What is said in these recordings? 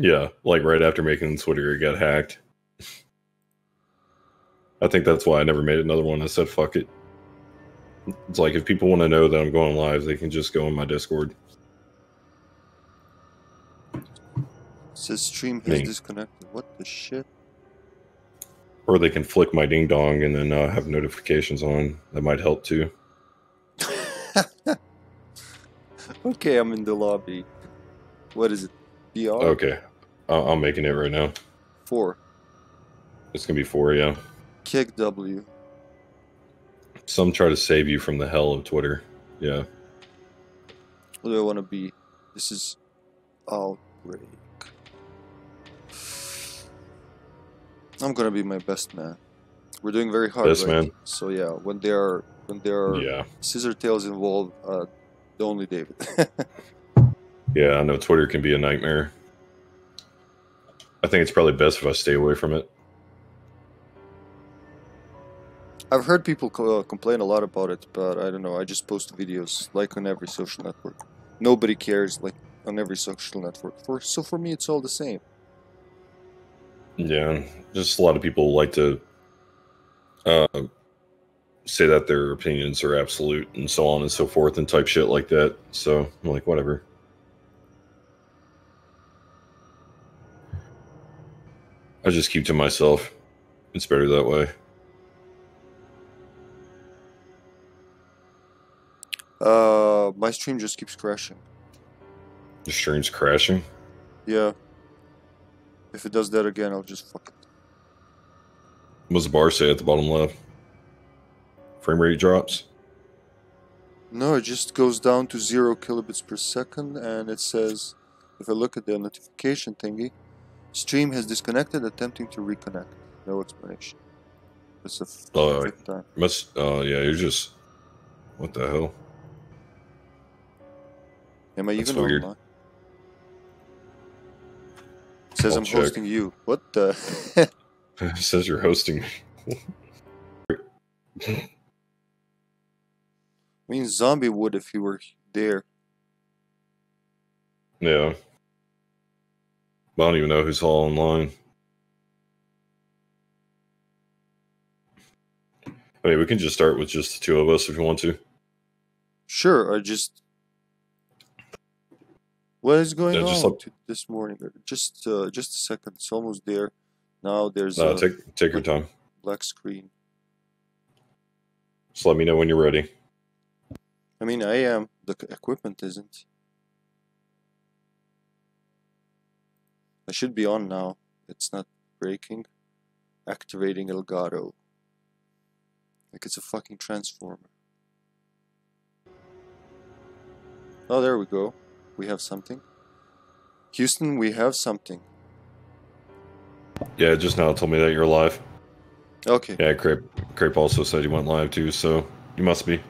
Yeah, like right after making Twitter, it got hacked. I think that's why I never made another one. I said, fuck it. It's like if people want to know that I'm going live, they can just go in my Discord. says stream has disconnected. What the shit? Or they can flick my ding dong and then uh, have notifications on. That might help too. Okay, I'm in the lobby. What is it? BR? Okay. I- I'm making it right now. Four. It's going to be four, yeah. Kick W. Some try to save you from the hell of Twitter. Yeah. What do I want to be? This is outbreak. I'm gonna be my best man. We're doing very hard, Best right? man. So yeah, when there are when there are Yeah. scissor tails involved, uh, only David. Yeah, I know Twitter can be a nightmare. I think it's probably best if I stay away from it. I've heard people co- uh, complain a lot about it, but I don't know. I just post videos like on every social network. Nobody cares like on every social network. For so for me, it's all the same. Yeah, just a lot of people like to uh, say that their opinions are absolute and so on and so forth and type shit like that. So I'm like, whatever. I just keep to myself. It's better that way. Uh, my stream just keeps crashing. The stream's crashing. Yeah. If it does that again, I'll just fuck it. What's the bar say at the bottom left? Frame rate drops. No, it just goes down to zero kilobits per second, and it says, if I look at the notification thingy, stream has disconnected, attempting to reconnect. No explanation. It's the f- Oh, fifth time. Must. Oh yeah, you're just. What the hell? Am I That's even weird. online? It says I'll I'm check. hosting you. What the? It says you're hosting me. I mean, zombie would if he were there. Yeah. I don't even know who's all online. I mean, we can just start with just the two of us if you want to. Sure, I just. What is going Yeah, on to this morning? Just, uh, just a second. It's almost there. Now there's No, a Uh, take take your time. black screen. Just let me know when you're ready. I mean, I am. The equipment isn't. I should be on now. It's not breaking. Activating Elgato. Like it's a fucking transformer. Oh, there we go. We have something. Houston, we have something. Yeah, just now told me that you're live. Okay. Yeah, Crepe Crepe also said you went live too, so you must be.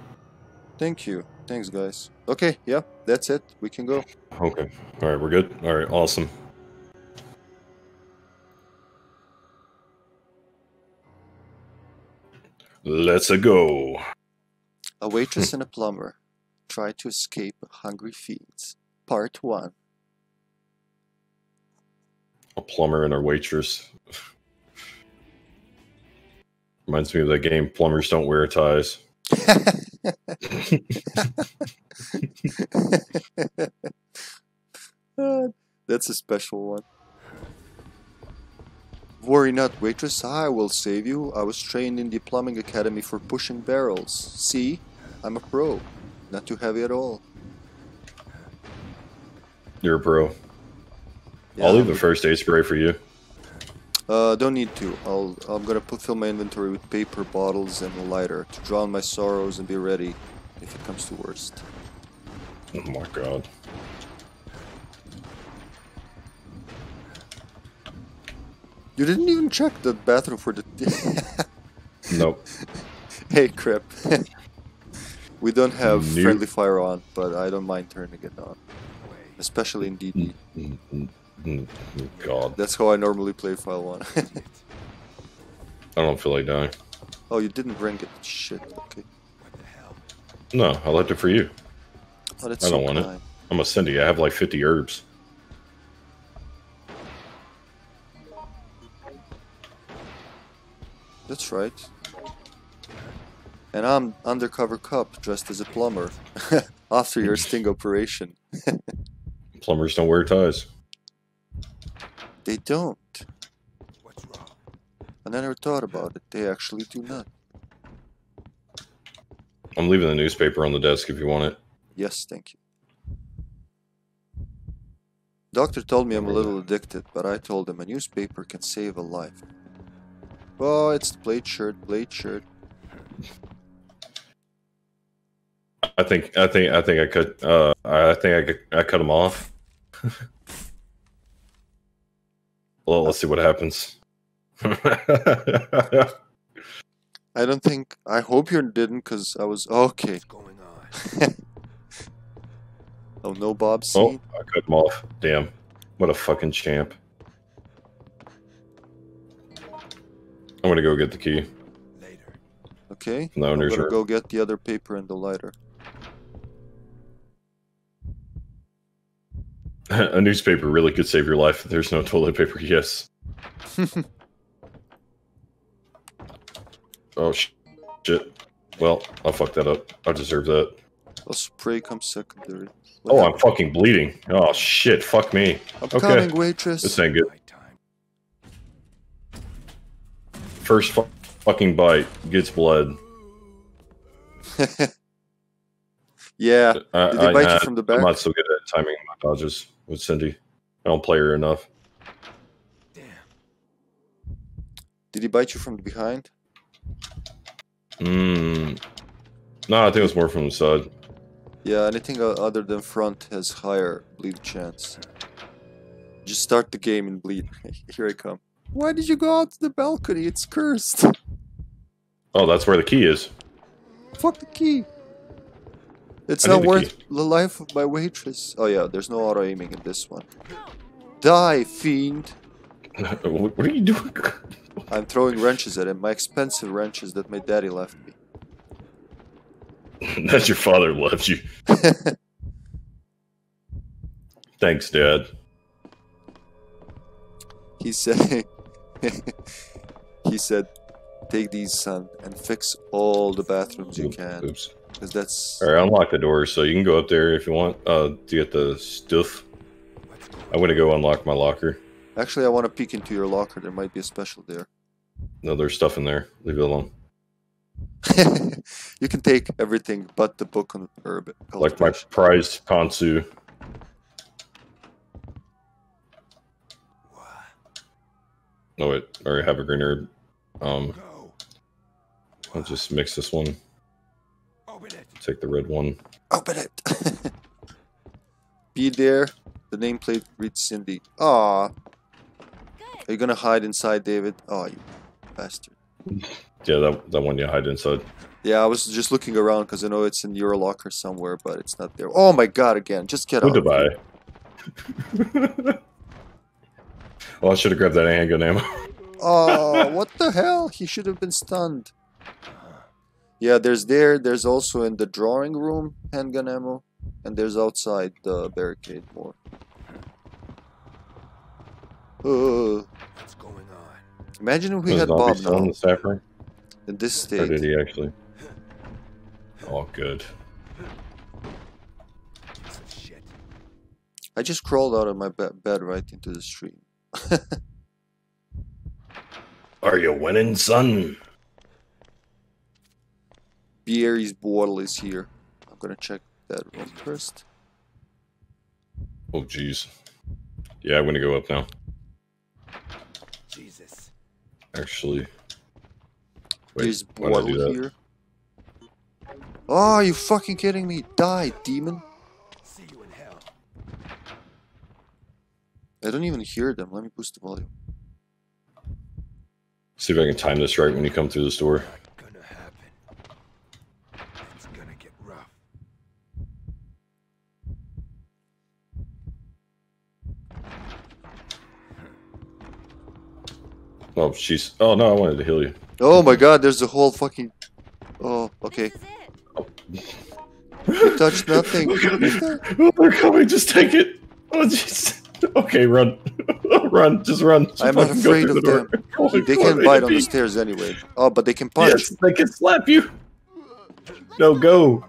Thank you. Thanks, guys. Okay, yeah, that's it. We can go. Okay. All right, we're good. All right, awesome. Let's a go. A waitress hmm. and a plumber try to escape hungry fiends. Part 1. A plumber and a waitress. Reminds me of the game Plumbers Don't Wear Ties. That's a special one. Worry not, waitress, I will save you. I was trained in the plumbing academy for pushing barrels. See? I'm a pro. Not too heavy at all. You're a pro. Yeah, I'll leave the first aid spray for you. Uh, don't need to. I'll, I'm gonna put, fill my inventory with paper, bottles, and a lighter to drown my sorrows and be ready if it comes to worst. Oh my god. You didn't even check the bathroom for the. Nope. hey, crap. we don't have Nope. friendly fire on, but I don't mind turning it on. Especially in DD. Mm, God. That's how I normally play File 1. I don't feel like dying. oh, you didn't bring it. Shit, okay. What the hell? No, I left it for you. Oh, that's I don't want it. I'm a Cindy. I have like 50 herbs. That's right. And I'm undercover cop dressed as a plumber after your sting operation. Plumbers don't wear ties. They don't. What's wrong? I never thought about it. They actually do not. I'm leaving the newspaper on the desk if you want it. Yes, thank you. Doctor told me I'm a little addicted, but I told him a newspaper can save a life. Oh, it's the plate shirt, plate shirt. I think I think I think I cut uh I think I cut- I cut him off. well, let's see what happens. I don't think. I hope you didn't, because I was. Okay. What's going on? Oh, no Bob oh. I cut him off. Damn. What a fucking champ. I'm gonna go get the key. Later. Okay. No, The I'm gonna room. go get the other paper and the lighter. a newspaper really could save your life there's no toilet paper. Yes. Oh sh- shit. Well, I'll fuck that up. I deserve that. A spray comes secondary. Oh, I'm fucking bleeding. Oh shit. Fuck me. I'm okay. coming, waitress. This ain't good. First fu- fucking bite gets blood. yeah. I, Did they I- bite you I- from the back? I'm not so good at timing my dodges with Cindy. I don't play her enough. Damn. Did he bite you from behind? Mm. No, I think it was more from the side. Yeah, anything other than front has higher bleed chance. Just start the game and bleed. Here I come. Why did you go out to the balcony? It's cursed. Oh, that's where the key is. Fuck the key. It's I not the worth the life of my waitress. Oh yeah, there's no auto aiming in this one. Die, fiend! what are you doing? I'm throwing wrenches at him. My expensive wrenches that my daddy left me. That's your father left you. Thanks, Dad. he said he said take these son and fix all the bathrooms you can Oops. because that's All right, unlock the door so you can go up there if you want uh, to get the stuff. I'm gonna go unlock my locker. actually i want to peek into your locker there might be a special there No, there's stuff in there. Leave it alone. you can take everything but the book on herb Like my prized Kansu. No, wait. I already have a green herb. Um, I'll just mix this one. Open it. Take the red one. Open it. Be there. The nameplate reads Cindy. Aw. Are you gonna hide inside, David? Oh, you bastard. Yeah, that that one you hide inside. Yeah, I was just looking around because I know it's in your locker somewhere, but it's not there. Oh my god, again. Just get out. Goodbye. well, I should have grabbed that handgun ammo. Oh, what the hell? He should have been stunned. Yeah, there's there. There's also in the drawing room handgun ammo, and there's outside the barricade more. Uh, What's going on? imagine if we Was had Bob still in the room? in this Or did he actually? Oh, good. Piece of shit. I just crawled out of my be- bed right into the stream. Are you winning, son? Bierry's bottle is here. I'm gonna check that room first. Oh, jeez. Yeah, I'm gonna go up now. Jesus. Actually, wait. There's why did I do bottle here. Oh, are you fucking kidding me? Die, demon! See you in hell. I don't even hear them. Let me boost the volume. See if I can time this right when you come through this door. Gonna happen. It's gonna get rough. Oh, she's. Oh no, I wanted to heal you. Oh my god, there's a whole fucking. Oh, okay. This is it. You touched nothing. oh, they're coming. Just take it. Oh, jeez. Okay, run. run, just run. Just I'm not afraid of the them. door. They can on, bite on the stairs anyway. Oh, but they can punch. Yes, they can slap you. No, go.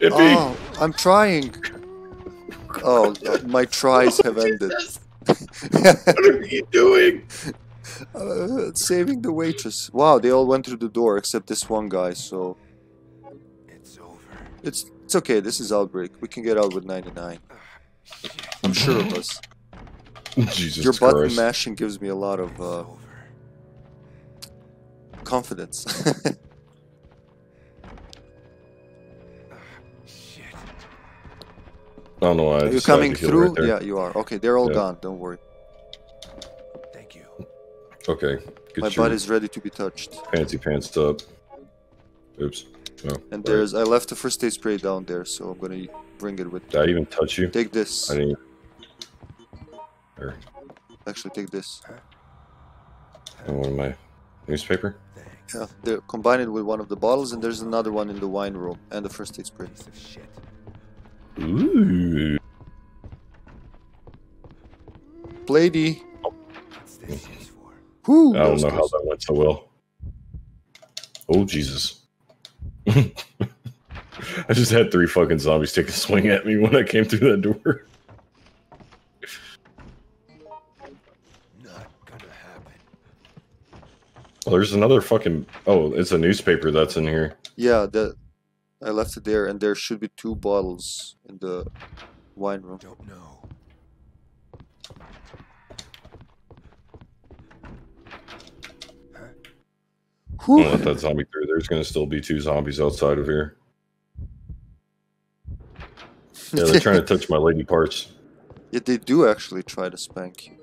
Hippie. Oh, I'm trying. Oh, my tries have ended. What are you doing? uh, saving the waitress. Wow, they all went through the door except this one guy. So It's over. it's it's okay. This is outbreak. We can get out with 99. I'm sure of us. Jesus Your button Christ. mashing gives me a lot of uh, confidence. Shit. I don't know why. I Are you coming to heal through? right yeah, you are. Okay, they're all Yeah. gone. Don't worry. Thank you. Okay. Get My your butt is ready to be touched. fancy pants up. Oops. No. And Alright. there's I left the first aid spray down there, so I'm gonna bring it with. Did I even touch you? Take this. I didn't. Or, Actually, take this. oh, what am I? Newspaper? Yeah, they combine it with one of the bottles, and there's another one in the wine room and the first aid spray. Of shit. Ooh. Lady, What's this used for? whoo! I don't know how that went so well. Oh Jesus! I just had three fucking zombies take a swing at me when I came through that door. Oh, there's another fucking. Oh, it's a newspaper that's in here. Yeah, that I left it there, and there should be two bottles in the wine room. Don't know. I'm Whew. gonna let that zombie through. There's gonna still be two zombies outside of here. Yeah, they're trying to touch my lady parts. Yeah, they do actually try to spank you.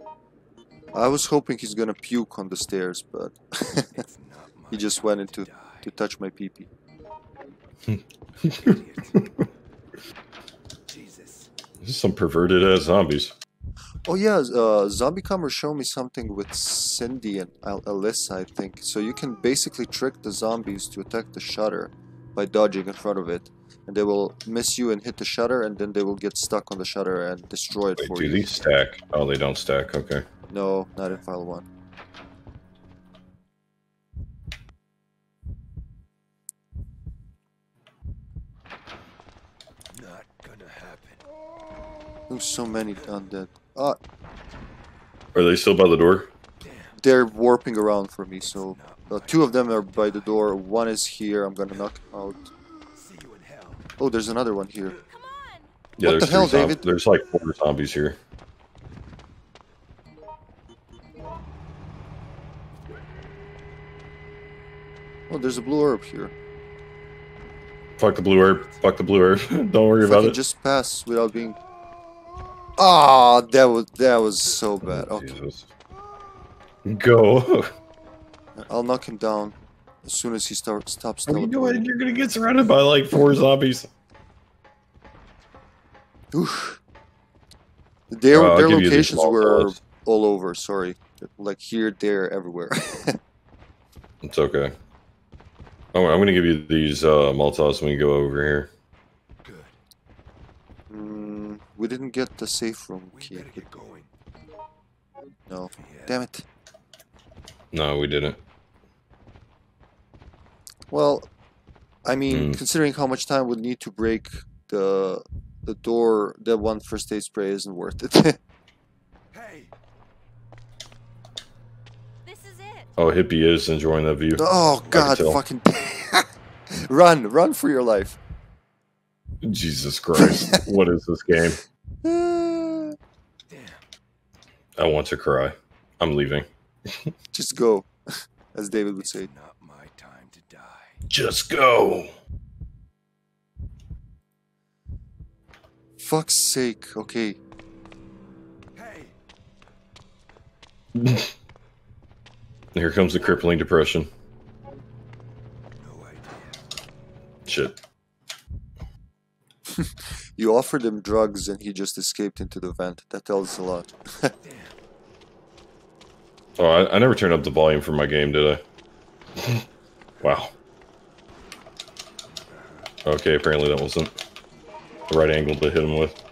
I was hoping he's gonna puke on the stairs, but It's not my he just time went to into die. to touch my pee-pee. Jesus. This is some perverted ass zombies. Oh yeah, uh, Zombie Comer showed me something with Cindy and Al- Alyssa, I think. So you can basically trick the zombies to attack the shutter by dodging in front of it, and they will miss you and hit the shutter, and then they will get stuck on the shutter and destroy it Wait, for do you. these stack? Oh, they don't stack. Okay. No, not in file one. Not gonna happen. There's so many undead. Ah, Are they still by the door? They're warping around for me. So uh, two of them are by the door. One is here. I'm gonna knock him out. See you in hell. Oh, there's another one here. Yeah, What the there's hell, David? There's like four zombies here. Oh, there's a blue herb here. Fuck the blue herb. Fuck the blue herb. don't worry If I about can it. just pass without being. Ah, that was that was so bad. Okay, Jesus. Go. I'll knock him down as soon as he starts stops What are you doing? You're gonna get surrounded by like four zombies. Oof. Their Uh, their give you these locations were bullets. all over. Sorry, like here, there, everywhere. It's okay. Oh, I'm gonna give you these uh, Molotovs when you go over here. Good. mm, we didn't get the safe room We key. better get going. No, Yeah. damn it. No, we didn't. Well, I mean, Hmm. considering how much time we'd need to break the the door, that one first aid spray isn't worth it. Hey. This is it. Oh, hippie is enjoying that view. oh God, fucking run, run for your life. Jesus Christ! what is this game? Damn. I want to cry. I'm leaving. Just go, as David would say. It's not my time to die. Just go. Fuck's sake. Okay, Hey. Here comes the crippling depression. No idea. Shit. you offered him drugs and he just escaped into the vent. That tells us a lot. Oh, I, I never turned up the volume for my game, did I? wow. Okay, apparently that wasn't the right angle to hit him with.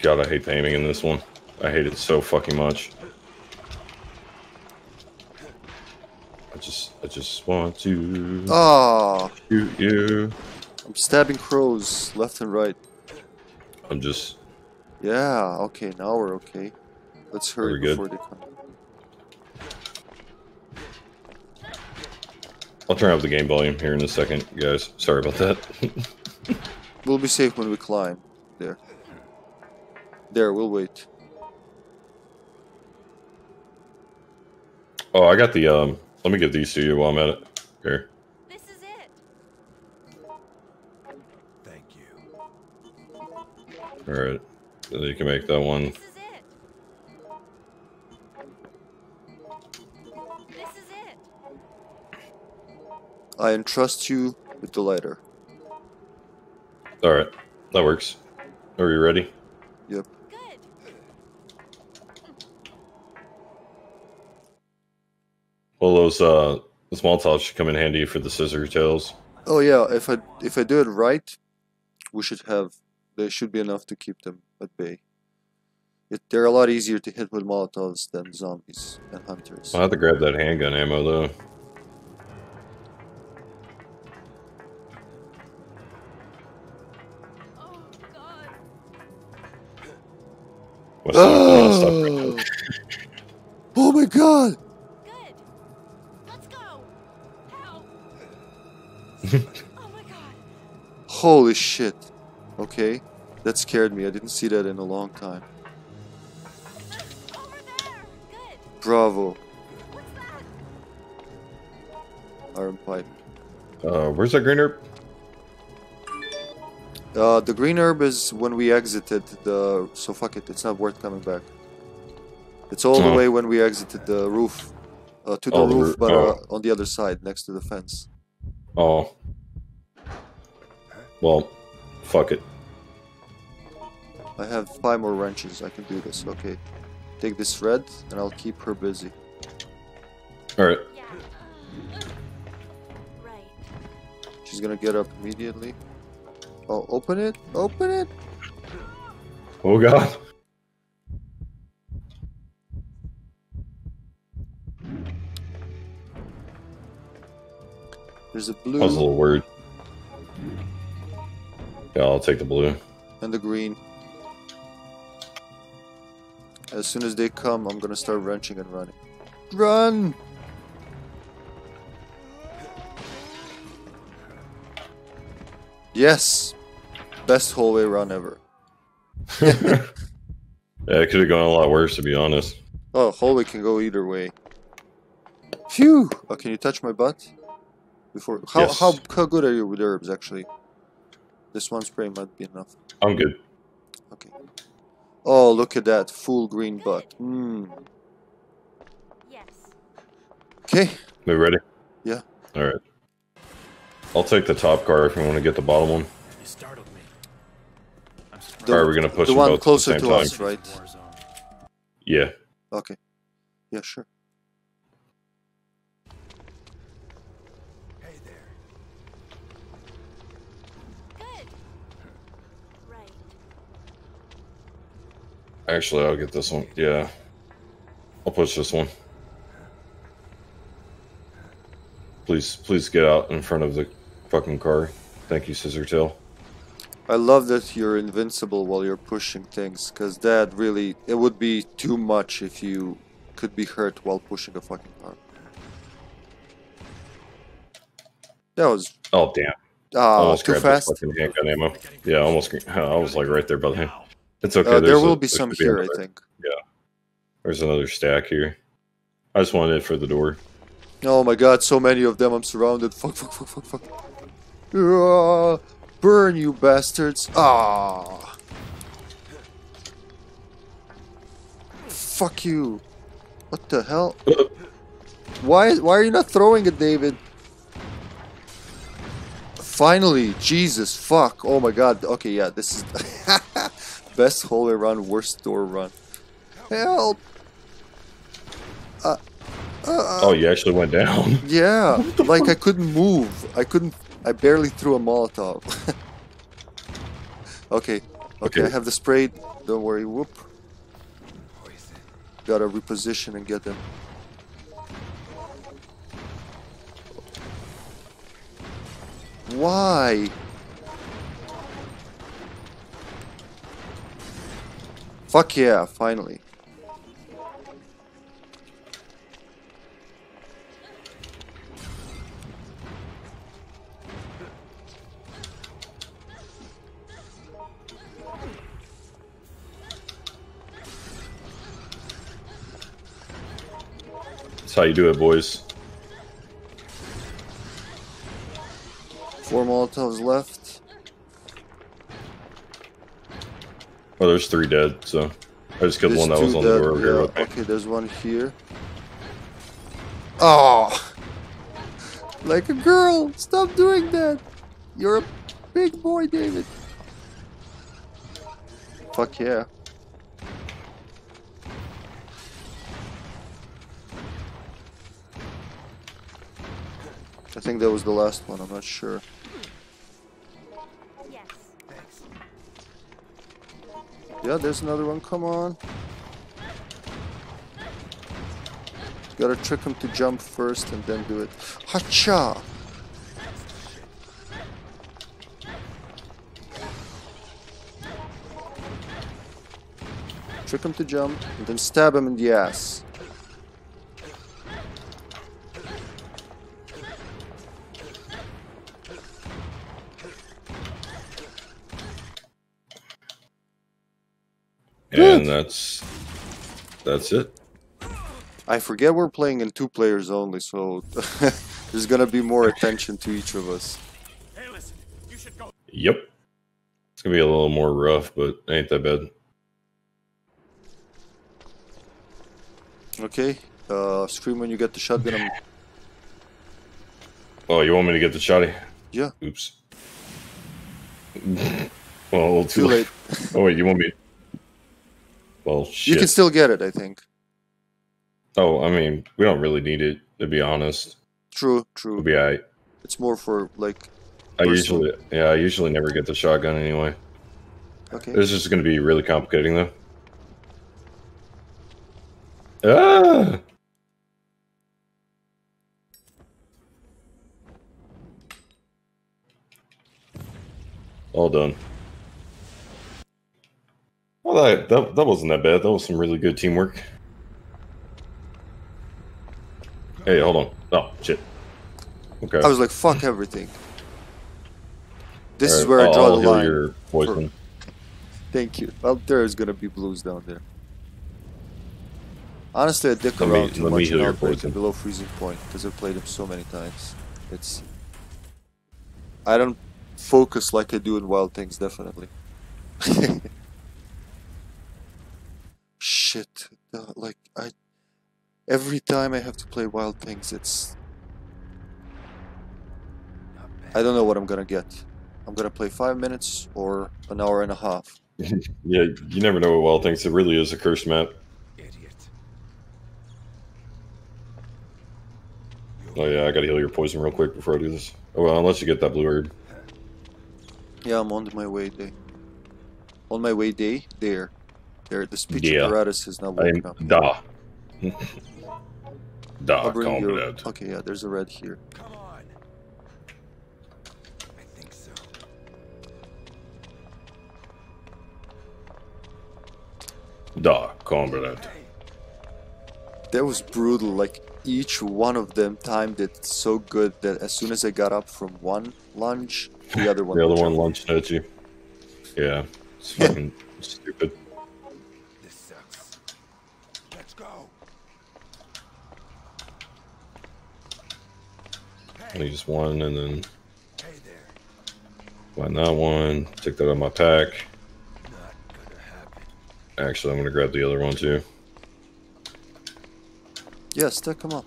God, I hate the aiming in this one. I hate it so fucking much. I just, I just want to oh. shoot you. I'm stabbing crows left and right. I'm just, Yeah, okay, now we're okay. Let's hurry We're good. before they come. I'll turn up the game volume here in a second, guys. Sorry about that. We'll be safe when we climb. There. There, we'll wait. Oh, I got the, um, let me get these to you while I'm at it. Here. This is it. Thank you. Alright. So you can make that one. This is it. This is it. I entrust you with the lighter. Alright. That works. Are you ready? Yep. Good. Well, those, uh, the Molotovs should come in handy for the scissor tails. Oh yeah, if I if I do it right, we should have. There should be enough to keep them at bay. It, they're a lot easier to hit with molotovs than zombies and hunters. I'll have to grab that handgun ammo, though. Oh God. Stop Oh! oh my god! Holy shit. Okay, that scared me. I didn't see that in a long time. Over there. Good. Bravo, What's that? iron pipe. Uh, where's that green herb? Uh, the green herb is when we exited the. So fuck it, it's not worth coming back. It's all the Oh. way when we exited the roof, uh, to the Oh, roof, but oh. uh, on the other side, next to the fence. Oh. Well, fuck it. I have five more wrenches. I can do this. Okay, take this red, and I'll keep her busy. Alright. She's gonna get up immediately. Oh, open it! Open it! Oh, God. There's was a blue little worried. Yeah, I'll take the blue. and the green. As soon as they come, I'm gonna start wrenching and running. Run! Yes! Best hallway run ever. yeah, it could have gone a lot worse, to be honest. Oh, hallway can go either way. Phew! Oh, can you touch my butt? Before how Yes. how how good are you with herbs actually? This one spray might be enough. I'm good. Okay. Oh, look at that full green butt. Hmm. Yes. Okay. We ready? Yeah. Alright. I'll take the top car if you want to get the bottom one. You startled me. I'm surprised. The, Or are we going to push the one both closer at the to same time? us, right? Yeah. Okay. Yeah, sure. Hey there. Good. Right. Actually, I'll get this one. Yeah. I'll push this one. Please, please get out in front of the fucking car. Thank you, Scissor Tail. I love that you're invincible while you're pushing things, because that really it would be too much if you could be hurt while pushing a fucking car. That was Oh, damn. ah almost too grabbed fast. fucking handgun ammo. Yeah, almost. I was like right there, but Now. It's okay. Uh, there will a- be some here, I think. Yeah. There's another stack here. I just wanted it for the door. Oh my god, so many of them. I'm surrounded. Fuck, fuck, fuck, fuck, fuck. Ah, burn, you bastards. Ah. Fuck you. What the hell? Why, why are you not throwing it, David? Finally, Jesus, fuck. Oh my god. Okay, yeah, this is best hallway run, worst door run. Help. Uh, uh, Oh, you actually went down. yeah, like I couldn't move. I couldn't. I barely threw a Molotov. okay, Okay, Okay. I have the spray. Don't worry. Whoop. Gotta reposition and get them. Why? Fuck yeah, finally. That's how you do it, boys. Four Molotovs left. Oh, there's three dead, so I just killed There's one that was two on the dead, door over here yeah, with me. Okay, there's one here. Oh! Like a girl! Stop doing that! You're a big boy, David. Fuck yeah. I think that was the last one, I'm not sure. Yeah, there's another one, come on. Gotta trick him to jump first and then do it. Hacha! Trick him to jump and then stab him in the ass. And that's that's it. I forget we're playing in two players only, so there's gonna be more attention to each of us. Hey, listen. You should go. Yep. It's gonna be a little more rough, but ain't that bad. Okay? Uh, scream when you get the shotgun. I'm Oh, you want me to get the shotty? Yeah. Oops. well, too late. Oh wait, you want me? Well, shit. You can still get it, I think. Oh, I mean, we don't really need it to be honest. True, true. be alright. It's more for like. I Personal. usually, yeah, I usually never get the shotgun anyway. Okay. This is going to be really complicating though. Ah! All done. Well, that, that that wasn't that bad. That was some really good teamwork. Hey, hold on. Oh shit. Okay. I was like, fuck everything. This is where I I'll- draw I'll the heal line. Your poison. Thank you. Well, there's gonna be blues down there. Honestly, I dick Let me- around too me much heal in Outbreak and below freezing point because I've played him so many times. It's. I don't focus like I do in Wild Things, definitely. Shit. uh, Like, I. Every time I have to play Wild Things, it's. I don't know what I'm gonna get. I'm gonna play five minutes or an hour and a half. Yeah, you never know what Wild Things. It really is a cursed map. Idiot. Oh yeah, I gotta heal your poison real quick before I do this. Oh well, unless you get that blue herb. Yeah, I'm on my way day. On my way day, there. There, the speech Yeah. apparatus is now I'm up. da. da, I'll bring you. Okay, yeah, there's a red here. Come on. I think so. Da, competent. Hey, That was brutal. Like each one of them timed it so good that as soon as I got up from one lunge, the other one. The other one jump. lunged at you. Yeah, it's fucking stupid. this sucks. Let's go. Hey, just one and then find that one. Take that out of my pack. Not gonna happen. Actually, I'm gonna grab the other one too. Yeah, stack them up.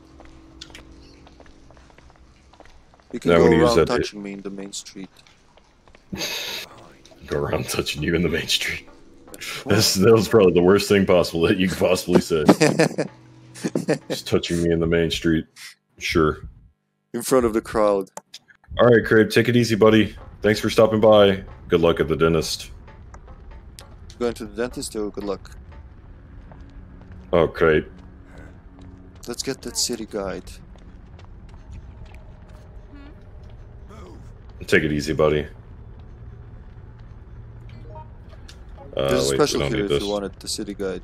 You can Now go around to- touching me in the main street. Go around touching you in the main street. That's, that was probably the worst thing possible that you could possibly say. Just touching me in the main street. Sure. In front of the crowd. All right, Craig, take it easy, buddy. Thanks for stopping by. Good luck at the dentist. Going to the dentist? Oh, good luck. Oh, great. Let's get that city guide. Take it easy, buddy. Uh, There's a wait, special here if you wanted the city guide.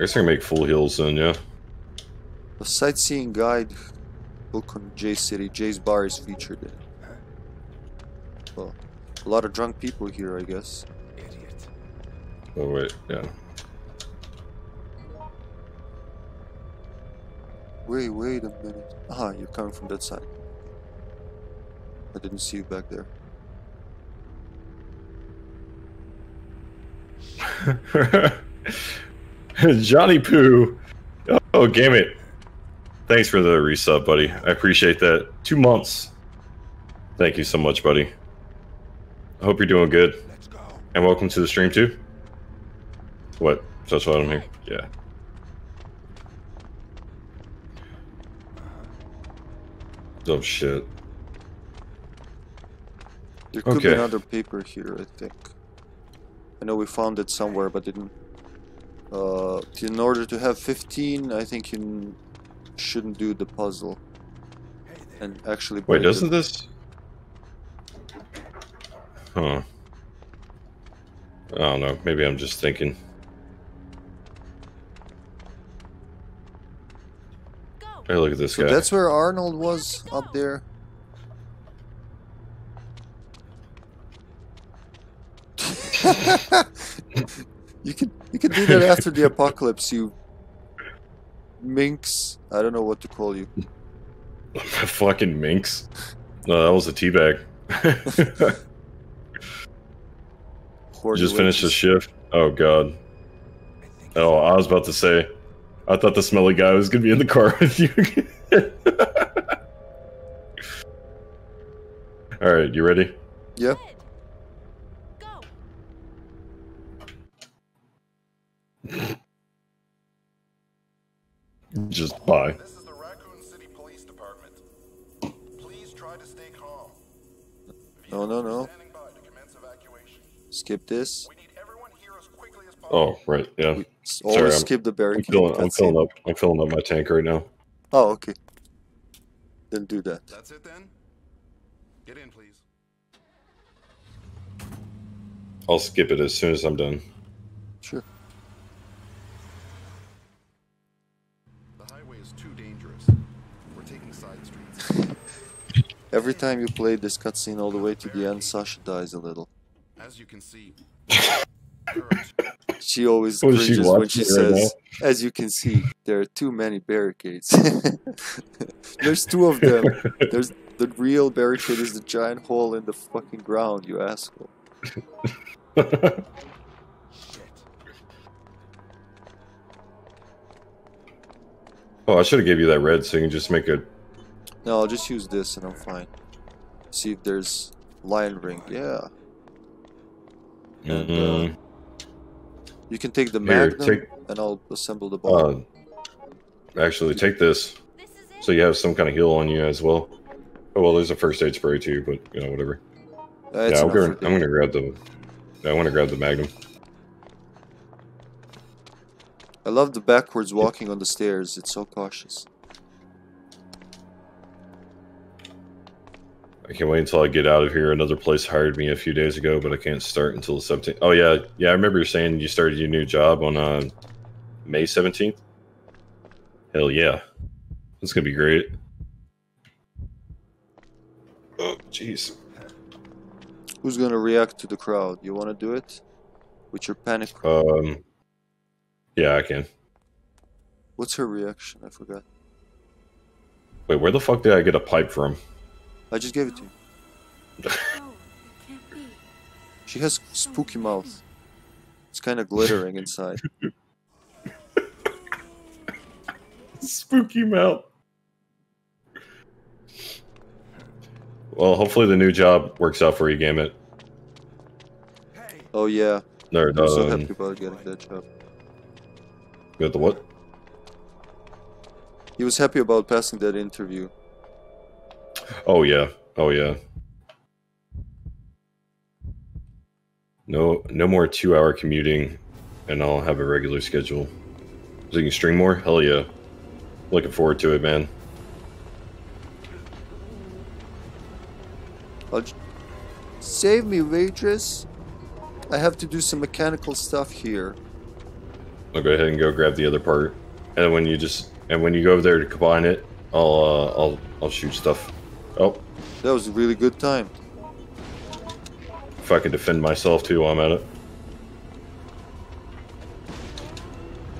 I guess I can make full heals then, yeah. A sightseeing guide book on J City. J's bar is featured in it. Well, a lot of drunk people here, I guess. Idiot. Oh, wait, yeah. Wait, wait a minute. Ah, you're coming from that side. I didn't see you back there. Johnny Poo. Oh, damn it. Thanks for the resub, buddy. I appreciate that. Two months. Thank you so much, buddy. I hope you're doing good. Let's go. And welcome to the stream, too. What? That's what I'm here? Yeah. Oh, shit. There could be another paper here, I think. I know we found it somewhere, but didn't. Uh, in order to have 15, I think you shouldn't do the puzzle and actually. Wait, doesn't this? Huh. I don't know. Maybe I'm just thinking. Hey, look at this So guy. that's where Arnold was up there. you can you can do that after the apocalypse, you minx. I don't know what to call you. Fucking minx. No, that was a teabag. Horny just finished the shift. Oh god. Oh, I was about to say. I thought the smelly guy was gonna be in the car with you. All right, you ready? Yep. Good. Go. Just bye. This is the Raccoon City Police Department. Please try to stay calm. No, no, no. By to. Skip this. We need everyone here as quickly as oh, possible. Oh, right, yeah. We s- always I'm- skip the I'm barricade. filling, I'm filling up. I'm filling up my tank right now. Oh, okay. Then do that. That's it then? Get in, please. I'll skip it as soon as I'm done. Every time you play this cutscene all the way to the end, Sasha dies a little. As you can see. She always Oh, is she cringes when she it right says, "As you can see, there are too many barricades." There's two of them. There's the real barricade is the giant hole in the fucking ground. You asshole. oh, I should have gave you that red so you can just make a. No, I'll just use this and I'm fine. See if there's lion ring. Yeah, And, Mm, you can take the Here, magnum take- and I'll assemble the bomb. uh, actually, take this This is it. so you have some kind of heal on you as well. Oh well, there's a first aid spray too, but you know whatever. That's yeah, I'm gonna, I'm gonna grab the. I want to grab the magnum. I love the backwards walking on the stairs. It's so cautious. I can't wait until I get out of here. Another place hired me a few days ago, but I can't start until the 17th. Oh yeah, yeah. I remember you saying you started your new job on uh, May 17th. Hell yeah, that's gonna be great. Oh jeez. Who's gonna react to the crowd? You wanna do it? With your panic. Um. Yeah, I can. What's her reaction? I forgot. Wait, where the fuck did I get a pipe from? I just gave it to you. No, it can't be. She has spooky mouth. It's kind of glittering inside. Spooky mouth. Well, hopefully the new job works out for you, Gamut. Oh yeah, Or, I'm so um, happy about getting that job. got the what? He was happy about passing that interview. Oh yeah. Oh yeah. No, no more two-hour commuting, and I'll have a regular schedule. So you can stream more? Hell yeah! Looking forward to it, man. I'll Save me, waitress. I have to do some mechanical stuff here. I'll go ahead and go grab the other part, and when you just and when you go over there to combine it, I'll uh, I'll I'll shoot stuff. Oh, That was a really good time. if I can defend myself too while I'm at it.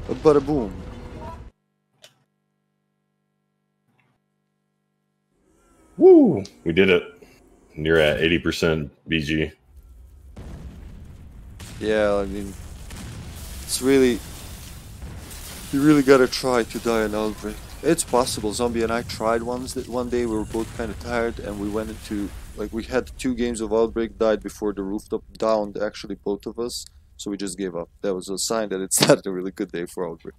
A bada boom. Woo! We did it. You're at 80% BG. Yeah, I mean, it's really. You really gotta try to die an outbreak. It's possible. Zombie and I tried once that one day we were both kind of tired and we went into like we had two games of outbreak died before the rooftop downed actually both of us so we just gave up. That was a sign that it's not a really good day for outbreak.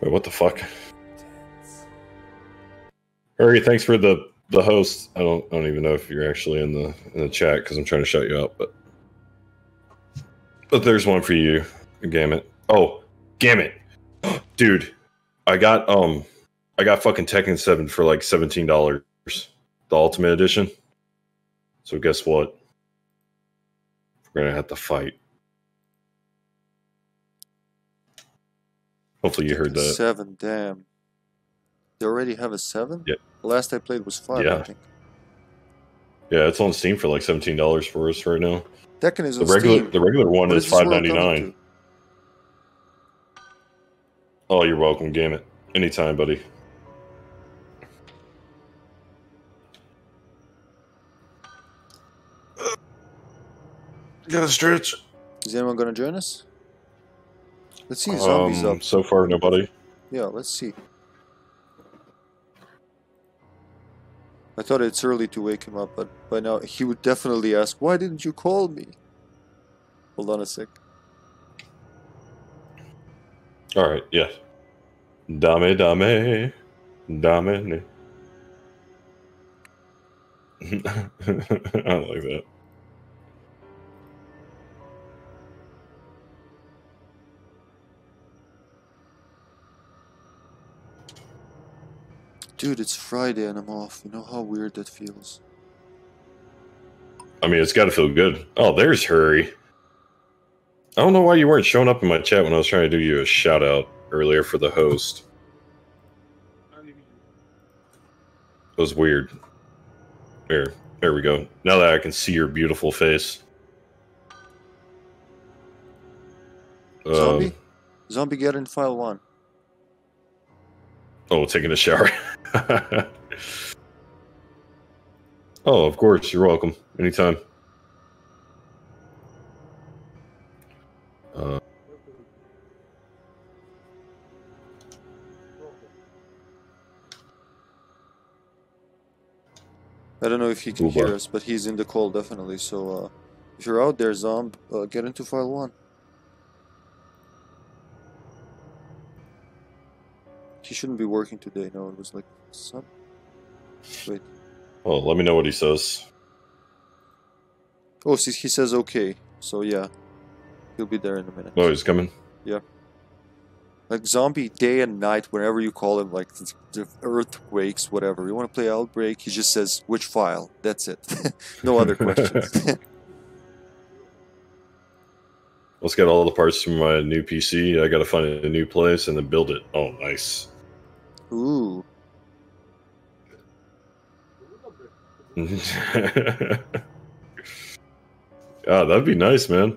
Wait, what the fuck? Hurry, thanks for the the host. I don't I don't even know if you're actually in the in the chat because I'm trying to shut you out, but but there's one for you, Gamut. Oh, Gamut, dude, I got um I got fucking Tekken Seven for like seventeen dollars, the Ultimate Edition. So guess what? We're gonna have to fight. Hopefully you heard that. Seven, damn. They already have a seven? Yeah. The last I played was five, I Yeah. think. Yeah, it's on Steam for like seventeen dollars for us right now. Tekken is The on regular Steam. the regular one What is is this five world ninety. Oh, you're welcome, Gamut. Anytime, buddy. Gotta stretch. Is anyone gonna join us? Let's see, zombies Um, up. so far, nobody. Yeah, let's see. I thought it's early to wake him up, but by now he would definitely ask, Why didn't you call me? Hold on a sec. All right, yeah. Dame, dame, dame. I like that. Dude, it's Friday and I'm off. You know how weird that feels? I mean, it's got to feel good. Oh, there's Hurry. I don't know why you weren't showing up in my chat when I was trying to do you a shout out earlier for the host. It was weird. There, there we go. Now that I can see your beautiful face. Zombie? Um, Zombie, get in file one. oh, taking a shower. oh, of course. You're welcome. Anytime. Uh, I don't know if he can hear us, but he's in the call definitely. So uh, if you're out there, Zomb, uh, get into file one. He shouldn't be working today. No, it was like some. Wait. well, let me know what he says. Oh, see, he says okay. So yeah, he'll be there in a minute. Oh, he's coming. Yeah. Like zombie day and night, whenever you call him, like the, the earthquakes, whatever. You want to play Outbreak? He just says which file. That's it. no other questions. Let's get all the parts from my new PC. I got to find a new place and then build it. Oh, nice. Ooh. ah, that'd be nice, man.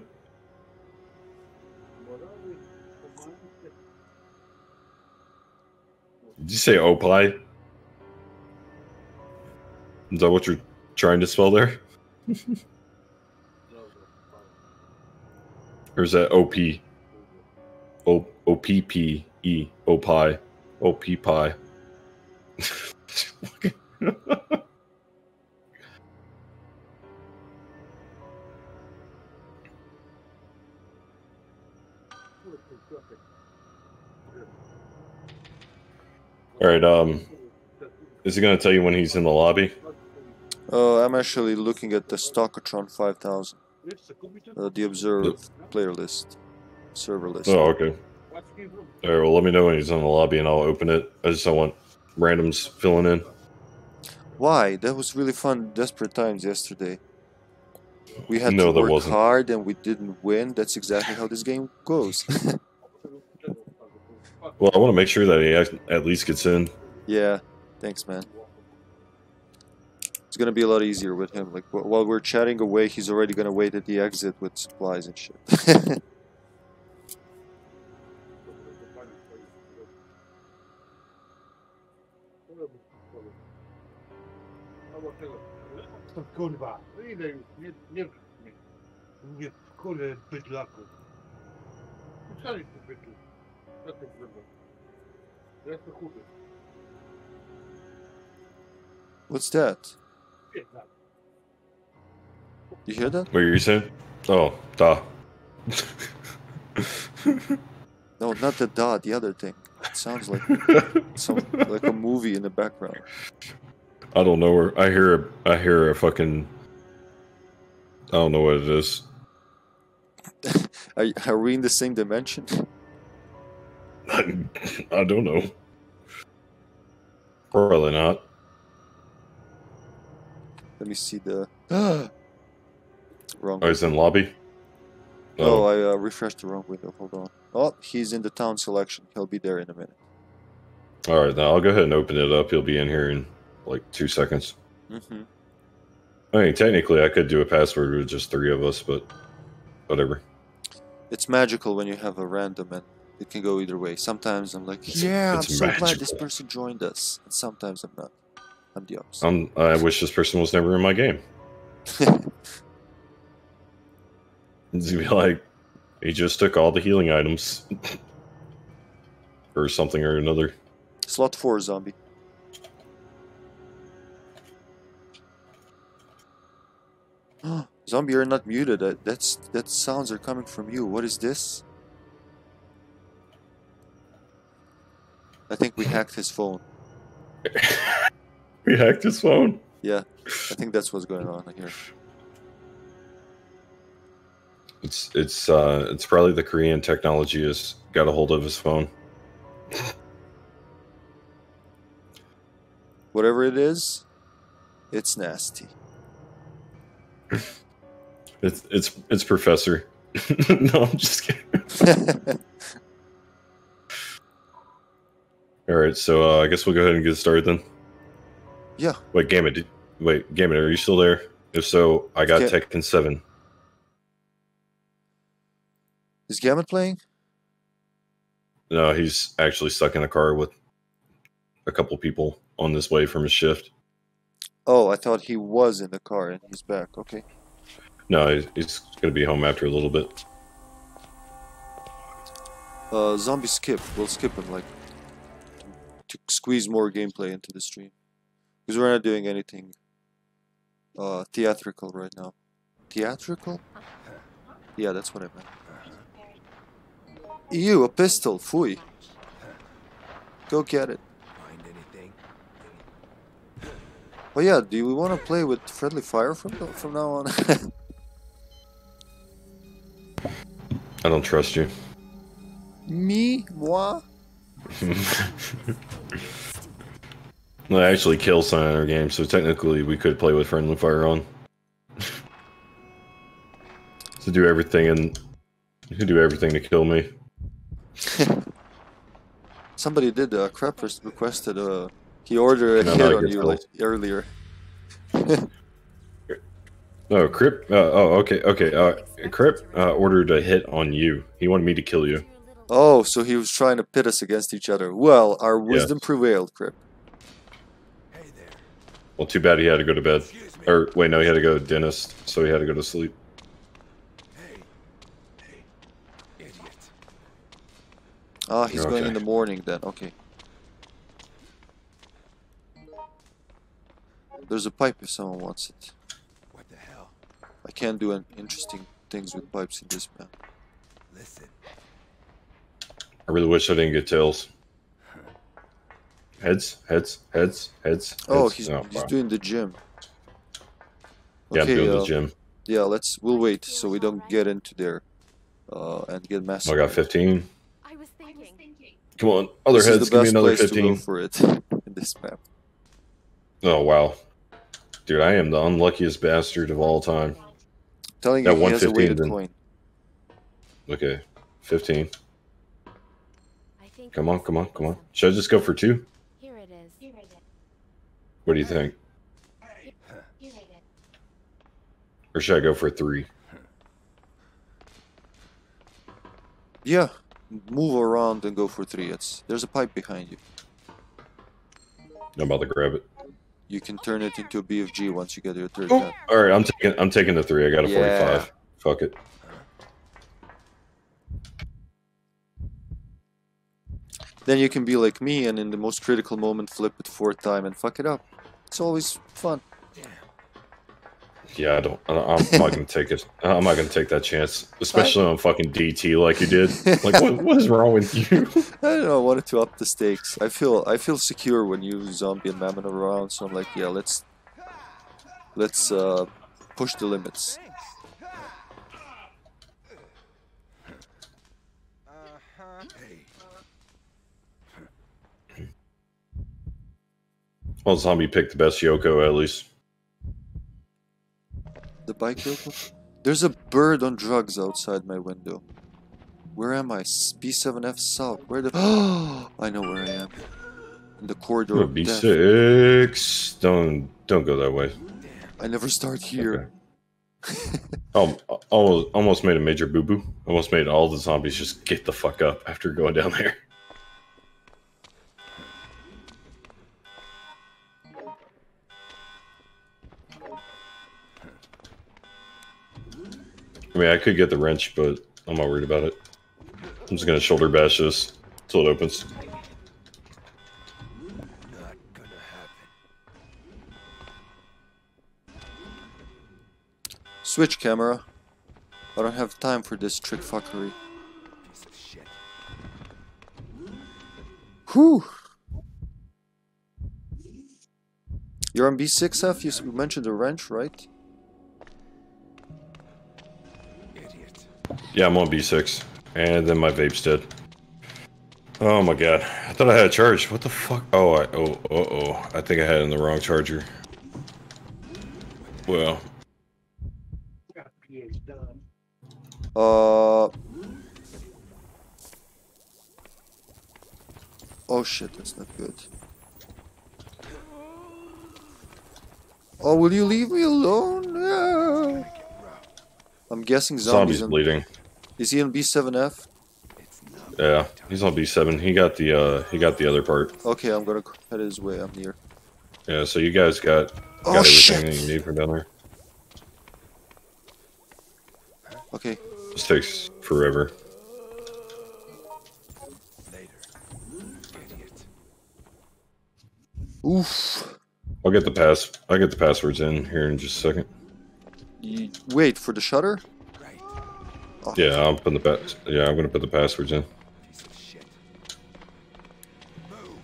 Did you say opie? Is that what you're trying to spell there? or is that OP? O O P P E opie. OP pie. All right. Um, is he gonna tell you when he's in the lobby? Uh, I'm actually looking at the Stockatron 5000. Uh, the observed player list, server list. Oh, okay. All right. Well, let me know when he's in the lobby, and I'll open it. I just don't want randoms filling in. Why? That was really fun. Desperate times yesterday. We had No, to work wasn't. hard and we didn't win. That's exactly how this game goes. Well, I want to make sure that he at- at least gets in. yeah, thanks, man. It's gonna be a lot easier with him. Like while we're chatting away, he's already gonna wait at the exit with supplies and shit. Kurwa, ile nie, nie, nie, nie kurde bydlaku. Puszczali tu bydlu. Co ty kurwa? Ja to chudy. What's that? Bydlak. You hear that? What are you saying? Oh, da. No, not the dot. The other thing. It sounds like some like a movie in the background. I don't know where I hear. A, I hear a fucking. I don't know what it is. Are, are we in the same dimension? I, I don't know. Probably not. Let me see the. wrong. Oh, he's in lobby. Oh, I uh, refreshed the wrong window. Hold on. Oh, he's in the town selection. He'll be there in a minute. all right. Now I'll go ahead and open it up. He'll be in here in like two seconds. Mm-hmm. I mean, technically, I could do a password with just three of us, but whatever. It's magical when you have a random, and it can go either way. Sometimes I'm like, It's- yeah, I'm it's so glad this person joined us. And sometimes I'm not. I'm the opposite. I'm, I wish this person was never in my game. It's gonna be like, he just took all the healing items, or something or another. Slot four zombie. zombie, you're not muted. That that's that sounds are coming from you. What is this? I think we hacked his phone. We hacked his phone. Yeah, I think that's what's going on here. It's it's uh it's probably the Korean technology has got a hold of his phone. Whatever it is, it's nasty. It's it's it's Professor. no, I'm just kidding. All right, so uh, I guess we'll go ahead and get started then. yeah, Wait, Gamut, did, wait, Gamut, are you still there? If so, I got Yeah. Tekken Seven. is Gamut playing? No, he's actually stuck in a car with a couple people on this way from his shift. Oh, I thought he was in the car and he's back. Okay. No, he's, he's gonna be home after a little bit. Uh, zombie skip. We'll skip him like to, to squeeze more gameplay into the stream because we're not doing anything uh theatrical right now. Theatrical? Yeah, that's what I meant. Ew, a pistol. Fui. Go get it. Find anything? Oh yeah, do we want to play with friendly fire from from now on? I don't trust you. Me, moi. I actually kill some in our game, so technically we could play with friendly fire on. to do everything and to do everything to kill me. Somebody did. a Uh, Crepers requested. Uh, he ordered a No, hit on you fellas. like earlier. No, Crip. Uh, oh, okay, okay. Uh, Crip uh, ordered a hit on you. He wanted me to kill you. Oh, so he was trying to pit us against each other. Well, our wisdom Yes. prevailed, Crip. Hey there. Well, too bad he had to go to bed. Or wait, no, he had to go to dentist, so he had to go to sleep. Hey. Hey. Idiot. Ah, he's going in the morning then. Okay. There's a pipe if someone wants it. What the hell? I can't do an interesting things with pipes in this map. Listen. I really wish I didn't get tails. Heads, heads, heads, heads. Oh, heads. he's, Oh, he's wow. doing the gym. Yeah, I'm Okay, doing uh, the gym. yeah, let's, we'll wait so we don't get into there, uh, and get Oh, I got 15. I was thinking. Come on, other This heads. is the Give me best another place to go 15. for it in this map. Oh wow, dude, I am the unluckiest bastard of all time. I'm telling That you, he has a 115 weighted then. coin. Okay, 15. I think Come on, come on, come on. Should I just go for two? Here it is. Here it is. What do you think? Here it is. Or should I go for three? Yeah, move around and go for three. It's there's a pipe behind you. I'm about to grab it. You can turn it into a BFG once you get your third Oh, gun. all right, I'm taking. I'm taking the three. I got a Yeah. 45. Fuck it. Then you can be like me and in the most critical moment flip it fourth time and fuck it up. It's always fun. Yeah, I don't. I- I'm not gonna take it. I'm not gonna take that chance, especially on fucking DT like you did. Like, what, what is wrong with you? I don't know. I wanted to up the stakes. I feel I feel secure when you zombie and mammon around. So I'm like, yeah, let's let's uh, push the limits. Well, zombie picked the best Yoko at least. The bike Yoko? There's a bird on drugs outside my window. Where am I? B7F South. Where the? Oh, I know where I am. In the corridor of B death. six. Don't don't go that way. I never start here. Oh, almost almost made a major boo boo. Almost made all the zombies just get the fuck up after going down there. I mean, I could get the wrench, but I'm not worried about it. I'm just gonna shoulder bash this until it opens. Switch camera. I don't have time for this trick fuckery. Whew. You're on B6F? You mentioned the wrench, right? Yeah, I'm on B6. And then my vape's dead. Oh my god. I thought I had a charge. What the fuck? Oh, I, oh, uh oh. I think I had it in the wrong charger. Well. Uh. Oh shit, that's not good. Oh, will you leave me alone? No. I'm guessing zombies. zombie's on- bleeding. Is he on B7F? Yeah, he's on B7. He got the uh he got the other part. Okay, I'm gonna head his way. I'm near. Yeah, so you guys got got Oh everything shit! that you need for down there. Okay, This takes forever. Later. Idiot. oof. I'll get the pass I'll get the passwords in here in just a second. You, wait for the shutter. Right. Oh, Yeah, I'll put the pass yeah, I'm gonna put the passwords in. Piece of shit. Move.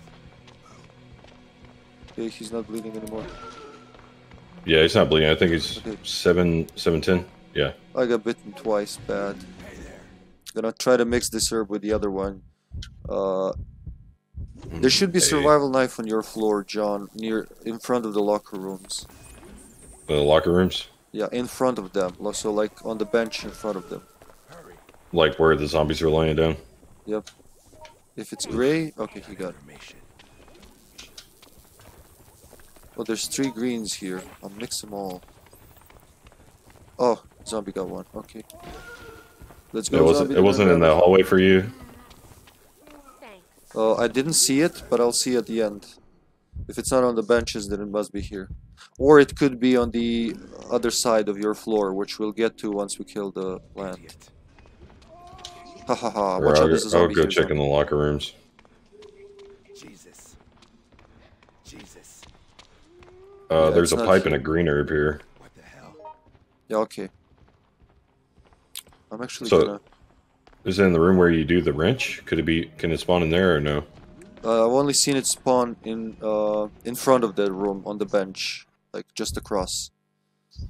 Okay, he's not bleeding anymore. Yeah, he's not bleeding. I think he's Okay. seven seven ten. Yeah. I got bitten twice. Bad. Gonna try to mix this herb with the other one. Uh, there should be survival knife on your floor, John, near in front of the locker rooms. The locker rooms? Yeah, in front of them. So like on the bench in front of them. Like where the zombies are laying down. Yep. If it's gray, okay, he got it. Well, there's three greens here. I'll mix them all. Oh, zombie got one. Okay. Let's go. It wasn't it wasn't in the hallway for you. Oh, Uh, I didn't see it, but I'll see at the end. If it's not on the benches, then it must be here. Or it could be on the other side of your floor, which we'll get to once we kill the plant. Idiot. Ha ha ha. Or Watch I'll, out, there's a I'll go check in the locker rooms. Jesus. Jesus. Uh, Yeah, there's a pipe and a green herb here. What the hell? Yeah, okay. I'm actually So- gonna. Is it in the room where you do the wrench? Could it be? Can it spawn in there or no? Uh, I've only seen it spawn in uh, in front of that room on the bench, like just across.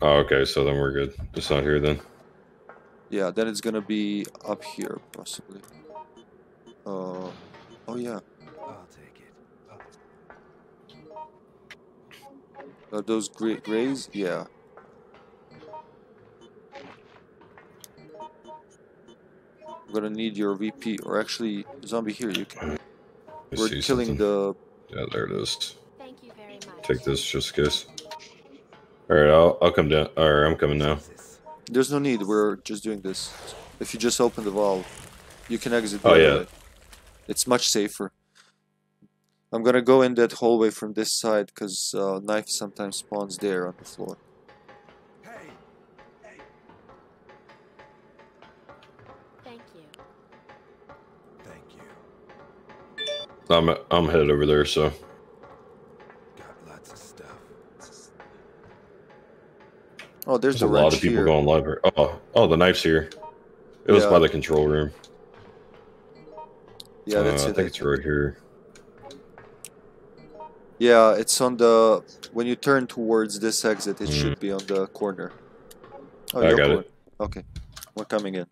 Oh, okay, so then we're good. It's not here then. Yeah, then it's gonna be up here possibly. Uh, oh yeah. I'll take it. Are those gray grays? Yeah. I'm gonna need your VP, or actually, zombie here. You can. Let We're killing something. the. Yeah, there it is. Thank you very much. Take this just in case. All right, I'll I'll come down. Or I'm coming now. There's no need. We're just doing this. If you just open the valve, you can exit. the Oh, yeah. way. It's much safer. I'm gonna go in that hallway from this side because uh, knife sometimes spawns there on the floor. Hey. Hey. Thank you. Thank you. I'm I'm headed over there. So Oh, there's, there's a lot of people here. going live. here. Oh, oh, the knife's here. It was Yeah. by the control room. Yeah, that's Uh, it. I think it's right here. Yeah, it's on the when you turn towards this exit, it Mhm. should be on the corner. Oh, I got it. Okay, we're coming in.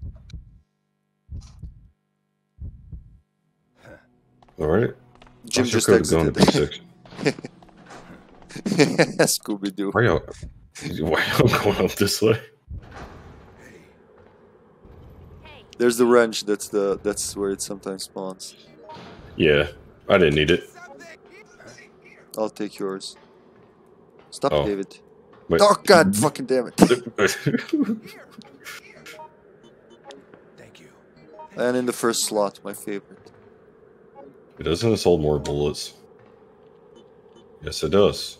All right. Jim just code going to exited. Scooby Doo. Why? Why y'all going up this way? There's the wrench. That's the that's where it sometimes spawns. Yeah, I didn't need it. I'll take yours. Stop, Oh. David. Wait. Oh God, fucking damn it! Thank you. and in the first slot, my favorite. It doesn't this hold more bullets? Yes, it does.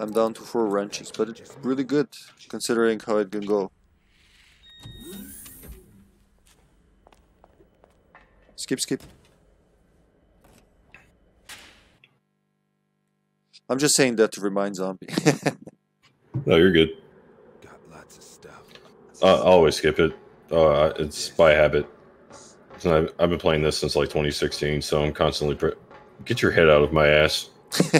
I'm down to four wrenches, but it's really good considering how it can go. Skip, skip. I'm just saying that to remind zombie. No, you're good. Got lots of stuff. I I always skip it. Uh, it's by habit. So I've, I've been playing this since like 2016, so I'm constantly pre- get your head out of my ass.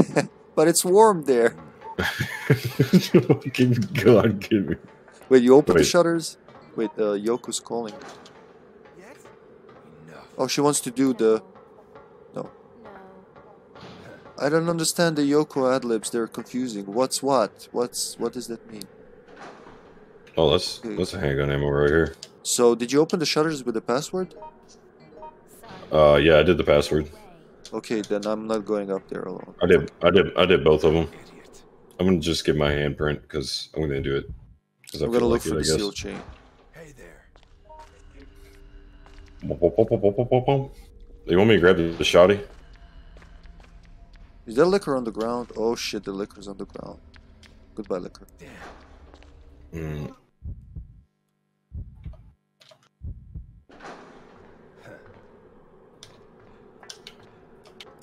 but it's warm there. Go on, give me. Wait, you open the shutters? Wait, uh, Yoko's calling. Yes? Enough. Oh, she wants to do the. No. no. I don't understand the Yoko ad libs. They're confusing. What's what? What's what does that mean? Oh, that's that's a handgun ammo right here. So, did you open the shutters with the password? Uh, yeah, I did the password. Okay, then I'm not going up there alone. I did, I did, I did both of them. Idiot. I'm gonna just give my handprint because I'm gonna do it. 'Cause I I'm feel gonna look like for it, the I seal chain. Hey there. You want me to grab the, the shotty? Is there liquor on the ground? Oh shit, the liquor's on the ground. Goodbye, liquor. Damn. Mm,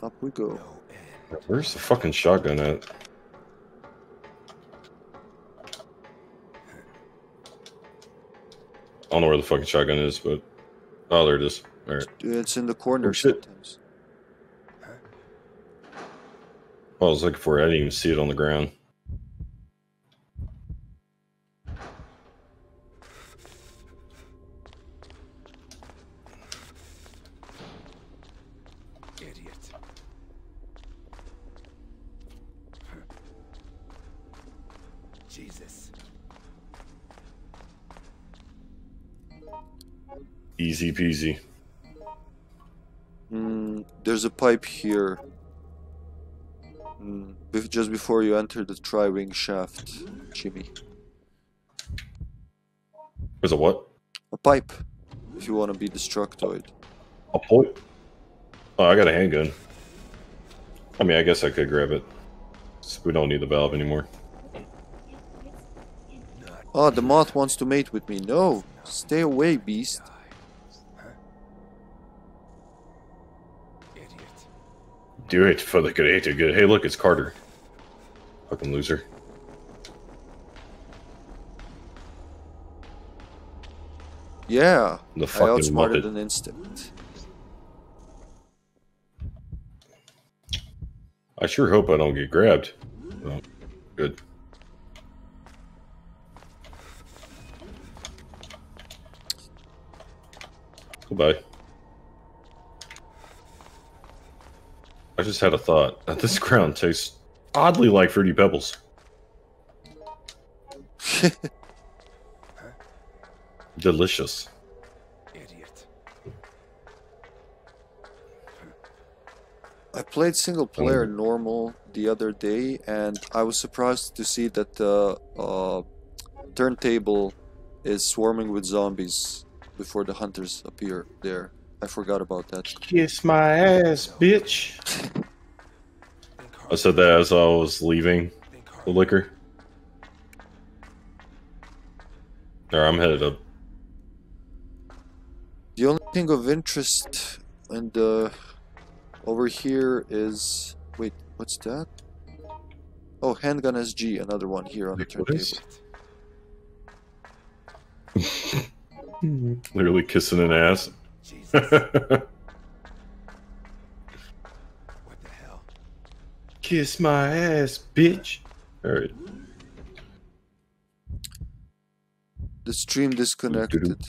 Up we go. Where's the fucking shotgun at? I don't know where the fucking shotgun is, but oh, there it is. All right. It's in the corner Oh, shit. sometimes. I was looking for it. I didn't even see it on the ground. Easy peasy. Mm, there's a pipe here. Mm, just before you enter the tri-wing shaft, Jimmy. There's a what? A pipe, if you want to be destructoid. A point? Oh, I got a handgun. I mean, I guess I could grab it. We don't need the valve anymore. Oh, the moth wants to mate with me. No, stay away, beast. Do it for the greater good. Hey, look, it's Carter. Fucking loser. Yeah, The I fucking outsmarted Muppet. an instant. I sure hope I don't get grabbed. Oh, good. Goodbye. I just had a thought. This ground tastes oddly like Fruity Pebbles. Delicious. Idiot. I played single player normal the other day, and I was surprised to see that the uh, turntable is swarming with zombies before the hunters appear there. I forgot about that. Kiss my ass, bitch. I said that as I was leaving the liquor. There, I'm headed up. The only thing of interest and uh, over here is wait, what's that? Oh, handgun SG, another one here on the Wait, what turntable. Literally kissing an ass. Jesus. what the hell? Kiss my ass, bitch. Alright. The stream disconnected.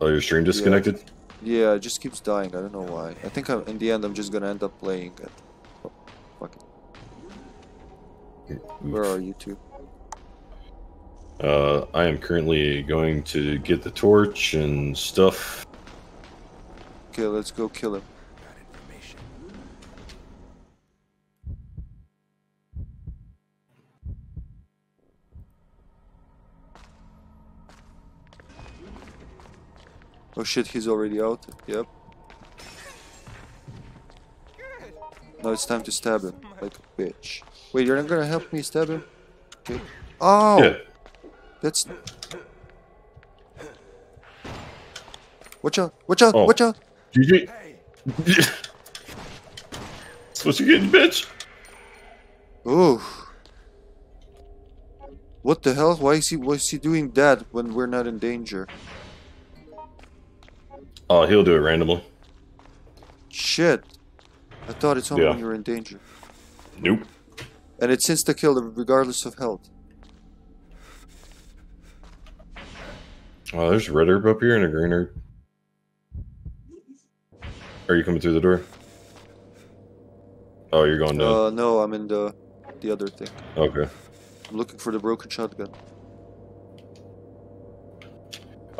Oh, your stream disconnected? Yeah, it just keeps dying. I don't know why. I think I'm, in the end I'm just gonna end up playing it. Oh, fuck it. Where are you two? Uh, I am currently going to get the torch and stuff. Okay, let's go kill him. Oh shit, he's already out. Yep. Now it's time to stab him like a bitch. Wait, you're not gonna help me stab him? Okay. Oh, Yeah. That's. Watch out! Watch out! Oh. Watch out! GG. That's what you getting, bitch. Oh. What the hell? Why is he? Why is he doing that when we're not in danger? Oh, he'll do it randomly. Shit! I thought it's only Yeah. when you're in danger, Nope. and it's insta kill regardless of health. Oh, there's a red herb up here and a green herb. Are you coming through the door? Oh, you're going down. Uh, no, I'm in the the other thing. okay. I'm looking for the broken shotgun.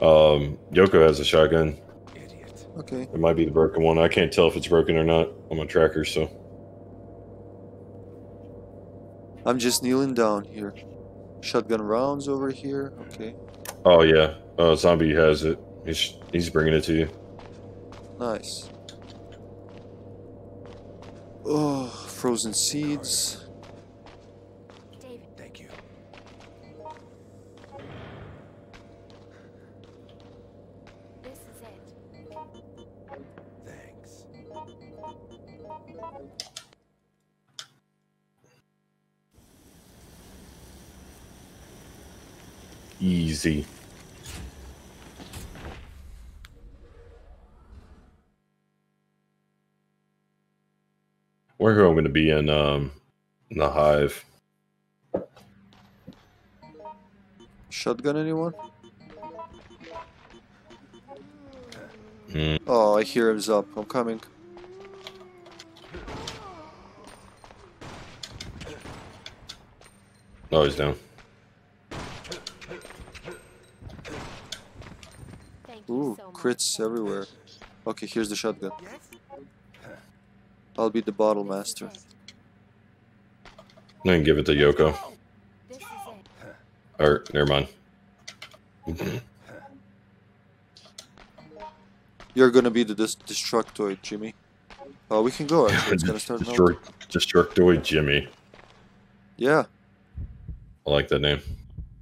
Um, Yoko has a shotgun. idiot. Okay. It might be the broken one. I can't tell if it's broken or not I'm on my tracker, so. I'm just kneeling down here. Shotgun rounds over here. Okay. Oh, yeah. Uh, Zombie has it. He's, he's bringing it to you. Nice. Oh, frozen seeds. David, Thank you. this is it. Thanks. Easy. Where am I going to be in um in the hive? Shotgun anyone? Hmm. Oh, I hear him's up. I'm coming. Oh, he's down. Thank Ooh, crits everywhere. Okay, here's the shotgun. Yes? I'll be the bottle master. Then give it to Yoko. Or never mind. You're gonna be the dis- destructoid, Jimmy. Oh, we can go actually. It's gonna start Destroy, Destructoid Jimmy. Yeah. I like that name.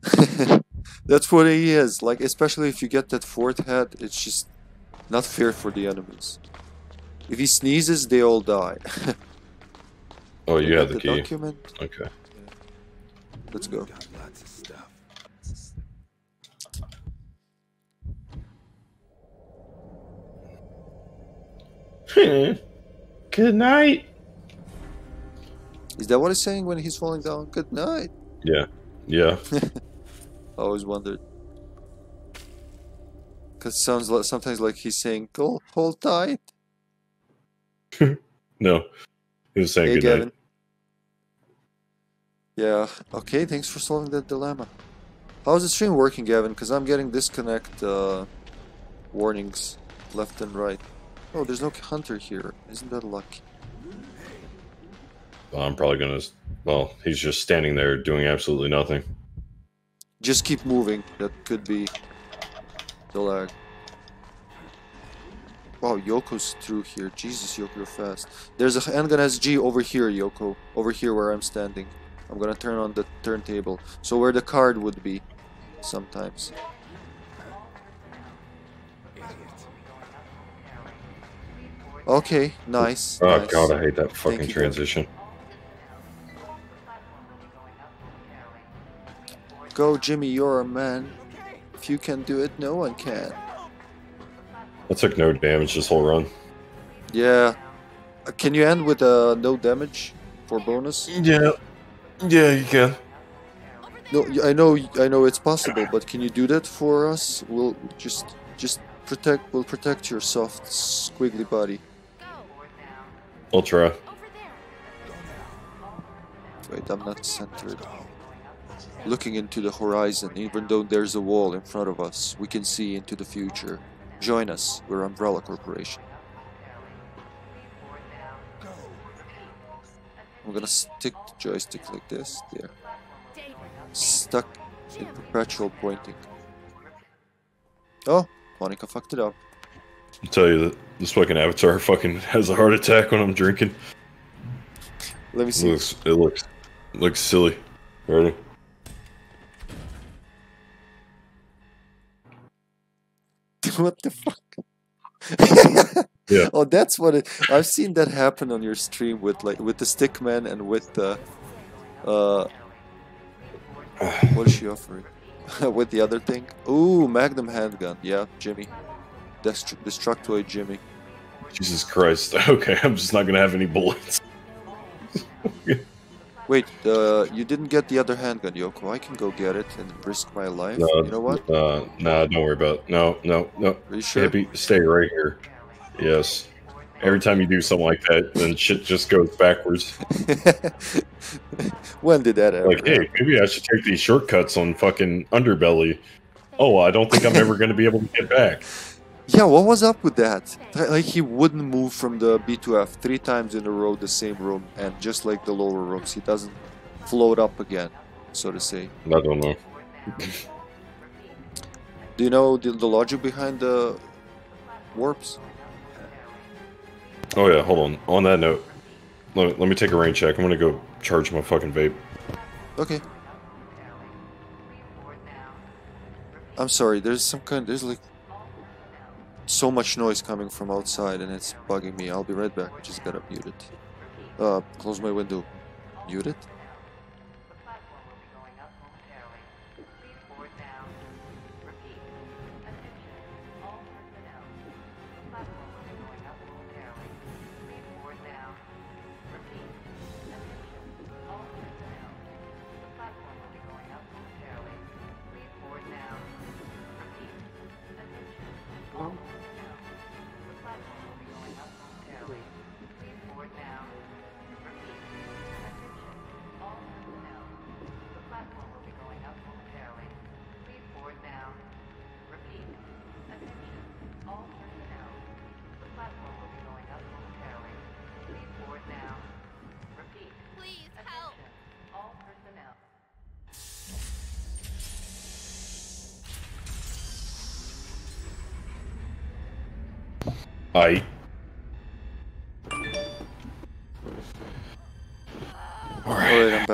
That's what he is. Like, especially if you get that fourth head, it's just not fair for the enemies. If he sneezes, they all die. oh, you have the, the key. Document. Okay. Yeah. Let's go. Good night. Is that what he's saying when he's falling down? Good night. Yeah. Yeah. I always wondered. Cause sounds like sometimes like he's saying, "Go hold tight." No. He was saying Hey, good Gavin. night. Yeah. Okay. Thanks for solving that dilemma. How's the stream working, Gavin? Because I'm getting disconnect uh, warnings left and right. Oh, there's no hunter here. Isn't that lucky? I'm probably gonna. Well, he's just standing there doing absolutely nothing. Just keep moving. That could be the lag. Wow, Yoko's through here. Jesus, Yoko, you're fast. There's a handgun SG over here, Yoko. Over here where I'm standing. I'm gonna turn on the turntable. So where the card would be, sometimes. Okay, nice. Oh nice. god, I hate that fucking you, transition. Go, Jimmy, you're a man. If you can do it, no one can. I took no damage this whole run. Yeah. Uh, Can you end with uh, no damage for bonus? Yeah. Yeah, you can. No, I know, I know it's possible, but can you do that for us? We'll just, just protect, we'll protect your soft, squiggly body. Go. I'll try. Over there. Wait, I'm not centered. Looking into the horizon, even though there's a wall in front of us, we can see into the future. Join us, we're Umbrella Corporation. I'm gonna stick the joystick like this, there. Stuck in perpetual pointing. Oh, Monica fucked it up. I'll tell you that this fucking avatar fucking has a heart attack when I'm drinking. Let me It see. looks, it looks, it looks silly. Ready? what the fuck? Yeah. Oh, that's what it. I've seen that happen on your stream with like with the stickman and with the. Uh, what is she offering? with the other thing? Ooh, Magnum handgun. Yeah, Jimmy. Destru- Destructoid Jimmy. Jesus Christ. Okay, I'm just not gonna have any bullets. Wait, uh, you didn't get the other handgun, Yoko. I can go get it and risk my life. No, you know what? Uh, nah, don't worry about. It. No, no, no. Are you sure? Hippie, stay right here. Yes. Every time you do something like that, then shit just goes backwards. when did that ever? Like, hey, maybe I should take these shortcuts on fucking underbelly. Oh, I don't think I'm ever going to be able to get back. Yeah, what was up with that? Like he wouldn't move from the B2F three times in a row, the same room, and just like the lower rooms, he doesn't float up again, so to say. I don't know. Do you know the, the logic behind the warps? Oh yeah, hold on. On that note, let, let me take a rain check. I'm gonna go charge my fucking vape. Okay. I'm sorry. There's some kind. There's like so much noise coming from outside, and it's bugging me. I'll be right back. I just gotta mute it. Uh, close my window. Mute it.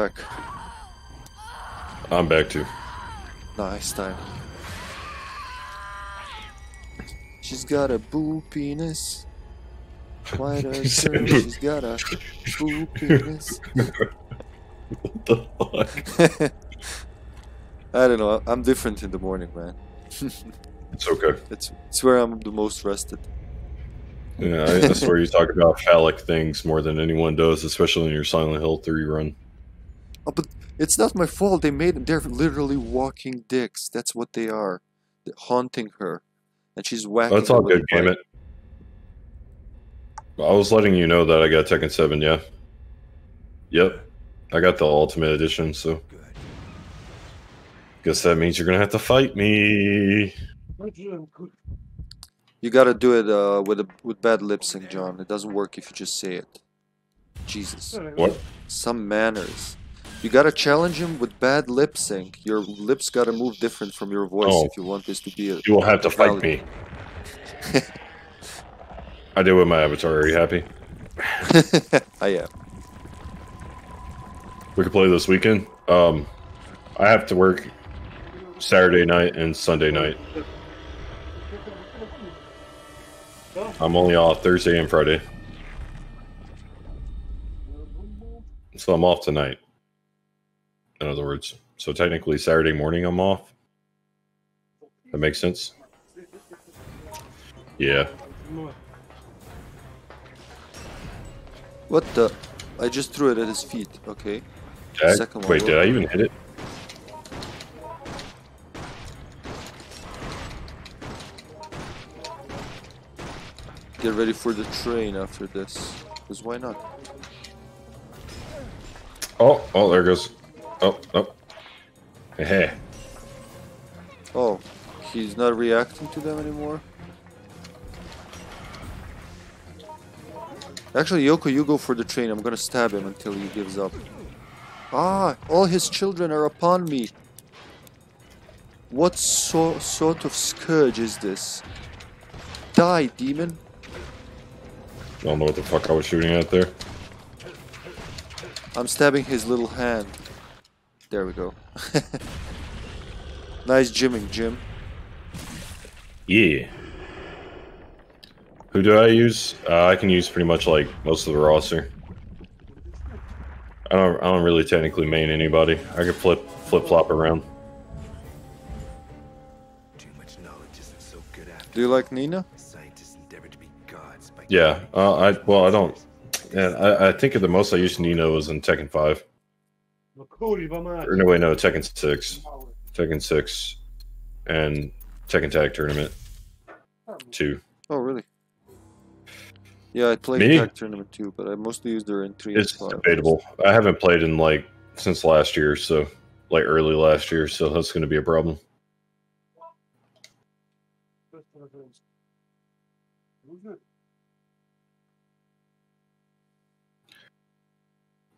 Back. I'm back too. Nice time. She's got a boo penis. A girl. She's got a boo penis. What the fuck? I don't know. I'm different in the morning, man. It's okay. It's it's where I'm the most rested. Yeah, I swear you talk about phallic things more than anyone does, especially in your Silent Hill 3 run. Oh, but it's not my fault. They made them. They're literally walking dicks. That's what they are. They're haunting her, and she's whacking. That's all good, damn it. I was letting you know that I got Tekken 7, yeah. Yep. I got the Ultimate Edition, so Good. guess that means you're gonna have to fight me. You? You gotta do it uh, with a with bad lip sync, John. It doesn't work if you just say it. Jesus, What? some manners. You gotta challenge him with bad lip sync. Your lips gotta move different from your voice Oh. if you want this to be a. You will have to fight me. I did with my avatar. Are you happy? I am. We could play this weekend. Um, I have to work Saturday night and Sunday night. I'm only off Thursday and Friday, so I'm off tonight. In other words, so technically Saturday morning I'm off. That makes sense. Yeah. What the? I just threw it at his feet. Okay. I- Second one wait, did I even hit it? Get ready for the train after this. Because why not? Oh, oh, there it goes. Oh, oh. Hey, Oh, he's not reacting to them anymore? Actually, Yoko, you go for the train. I'm gonna stab him until he gives up. Ah, all his children are upon me. What so, sort of scourge is this? Die, demon. I don't know what the fuck I was shooting at there. I'm stabbing his little hand. There we go. nice gymming, Jim. Yeah. Who do I use? Uh, I can use pretty much like most of the roster. I don't. I don't really technically main anybody. I can flip flip flop around. Too much knowledge isn't so good after Do you like Nina? to be gods by Yeah. Uh, I well, I don't. Yeah, I, I think at the most I used Nina was in Tekken Five. Kurwa mać. Or no, wait, no, Tekken Six, Tekken Six, and Tekken Tag Tournament Two. Oh, really? Yeah, I played Me? Tag Tournament 2, but I mostly used her in 3 It's and debatable. I haven't played in like since last year, so like early last year, so that's going to be a problem.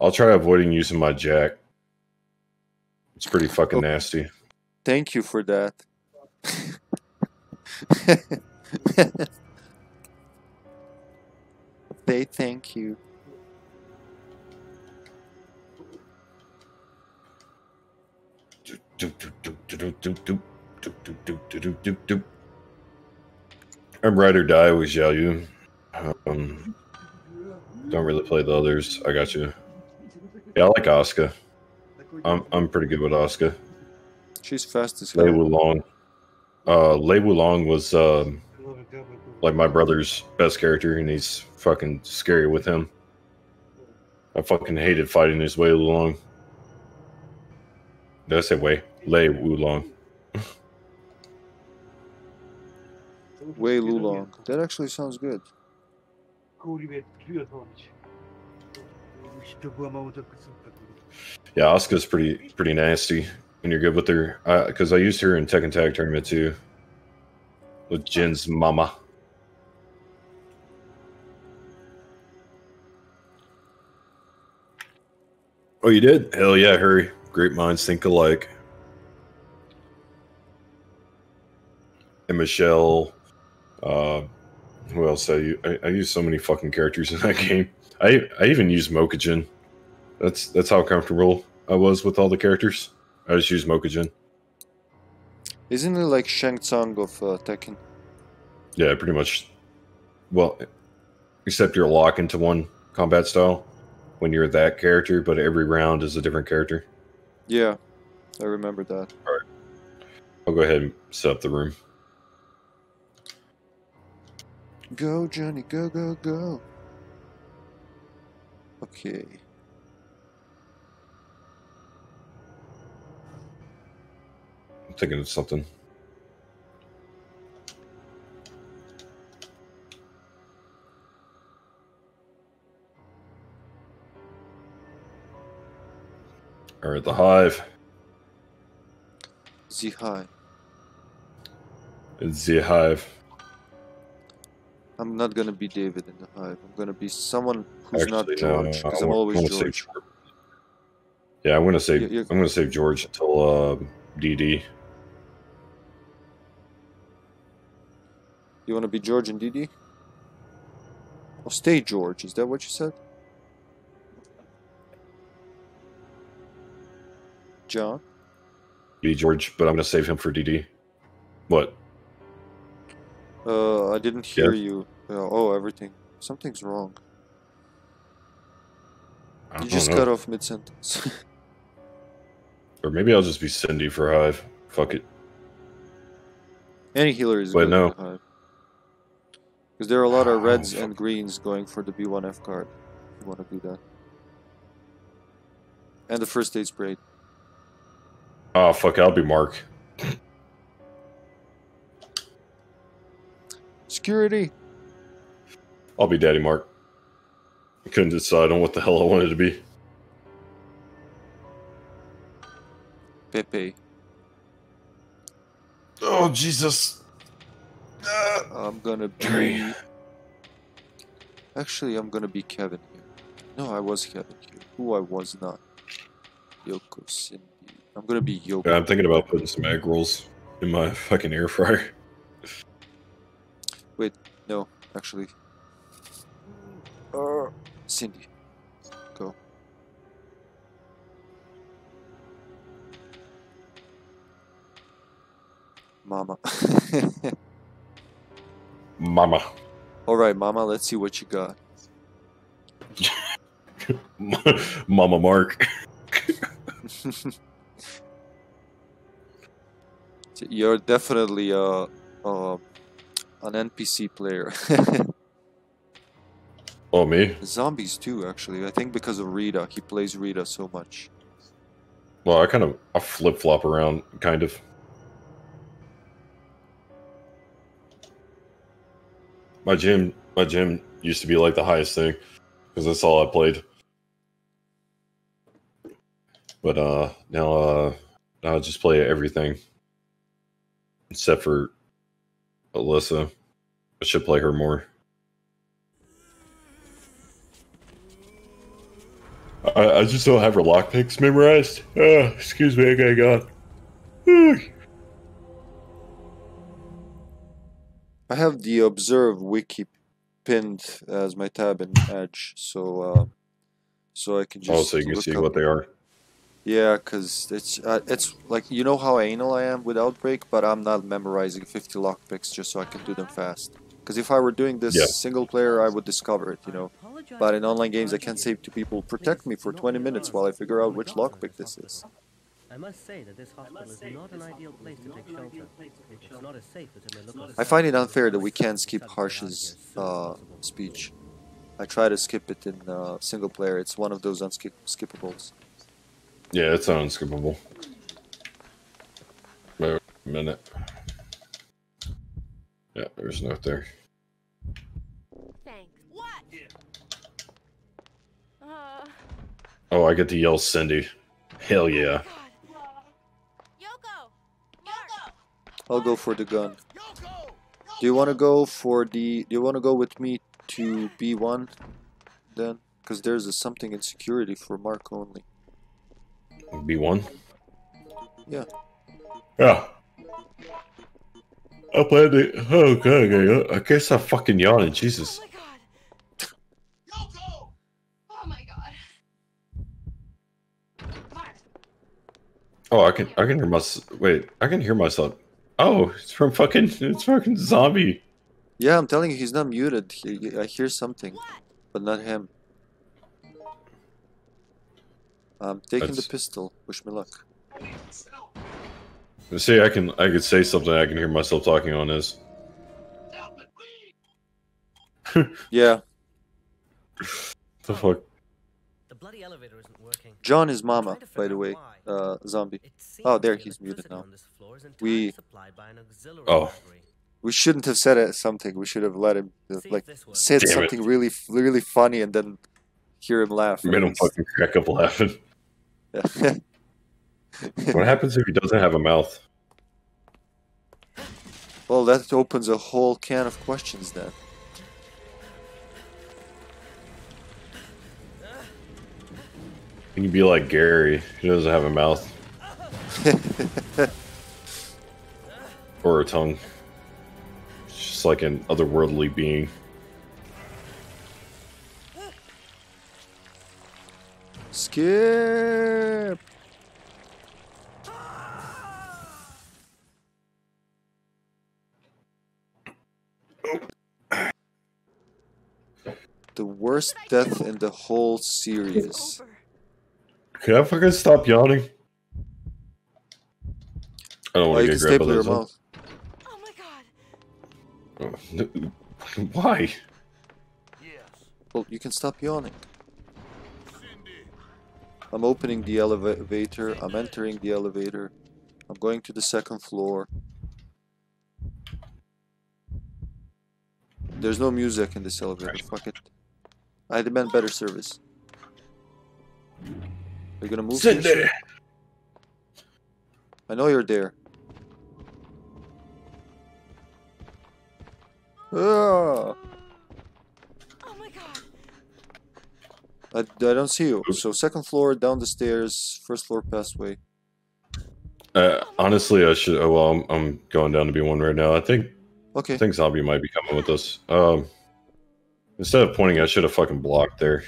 I'll try avoiding using my jack. It's pretty fucking Oh. nasty. Thank you for that. they thank you. I'm ride or die with Xiao Yu. Um, don't really play the others. I got you. Yeah, I like Asuka. I'm I'm pretty good with Asuka. She's fast as Lei hell. Wulong. Uh, Lei Wulong was um, like my brother's best character, and he's fucking scary with him. I fucking hated fighting this Wei Wulong. Did I say Wei? Lei Wulong. Way Lulong. That actually sounds good. Yeah, Asuka's pretty pretty nasty when you're good with her. Because I used her in Tekken Tag Tournament Two, with Jin's mama. Oh, you did? Hell yeah, hurry. Great minds think alike. And Michelle. Uh, who else? I use so many fucking characters in that game. I I even use Mokujin. That's that's how comfortable I was with all the characters. I just use Mokujin. Isn't it like Shang Tsung of uh, Tekken? Yeah, pretty much. Well, except you're locked into one combat style when you're that character, but every round is a different character. Yeah, I remember that. All right. I'll go ahead and set up the room. Go, Johnny, go, go, go. Okay. Thinking of something. Right, the hive. Z hive. It's the hive. I'm not gonna be David in the hive. I'm gonna be someone who's not Actually, no, George, because I'm always George. George. Yeah, I'm gonna save. You- you- I'm gonna save George until um, DD. You wanna be George and Didi? Oh, stay George. Is that what you said? John? Be George, but I'm gonna save him for DD. What? Uh, I didn't hear Yeah. you. Uh, oh, everything. Something's wrong. I You just know. cut off mid sentence. Or maybe I'll just be Cindy for hive. Fuck it. Any healer is Wait, good no. In the hive. Because there are a lot of reds and greens going for the B1F card. If you want to do that. And the first aid spray. Oh fuck! I'll be Mark. Security! I'll be Daddy Mark. I couldn't decide on what the hell I wanted to be. Pepe. Oh Jesus! Uh, I'm gonna be. Actually, I'm gonna be Kevin here. No, I was Kevin here. Who I was not. Yoko Cindy. I'm gonna be Yoko. Yeah, I'm thinking about putting some egg rolls in my fucking air fryer. Wait, no, actually. Uh, Cindy. Go. Mama. Mama. Alright, Mama, let's see what you got. Mama Mark. You're definitely uh, uh, an NPC player. Oh me? Zombies too, actually. I think because of Rita, he plays Rita so much. Well, I kind of I flip flop around, kind of. My Jim, my Jim used to be like the highest thing because that's all I played. But uh, now uh, now I just play everything except for Alyssa. I should play her more. I, I just don't have her lockpicks memorized. Uh, excuse me, I gotta I have the Obsrv wiki pinned as my tab in Edge, so uh, so I can just Oh, so you can see up- what they are. Yeah, because it's uh, it's like you know how anal I am with Outbreak, but I'm not memorizing 50 lockpicks just so I can do them fast. Because if I were doing this Yeah. single player, I would discover it, you know. But in online games, I can't say to people, "Protect me for 20 minutes while I figure out which lockpick this is." I must say that this hospital is not an ideal place to take shelter. It's not as safe as it may look. I find it unfair that we can't skip Harsh's uh, speech. I try to skip it in uh, single player. It's one of those unskippables. Yeah, it's unskippable. Wait a minute. Yeah, there's no there. Thanks. What? Uh, Oh, I get to yell Cindy. Hell yeah. I'll go for the gun. Do you want to go for the? Do you want to go with me to B1 then? Because there's a something in security for Mark only. B1? Yeah. Yeah. I played it. Oh, god, okay. I guess I'm fucking yawning. Jesus. Oh my god! Oh my god. Oh, I can I can hear my wait. I can hear myself. Oh, it's from fucking it's fucking zombie. Yeah, I'm telling you, he's not muted. He, I hear something, but not him. I'm taking the pistol. Wish me luck. See, I can I could say something. I can hear myself talking on this. Yeah, the fuck? The bloody elevator isn't working. John is Mama, by the way. why. Uh, zombie. Oh, there, he's muted now. on this floor is entirely We- supplied by an auxiliary Oh. We shouldn't have said it something. We should have let him uh, like this works. said Damn it. something really really funny and then hear him laugh. Made him fucking crack up laughing. Yeah. What happens if he doesn't have a mouth? well, that opens a whole can of questions then. Can you be like Gary? He doesn't have a mouth or a tongue. It's just like an otherworldly being. Skip. The worst death in the whole series. Can I fucking stop yawning? I don't want to get grabbed by those. mouth. Oh my god. Oh, Why? Yes. Well, you can stop yawning. I'm opening the elevator. I'm entering the elevator. I'm going to the second floor. There's no music in this elevator. Fuck it. I demand better service. You're gonna move here, sir? I know you're there. Ah, Oh my god. I, I don't see you. So second floor, down the stairs, first floor passway. Uh, honestly, I should. Oh, well, I'm, I'm going down to be one right now. I think Okay. I think zombie might be coming with us. Um, instead of pointing, I should have fucking blocked there.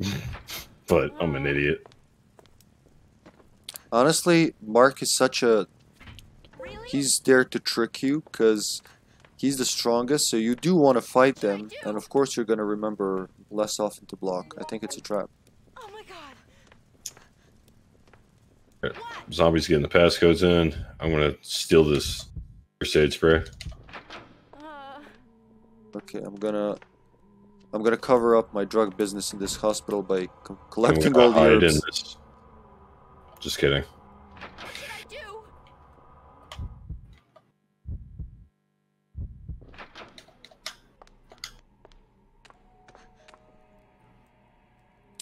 but I'm an idiot. Honestly, Mark is such a Really? he's there to trick you because he's the strongest so you do want to fight them and of course you're going to remember less often to block i think it's a trap Oh my god. Zombies getting the passcodes in. I'm gonna steal this crusade spray. Uh, okay i'm gonna i'm gonna cover up my drug business in this hospital by co- collecting all the hide in herbs this. Just kidding. what should I do?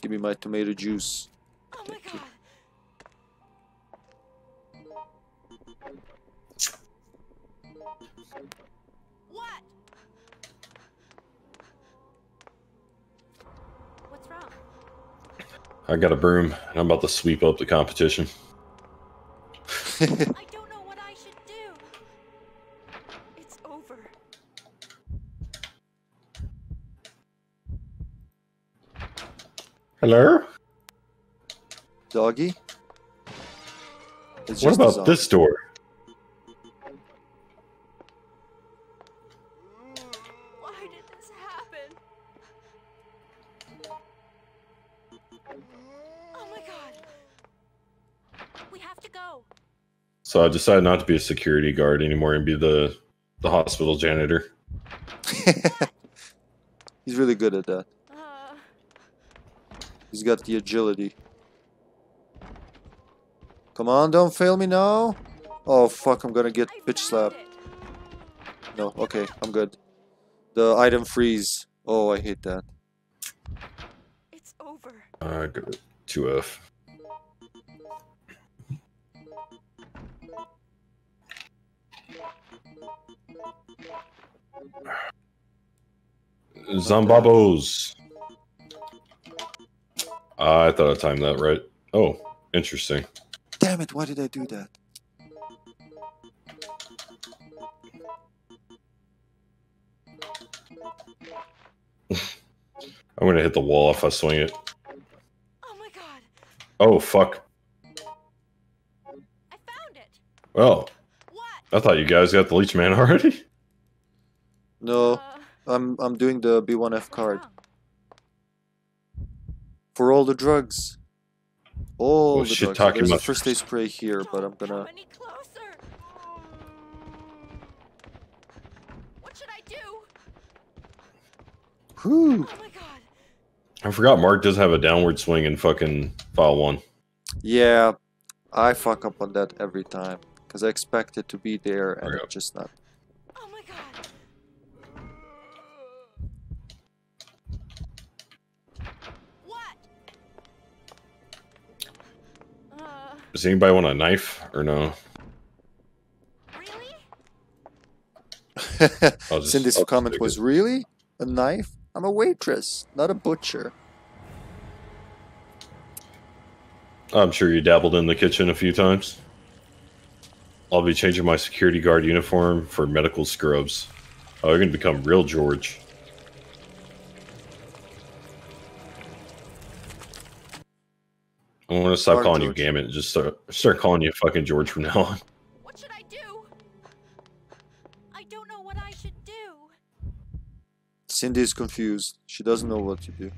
give me my tomato juice Oh my god. I got a broom and I'm about to sweep up the competition. I don't know what I should do. It's over. Hello? doggy it's What about this door? So I decided not to be a security guard anymore and be the the hospital janitor. he's really good at that Uh, he's got the agility come on don't fail me now oh fuck i'm gonna get I pitch found slapped. No, okay, I'm good. The item freeze. Oh, I hate that. It's over. I got a 2F. Zombabos. Ah, I thought I timed that right. Oh, interesting. Damn it, why did I do that? I'm gonna hit the wall if I swing it. Oh my god. Oh, fuck. Well, What? I thought you guys got the leech man already. No, Uh, I'm I'm doing the B1F card for all the drugs. All Oh, the shit, drugs. talking There's a first aid spray here, but I'm gonna. come. What should I do? Whew. Oh my god. I forgot Mark does have a downward swing in fucking file one. Yeah, I fuck up on that every time because I expect it to be there and it's just not. Oh my god. What? Uh, Does anybody want a knife or no? really? I'll just- Cindy's I'll comment was it. really a knife. I'm a waitress, not a butcher. I'm sure you dabbled in the kitchen a few times. I'll be changing my security guard uniform for medical scrubs. Oh, you're gonna become real George. I want to stop Smart calling George. you Gamut. and Just start, start calling you fucking George from now on. What should I do? I don't know what I should do. Cindy is confused. She doesn't know what to do.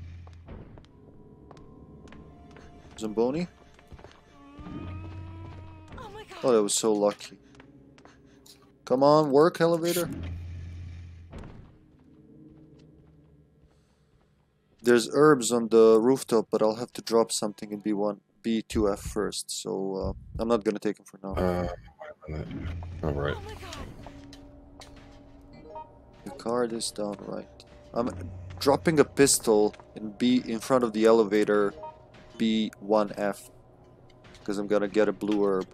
Zamboni? Oh that was so lucky. Come on, work elevator. There's herbs on the rooftop, but I'll have to drop something in B1, B2F first, so uh, I'm not gonna take them for now. Uh, all right. My god. The card is down right. I'm dropping a pistol in B in front of the elevator B1F because I'm gonna get a blue herb.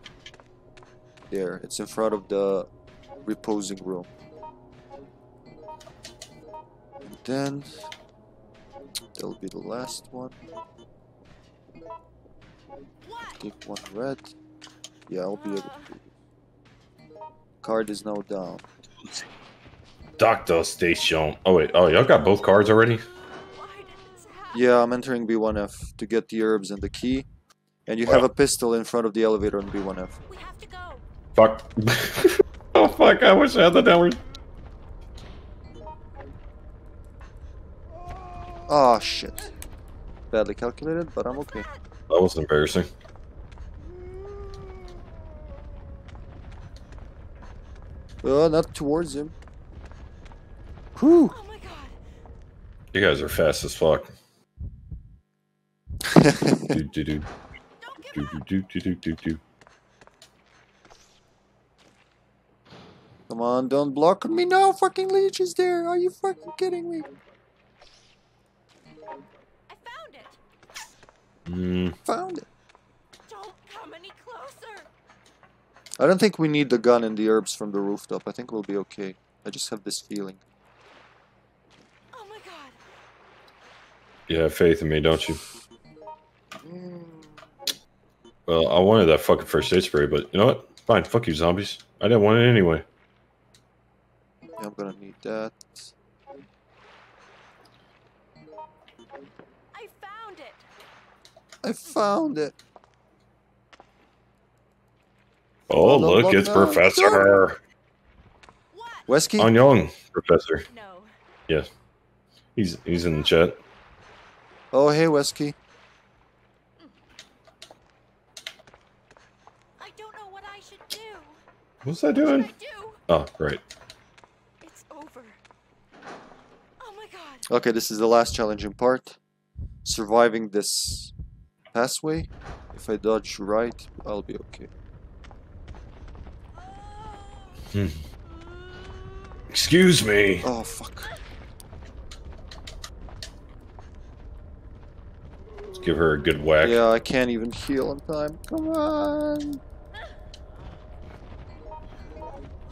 There, it's in front of the reposing room. And then that'll be the last one. What? Take one red. Yeah, I'll be able to do this. Card is now down. Doctor Station. Oh wait. Oh, y'all got both cards already. Why did this happen? Yeah, I'm entering B1F to get the herbs and the key. And you have a pistol in front of the elevator on B1F. We have to go. Fuck. oh fuck! I wish I had the downward. Oh shit. Badly calculated, but I'm okay. That was embarrassing. Uh, not towards him. Whew. Oh my god. You guys are fast as fuck. do do do Don't do do do do do do. Come on, don't block me. No, fucking leech is there. Are you fucking kidding me? I found it. Mm, Found it. Don't come any closer. I don't think we need the gun and the herbs from the rooftop. I think we'll be okay. I just have this feeling. Oh my god. you have faith in me, don't you? Mm. Well, I wanted that fucking first aid spray, but you know what? Fine, fuck you, zombies. I didn't want it anyway. I'm gonna need that. I found it. I found it. Oh, Oh, look, look, it's no. Professor What? Wesky? On Young. Professor. No. Yes, he's he's in the chat. Oh, hey, Wesky. I don't know what I should do. What's that What doing? I do? Oh, right. It's over. Oh my god. Okay, this is the last challenging part. Surviving this passway. If I dodge right, I'll be okay. Hmm. Excuse me. Oh, fuck. Let's give her a good whack. Yeah, I can't even heal in time. Come on.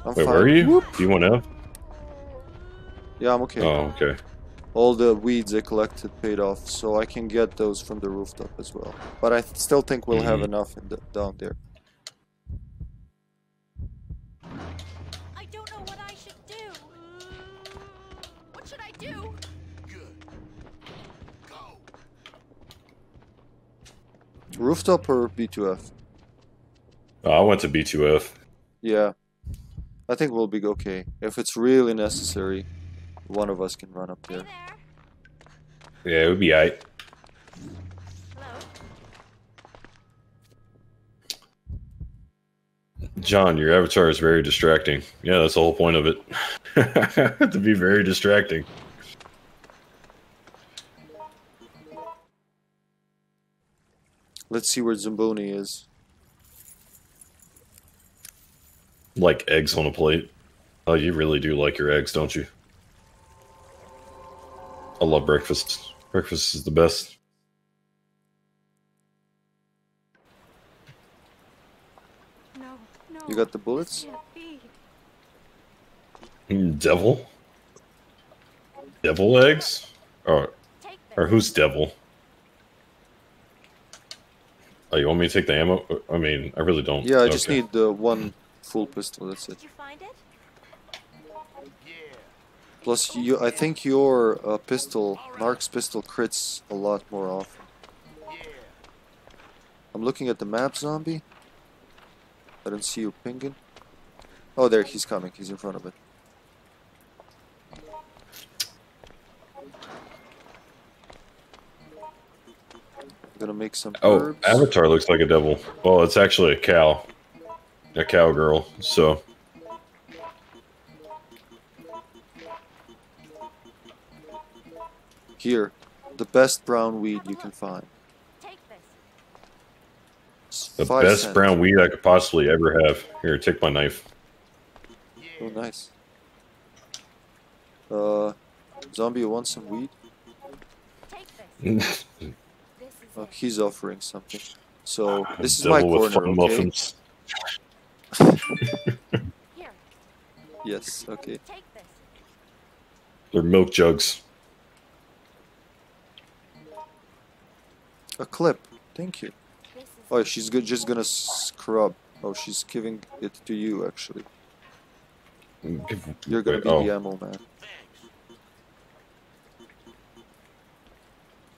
I'm Wait, fine. where are you? Whoop. Do you want F? Yeah, I'm okay. Oh, okay. All the weeds I collected paid off, so I can get those from the rooftop as well. But I still think we'll have Mhm. enough in the, down there. I don't know what I should do. What should I do? Good. Go. Rooftop or B2F? Oh, I went to B2F. Yeah. I think we'll be okay. If it's really necessary, one of us can run up there. there. Yeah, it would be eight. John, your avatar is very distracting. Yeah, that's the whole point of it. to be very distracting. Let's see where Zamboni is. Like eggs on a plate. Oh, you really do like your eggs, don't you? I love breakfast. Breakfast is the best. No, no. You got the bullets? Devil? Devil eggs? Or, or who's devil? Oh, you want me to take the ammo? I mean, I really don't. Yeah, I just need the one full pistol. That's it. Did you find it? Plus, you, I think your uh, pistol, Mark's pistol, crits a lot more often. I'm looking at the map, zombie. I don't see you pinging. Oh, there, he's coming. He's in front of it. I'm gonna make some Oh, herbs. Avatar looks like a devil. Well, it's actually a cow. A cowgirl, so. Here, the best brown weed you can find. It's The best cents. brown weed I could possibly ever have. Here, take my knife. Oh, nice. Uh, zombie, you want some weed? Take this. This Oh, he's offering something. So this is my corner, okay? muffins. Yes, okay. They're milk jugs. A clip. Thank you. Oh, she's good. Just gonna scrub. Oh, she's giving it to you actually. You're gonna Wait, be oh. the ammo man.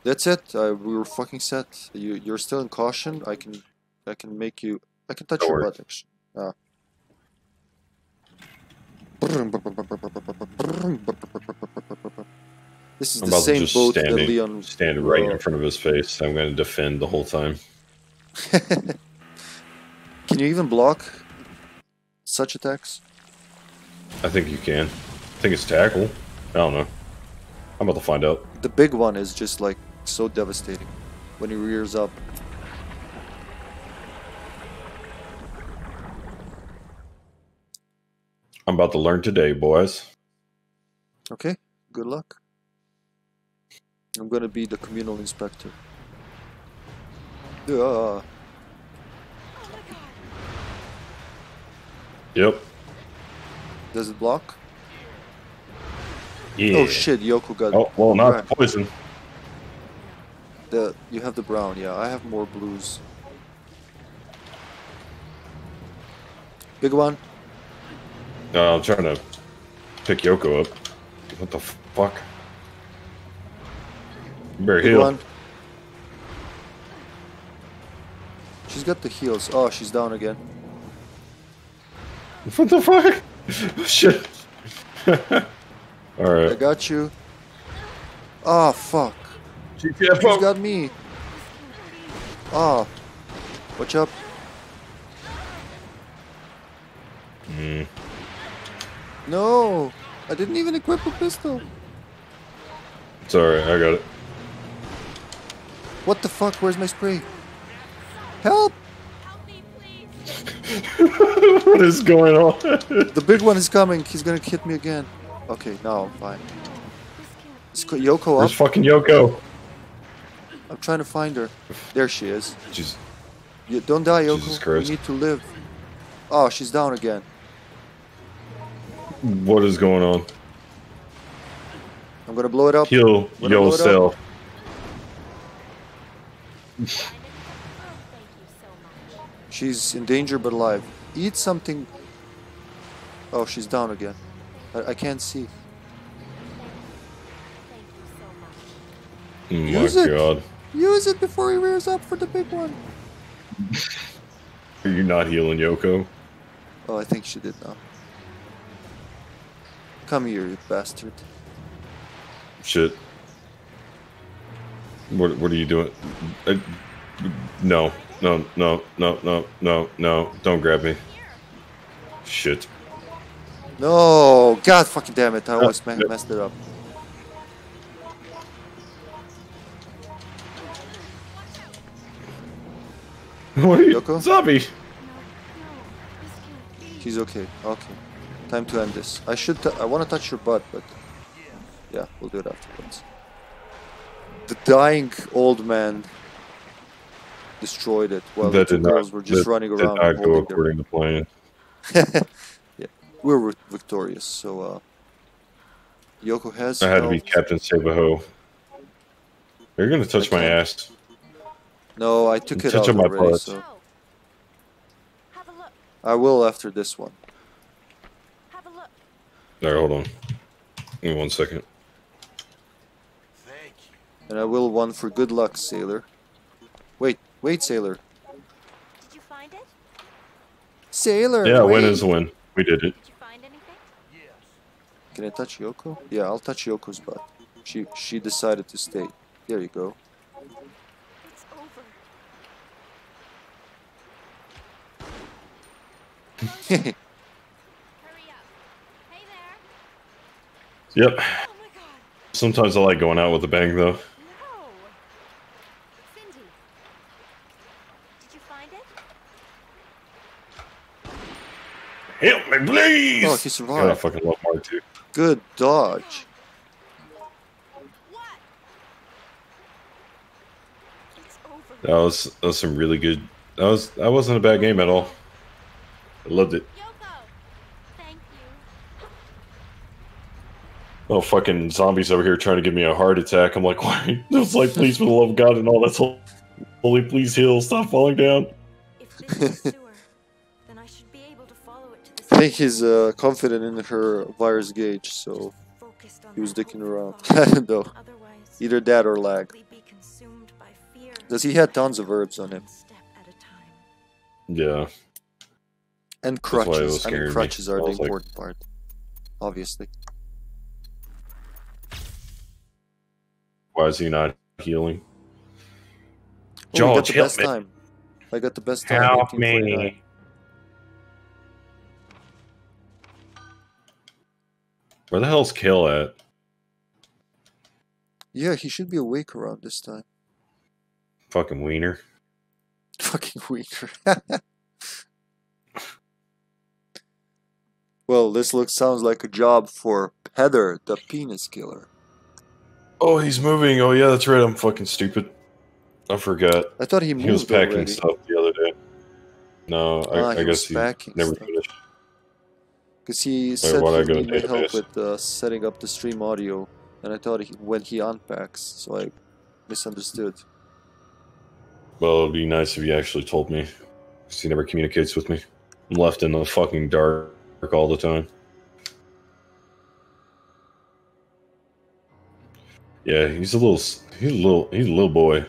That's it. Uh, we were fucking set. You you're still in caution. I can I can make you. I can touch Don't your worry. butt actually. Ah. This is I'm the same boat that standing- Leon. Stand right in front of his face. I'm going to defend the whole time. Can you even block such attacks? I think you can. I think it's tackle. I don't know. I'm about to find out. The big one is just like so devastating when he rears up. I'm about to learn today, boys. Okay, good luck. I'm gonna be the communal inspector. Yeah. Yep. Does it block? Yeah. Oh shit, Yoko got Oh, well, not Right. poison. the. You have the brown, yeah. I have more blues. Big one. Uh, I'm trying to pick Yoko up. What the fuck? Big heal. one. She's got the heals. Oh, she's down again. What the fuck? Shit. Alright. I got you. Oh fuck. She's GTFO. got me. Oh. Watch up. Mm. No. I didn't even equip a pistol. Sorry, I got it. What the fuck? Where's my spray? Help! Help me, what is going on? The big one is coming. He's gonna hit me again. Okay, now I'm fine. Is Yoko Where's up? fucking Yoko? I'm trying to find her. There she is. Jeez. You, don't die, Yoko. Jesus Christ. You need to live. Oh, she's down again. What is going on? I'm gonna blow it up. Heal Wanna blow it up? yourself. be. Oh, thank you so much. She's in danger but alive. Eat something. Oh, she's down again. I, I can't see. Thank you so much. Oh my Use it. god. Use it before he rears up for the big one. Are you not healing Yoko? Oh, I think she did now. Come here, you bastard. Shit. What what are you doing? Uh, no. No, no, no, no, no, no. Don't grab me. Shit. No, God fucking damn it! I almost me- yep. messed it up. What are you, Yoko? Zombie? no, this can't be. He's okay. Okay. Time to end this. I should. T- I want to touch your butt, but yeah, we'll do it afterwards. The dying old man destroyed it while the that two did not. girls were just that running did around. not go holding their- according to plan. yeah, we were victorious, so uh, Yoko has. I had to be health. Captain Sabaho. You're gonna touch my ass. No, I took it Touch out on my already, butt. so No. Have a look. I will after this one. Have a look. Alright, hold on. Give me one second. Thank you. And I will one for good luck, sailor. Wait, wait, sailor. Did you find it? Sailor. Yeah, win wait. is a win. We did it. Did you find anything? Yes. Can I touch Yoko? Yeah, I'll touch Yoko's butt. She she decided to stay. There you go. It's over. Hurry up. Hey there. Yep. Oh. Sometimes I like going out with a bang, though. No. Cindy. Did you find it? Help me, please! oh, he God, I survived. fucking love Mark too. Good dodge. What? It's over. That was that was some really good. That was that wasn't a bad game at all. I loved it. Yoko. Thank you. Oh, fucking zombies over here trying to give me a heart attack. I'm like, why? It's like, please, for the love of God and all that's holy, please heal. Stop falling down. I think he's uh, confident in her virus gauge, so he was dicking around. thought. I don't know. Either that or lag. probably be consumed by fear. Does he had tons of herbs on him? One step at a time. Yeah. And why it was crutches. I scaring mean, me. crutches are I the was like- important part. Obviously. Why is he not healing? Oh, we George, got the help best me. time. I got the best time. Help 1849. me. Where the hell's Kill at? Yeah, he should be awake around this time. Fucking wiener. Fucking weaker. well, this looks sounds like a job for Heather, the penis killer. Oh, he's moving. Oh, yeah, that's right. I'm fucking stupid. I forgot. I thought he moved He was packing already. stuff the other day. No, I, Ah, I guess he packing never stuff. finished. Because he said he needed help with uh, setting up the stream audio, and I thought he, when he unpacks, so I misunderstood. Well, it'd be nice if he actually told me. Because he never communicates with me. I'm left in the fucking dark all the time. Yeah, he's a little, he's a little, he's a little boy.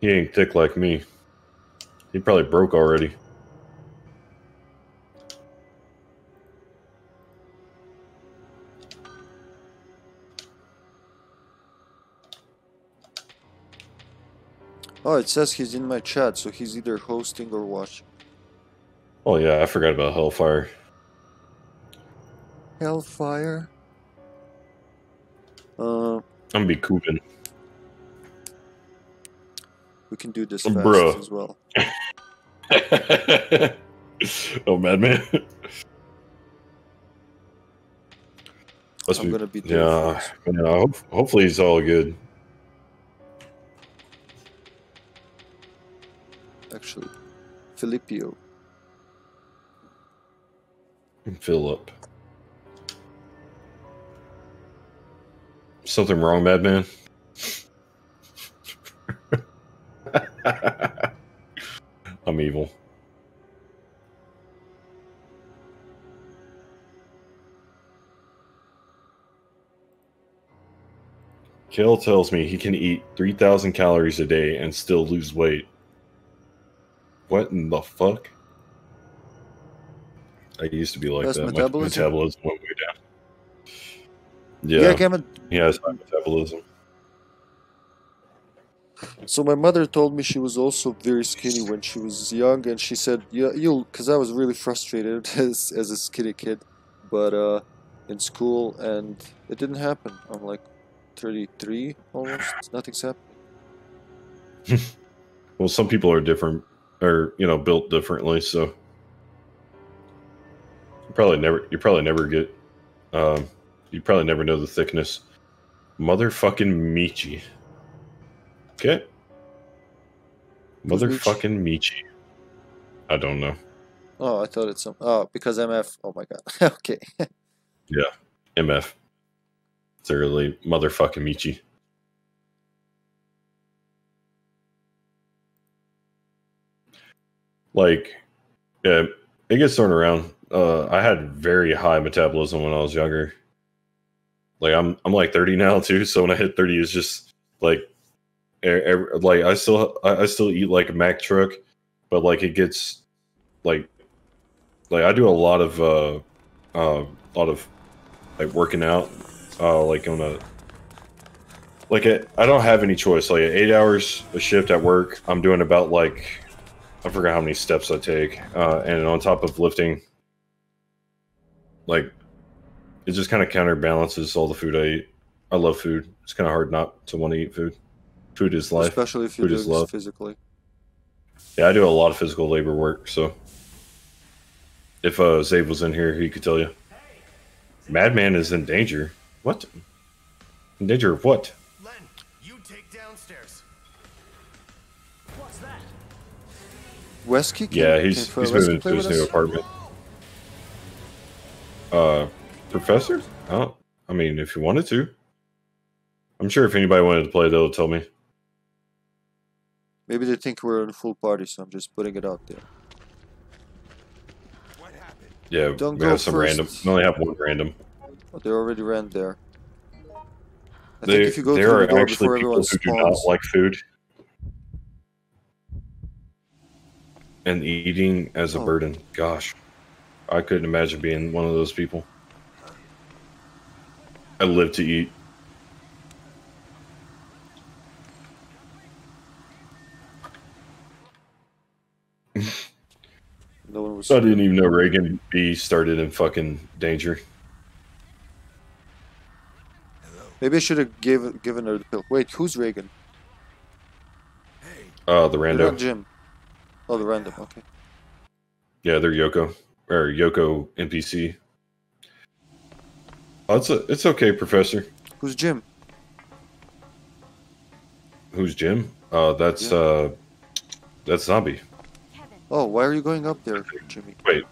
He ain't thick like me. He probably broke already. Oh, it says he's in my chat, so he's either hosting or watching. Oh yeah, I forgot about Hellfire. Hellfire. Uh, I'm gonna be Coopin. we can do this Uh, fast bruh. as well. oh, madman. Must I'm be- gonna be yeah, yeah. Hope, hopefully he's all good. Actually, Filippio. And Philip. Something wrong, madman? I'm evil. Kale tells me he can eat 3,000 calories a day and still lose weight. What in the fuck? I used to be like that. My metabolism? metabolism went way down. Yeah, Yeah, Gammon. he has high metabolism. So my mother told me she was also very skinny when she was young, and she said, "Yeah, you'll," because I was really frustrated as as a skinny kid, but uh, in school, and it didn't happen. I'm like 33 almost. Nothing's happened. Well, some people are different, or you know, built differently. So you probably never, you probably never get, um, you probably never know the thickness. Motherfucking Michi. Okay. Motherfucking Michi. I don't know. Oh, I thought it's some. Oh, because MF. Oh my god. okay. Yeah, MF. Early motherfucking Michi. Like, yeah, it gets thrown around. Uh, I had very high metabolism when I was younger. Like I'm, I'm like 30 now too. So when I hit 30, it's just like, e- ev- like I still, I I still eat like a Mac truck, but like it gets, like, like I do a lot of, uh, uh, a lot of like working out, uh, like on a like it, I don't have any choice. Like eight hours a shift at work, I'm doing about like I forgot how many steps I take, uh, and on top of lifting, like it just kind of counterbalances all the food I eat. I love food. It's kind of hard not to want to eat food. Food is life. Especially if you're Food is love. physically. Yeah, I do a lot of physical labor work. So if uh, Zabe was in here, he could tell you. Madman is in danger. What? In danger of what? Wesky? Came, Yeah, he's for he's moving play to his new us? apartment. Uh, professor? Oh, I mean, if you wanted to, I'm sure if anybody wanted to play, they'll tell me. Maybe they think we're in a full party, so I'm just putting it out there. What happened? Yeah, Don't we go have some random. We only have one random. Oh, they already ran there. I They, think if you go there are the door actually before people everyone who do not like food, and eating as a Oh. burden. Gosh, I couldn't imagine being one of those people. I live to eat. no one was. I didn't even know Reagan B started in fucking danger. Maybe I should have given given her the pill. Wait, who's Reagan? Hey, Uh, the They're rando. Jim. Oh, the random. Okay. Yeah, they're Yoko or Yoko NPC. Oh, it's a, it's okay, Professor. Who's Jim? Who's Jim? Uh, that's Yeah. uh, that's zombie. Oh, why are you going up there, Jimmy? Wait,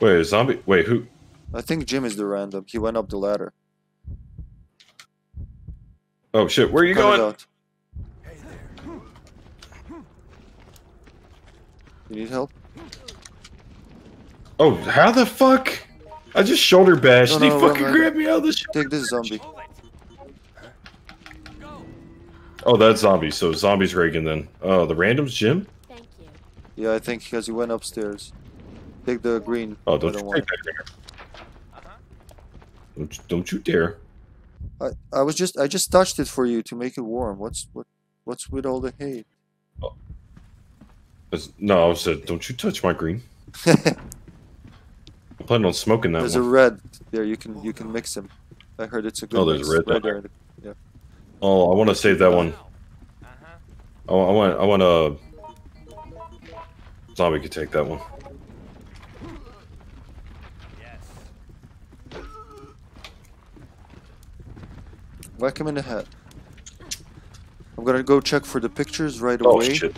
wait, zombie. Wait, who? I think Jim is the random. He went up the ladder. Oh shit, where are you Cut going? out. hey there. You need help? Oh, how the fuck? I just shoulder bashed. No, and he no, fucking grabbed me out of the shit. Take this zombie. Oh, that's zombie. So zombies Reagan then. Oh, the randoms Jim. thank you. Yeah, I think because he went upstairs. Take the green. Oh, don't don't you want take that here. Don't, you- don't you dare. I, I was just I just touched it for you to make it warm. What's what what's with all the hate? That's- oh. No, I said, don't you touch my green. I'm planning on smoking that There's a red there. You can you can mix them. I heard it's a good. Oh, there's mix red there. Yeah. Oh, I want to save that one. Oh, I want, I want a zombie could take that one. Whack him in the head. I'm gonna go check for the pictures right Oh away. shit!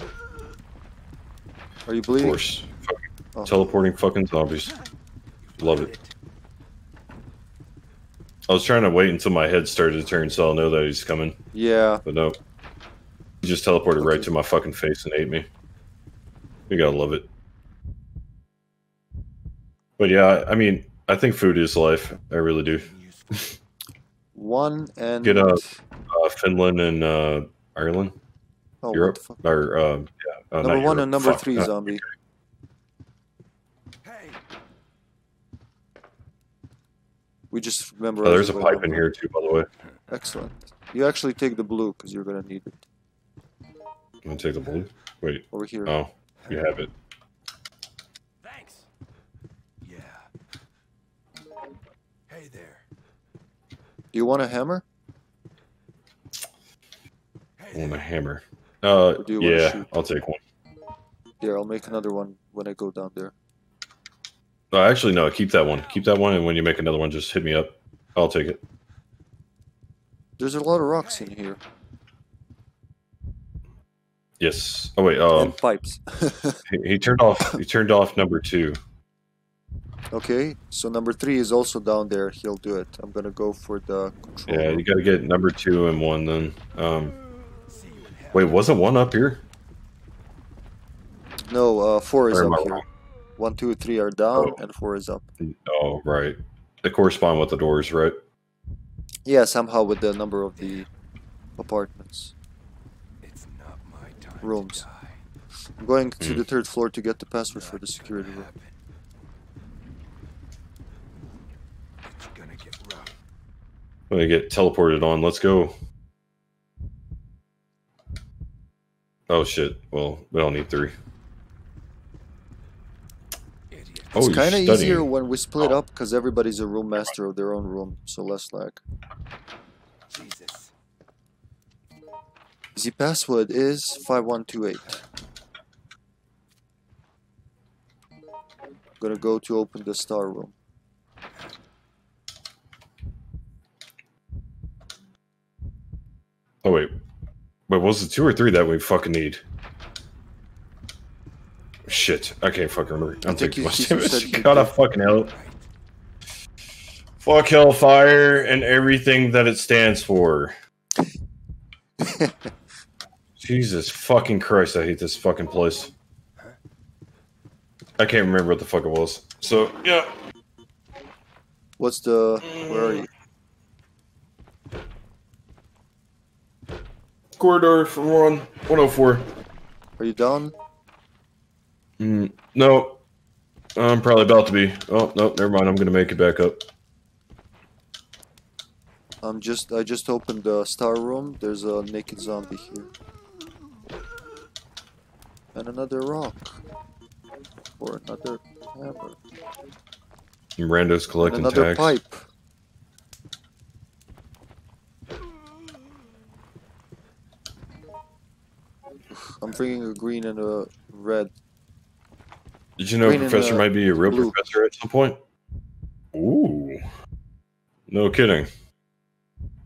Are you Of course, Oh. teleporting fucking zombies. Love it. I was trying to wait until my head started to turn so I'll know that he's coming, Yeah. but no. He just teleported right to my fucking face and ate me. You gotta love it. But yeah, I mean, I think food is life. I really do. One and. Get a- Uh, Finland and uh, Ireland, Oh, what Europe, the fuck? or uh, yeah, uh, Number one Europe. and number Fuck, three uh, zombie. Hey, We just remember. Oh, there's a pipe in here too, by the way. Excellent. You actually take the blue because you're gonna need it I'm gonna take the blue. Wait, over here. oh, you have it. thanks. Yeah. Hey there. Do you want a hammer? Hey I want a hammer. Uh, Or do you yeah? I'll take one. Here, I'll make another one when I go down there. Uh, actually, no, keep that one. Keep that one, and when you make another one, just hit me up. I'll take it. There's a lot of rocks in here Yes. Oh wait. Um, and pipes. he, he turned off. He turned off number two. okay, so number three is also down there. He'll do it. I'm gonna go for the control. Yeah, you got to get number two and one then. Um, wait, wasn't one up here? No, uh, four is up here. wrong? One, two, three are down, Oh. and four is up. Oh, right. They correspond with the doors, right? Yeah, somehow with the number of the apartments. It's not my time Rooms. I'm going to Hmm. the third floor to get the password for the security gonna room. happen. It's gonna get rough. Let me get teleported on. Let's go. Oh shit. Well, we don't need three. Idiot. Oh, it's he's kind of studying. easier when we split Oh. up because everybody's a room master of their own room, so less lag. Jesus. The password is 5128. gonna go to open the star room. Oh wait. Wait, was the two or three that we fucking need? Shit, I can't fucking remember. I'm taking you damage. said you God, I did. fucking hell. Fuck Hellfire and everything that it stands for. Jesus fucking Christ, I hate this fucking place. I can't remember what the fuck it was. So, yeah. What's the. Where are you? Corridor for one, 104. Are you done? Mm, no. I'm probably about to be. Oh, no, never mind. I'm going to make it back up. I'm just. I just opened the star room. There's a naked zombie here. And another rock. Or another hammer. And Rando's And collecting another tags. pipe. I'm bringing a green and a red. Did you know Green Professor might be a real blue. professor at some point? Ooh. No kidding.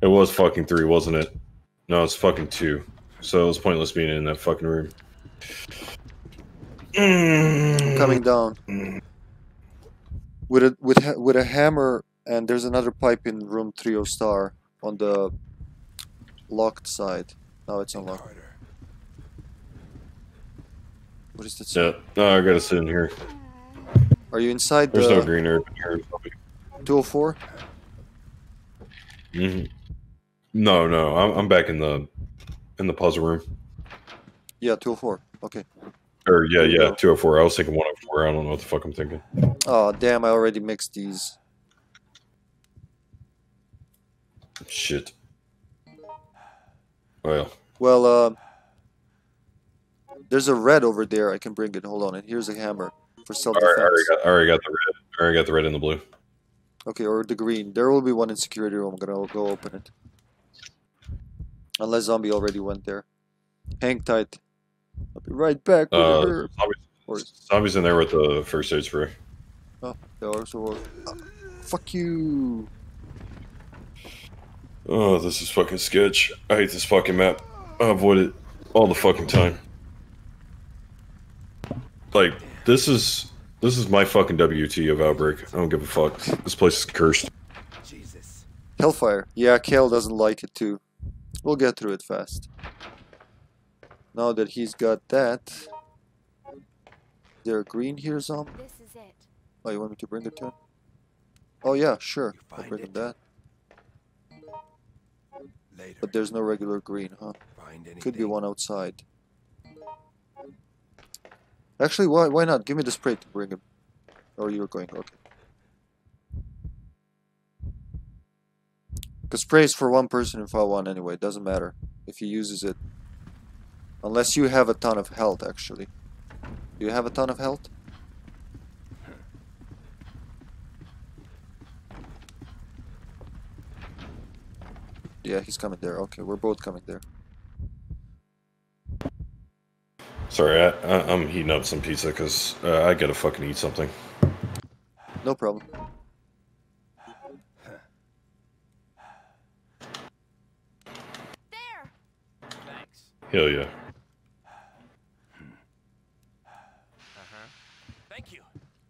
It was fucking three, wasn't it? No, it's fucking two. So it was pointless being in that fucking room. Mm. coming down with a with ha- with a hammer and there's another pipe in room 30 star on the locked side now it's unlocked Harder. What is that? Yeah, no, I gotta sit in here. are you inside There's no green herb in here. 204 hmm No, no, I'm, I'm back in the in the puzzle room. yeah 204 okay Or yeah, yeah, 204. I was thinking 104. I don't know what the fuck I'm thinking. oh damn i already mixed these Shit. Well, well uh there's a red over there i can bring it hold on and here's a hammer for I already, I self-defense already got, I already got the red. I already got the red and the blue. Okay, or the green. There will be one in security room. I'm gonna go open it. Unless zombie already went there. Hang tight. I'll be right back Uh, herb. Or zombies, zombies in there with the first aid spray. they also uh, fuck you. Oh, this is fucking sketch. I hate this fucking map. I avoid it all the fucking time. Like this is this is my fucking WT of outbreak. I don't give a fuck. This place is cursed. Jesus. Hellfire. Yeah, Kale doesn't like it too. We'll get through it fast. Now that he's got that. Is there a green here, zombie? This is it. Oh, you want me to bring it to him? Oh yeah, sure. I'll find bring him that. Later. But there's no regular green, huh? Find. Could be one outside. Actually, why why not? Give me the spray to bring him. Oh, or you're going, okay. Because spray is for one person in file 1 anyway, it doesn't matter if he uses it. Unless you have a ton of health, actually. Do you have a ton of health? Yeah, he's coming there. Okay, we're both coming there. Sorry, I, I, I'm heating up some pizza because uh, I gotta fucking eat something. No problem. There! Thanks. Hell yeah. Uh-huh. Thank you.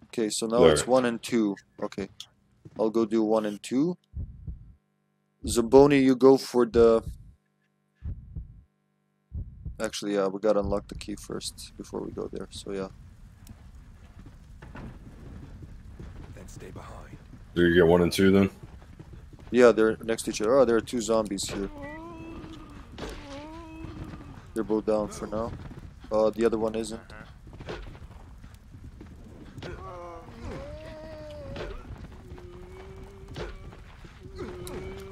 Okay, so now it's one and two. Okay. I'll go do one and two. Zamboni, you go for the... Actually, yeah, we gotta unlock the key first before we go there, so yeah. Then stay behind. Do you get one and two then? Yeah, they're next to each other. Oh, there are two zombies here. They're both down for now. Uh, the other one isn't.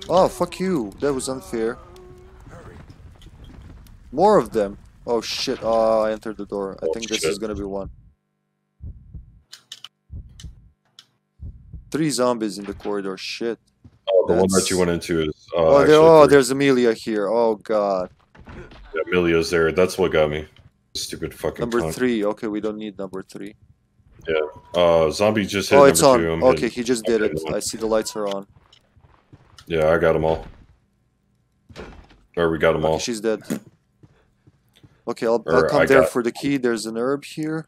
Oh, fuck you. That was unfair. More of them. Oh shit. Oh, I entered the door. I Oh, think this shit. is gonna be one. Three zombies in the corridor. Shit. Oh, the one that you went into is. Uh, Oh, there, oh there's Amelia here. Oh god. Yeah, Emilio's there. That's what got me. Stupid fucking. Number cunt. three. Okay, we don't need number three. Yeah. Uh, zombie just hit Oh, it's on. Okay, he just did it. one. I see the lights are on. Yeah, I got them all. Or we got them all. She's dead. Okay, I'll, I'll come I there got- for the key. There's an herb here.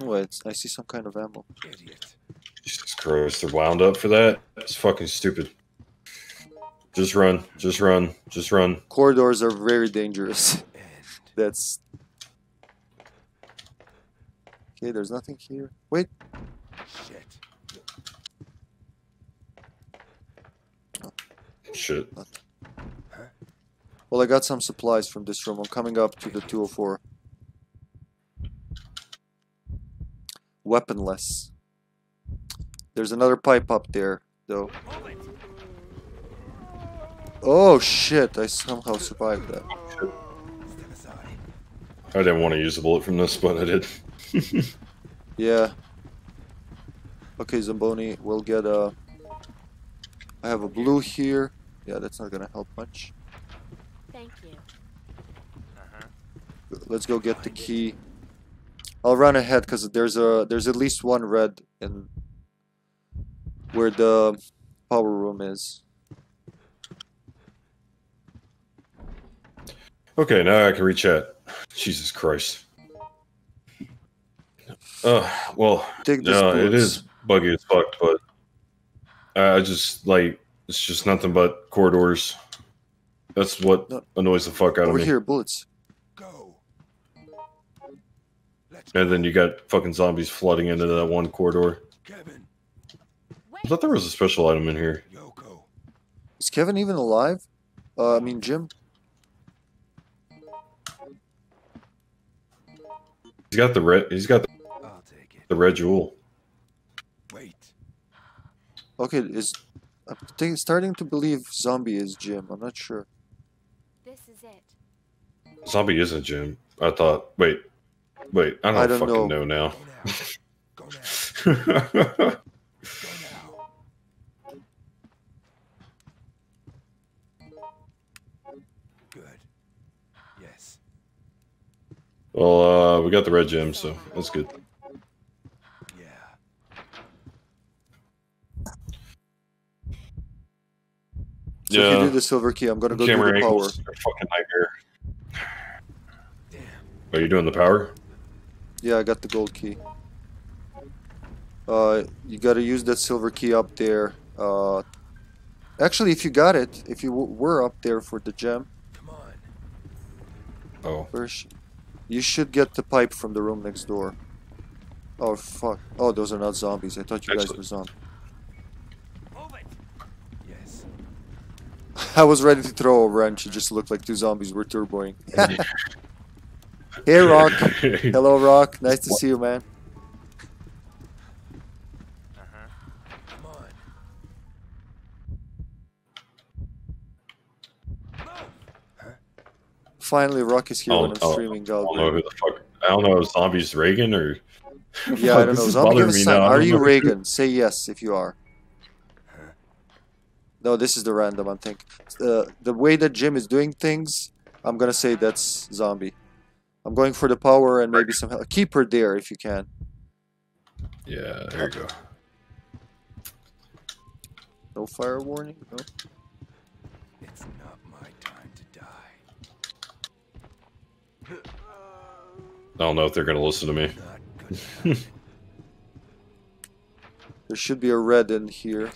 Oh, Wait, I see some kind of ammo. Idiot. Jesus Christ, they're wound up for that? That's fucking stupid. Just run. Just run. Just run. Corridors are very dangerous. End. That's okay. There's nothing here. Wait, Shit. Shit. Well, I got some supplies from this room. I'm coming up to the 204. Weaponless. There's another pipe up there, though. Oh shit! I somehow survived that. I didn't want to use a bullet from this, but I did. Yeah. Okay, Zamboni, we'll get a. I have a blue here. Yeah, that's not gonna help much. Thank you. Uh-huh. Let's go get the key. I'll run ahead because there's a there's at least one red in where the power room is. Okay, now I can reach out. Jesus Christ. Uh, well, no, it bullets. buggy as fuck, but I just like it's just nothing but corridors. That's what No. annoys the fuck out of me. over here. Bullets. And then you got fucking zombies flooding into that one corridor. Kevin. I thought there was a special item in here. Yoko. Is Kevin even alive? Uh, I mean Jim. He's got the red. He's got the, I'll take it. the red jewel. Wait. Okay, is I'm think, starting to believe zombie is Jim. I'm not sure. This is it. Zombie isn't Jim. I thought. Wait, wait. I don't, I don't fucking know. know, Go now. Go now. now. Go now. Good. Yes. well, uh, we got the red gem, so that's good. Yeah. So if you do the silver key, I'm gonna go do the power. fucking nightmare. Damn. Are you doing the power? Yeah, I got the gold key. Uh, you gotta use that silver key up there. Uh, actually, if you got it, if you w- were up there for the gem, Come on. Oh, where sh- you should get the pipe from the room next door. Oh fuck! Oh, those are not zombies. I thought you guys were zombies. Yes. I was ready to throw a wrench. It just looked like two zombies were turboing. hey, Rock. Hello, Rock. Nice to see you, man. Uh-huh. Come on. Finally, Rock is here Oh, when I'm oh, streaming I don't know who the fuck. I don't know if zombies Reagan or. Yeah, I don't know. Zombie, give a sign. Are you know Reagan? Say yes if you are. No, this is the random. I think uh, the way that Jim is doing things. I'm gonna say that's zombie. I'm going for the power and maybe some help. Keep her there if you can. Yeah, there you go. No fire warning. No. It's not my time to die. I don't know if they're gonna listen to me. Not gonna happen, There should be a red in here.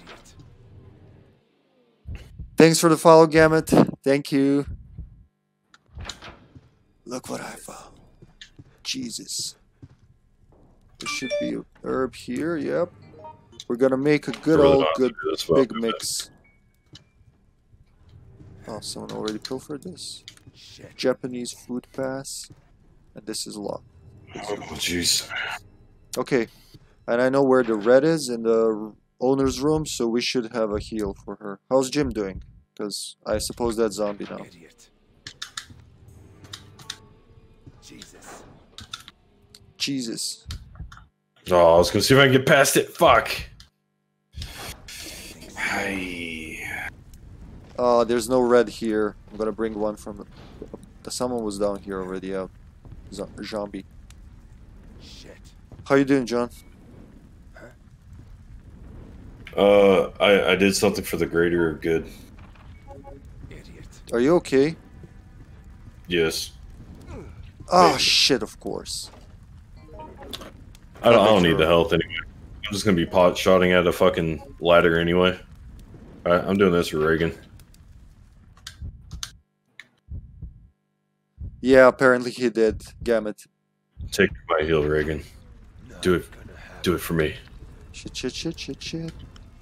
Thanks for the follow, Gamut. Thank you. Look what I found. Jesus. There should be a herb here. Yep. We're gonna make a good old good do this well. big mix. Oh, someone already pilfered this. Shit. Japanese food pass. And this is locked. Oh, jeez. Okay. And I know where the red is in the owner's room, so we should have a heal for her. How's Jim doing? Because I suppose that's zombie now. Idiot. Jesus. Oh, I was gonna see if I can get past it. Fuck. Hi. Uh, there's no red here. I'm gonna bring one from. The, someone was down here already. Out. Zo- zombie. Shit. How you doing, John? Uh, I I did something for the greater good. Idiot. Are you okay? Yes. Oh shit! Of course. I don't, I don't need the health anyway. I'm just gonna be pot shotting at a fucking ladder anyway. Alright, I'm doing this for Reagan. Yeah, apparently he did. Gamut. Take my heal, Reagan. Not Do it. Do it for me. Shit, shit, shit, shit, shit.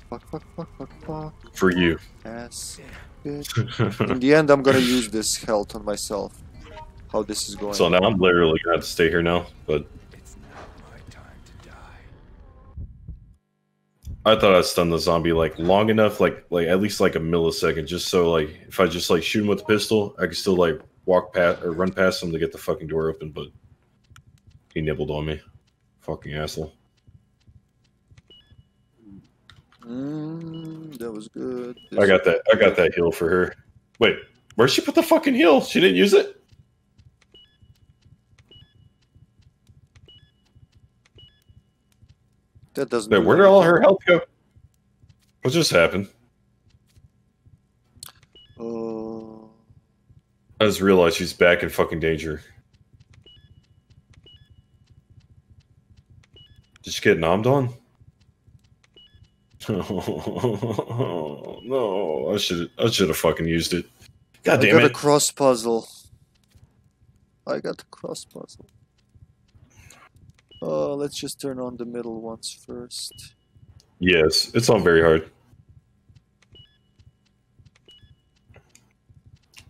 Fuck, fuck, fuck, fuck, fuck. For you. Ass. Bitch. In the end, I'm gonna use this health on myself. How this is going. so now I'm literally gonna have to stay here now, but It's not my time to die. I thought I'd stun the zombie like long enough, like like at least like a millisecond, just so like if I just like shoot him with the pistol, I could still like walk past or run past him to get the fucking door open, but he nibbled on me. Fucking asshole. Mm, that was good. I got that I got that heal for her. Wait, where'd she put the fucking heal? She didn't use it? That doesn't. Do where did all her health go? What just happened? Uh, I just realized she's back in fucking danger. Did she get nommed on? no, I should I should have fucking used it. God I damn got a cross puzzle. I got the cross puzzle. Uh, let's just turn on the middle ones first. Yes, it's not very hard.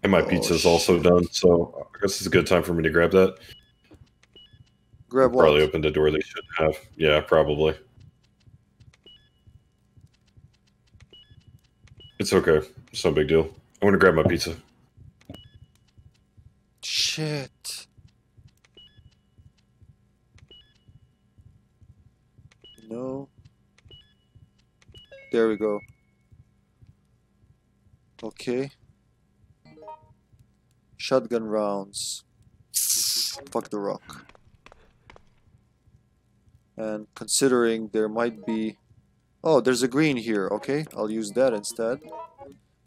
And my Oh, pizza's also done, so I guess it's a good time for me to grab that. Grab what? Probably opened a door they shouldn't have. Yeah, probably. It's okay. It's no big deal. I want to grab my pizza. Shit. No. There we go. Okay. Shotgun rounds. Fuck the rock. And considering there might be... Oh, there's a green here. Okay, I'll use that instead.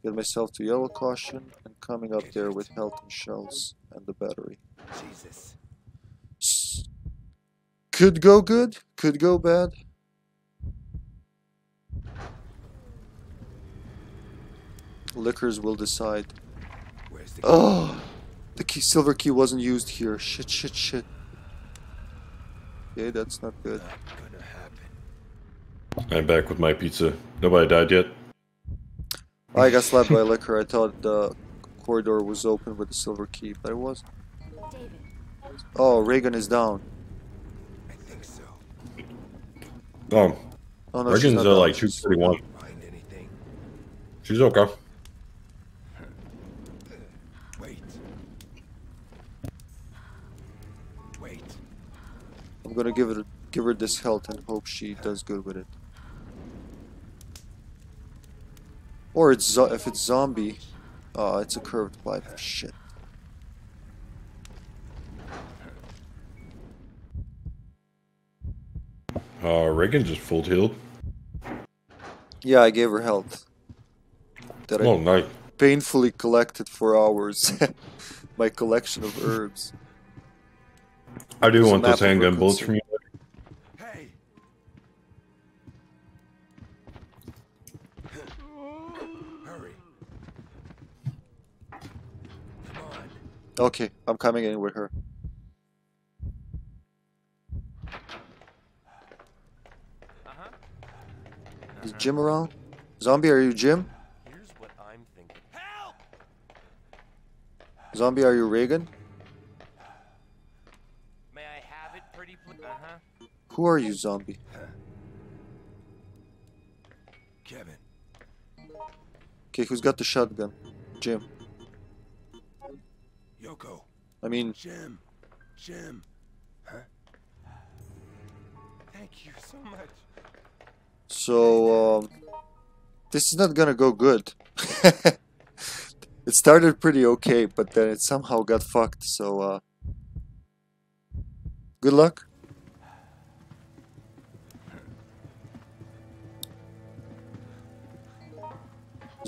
Get myself to yellow caution and coming up there with health and shells and the battery. Jesus. Could go good, could go bad. Lickers will decide. Where's the Oh, the key, silver key wasn't used here. Shit, shit, shit. Okay, that's not good. Not gonna happen. I'm back with my pizza. Nobody died yet. I got slapped by licker. I thought the corridor was open with the silver key, but it wasn't. Oh, Reagan is down. I think so. Oh, Oh no, Reagan's not uh, like She's- 241. She's okay. I'm gonna give her give her this health and hope she does good with it. Or it's if it's zombie, uh, it's a curved life. Shit. Uh, Reagan just full healed. Yeah, I gave her health. That oh, I nice. painfully collected for hours. My collection of herbs. I do There's want those handgun bullets from you. Hey! Hurry. Come on. Okay, I'm coming in with her. Uh-huh. Is Jim around? Zombie, are you Jim? Here's what I'm thinking. Help! Zombie, are you Reagan? Who are you, zombie? Kevin. Okay, who's got the shotgun? Jim. Yoko. I mean, Jim. Jim. Huh? Thank you so much. so, um, this is not gonna go good. it started pretty okay, but then it somehow got fucked, so, uh, good luck.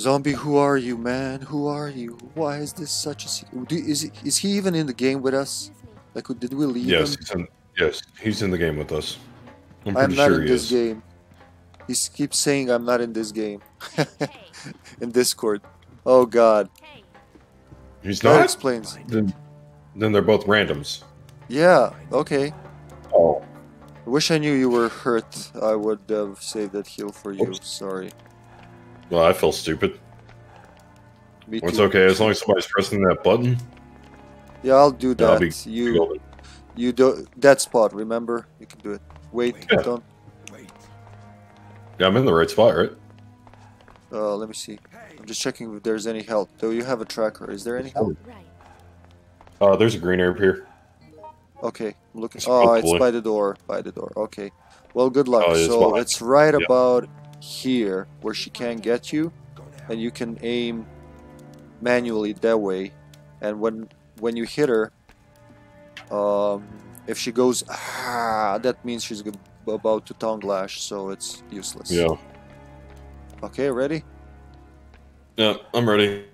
Zombie, who are you, man? Who are you? Why is this such a... se- is, he, is he even in the game with us? Like, did we leave Yes, him? he's in, yes, he's in the game with us. I'm I'm pretty not sure in he this is. game. He s- keeps saying I'm not in this game. in Discord. Oh god. Hey, He's That not. explains. Then, then they're both randoms. Yeah, okay. Oh, I wish I knew you were hurt. I would have saved that heal for you. Oops. Sorry. Well, I feel stupid. Me It's too. okay as long as somebody's pressing that button. Yeah, I'll do I'll that. be you golden. you do that spot, remember? You can do it. Wait, Yeah. don't Wait. Yeah, I'm in the right spot, right? uh let me see. I'm just checking if there's any help. Though you have a tracker. Is there any help? right. Uh, there's a green herb here. Okay, I'm looking. It's Oh, it's by the door. By the door. Okay. Well, good luck. Oh, it's so behind. it's right Yeah. about here where she can't get you, and you can aim manually that way. And when when you hit her, um, if she goes ah, that means she's about to tongue lash, so it's useless. Yeah. Okay, ready? Yeah, I'm ready.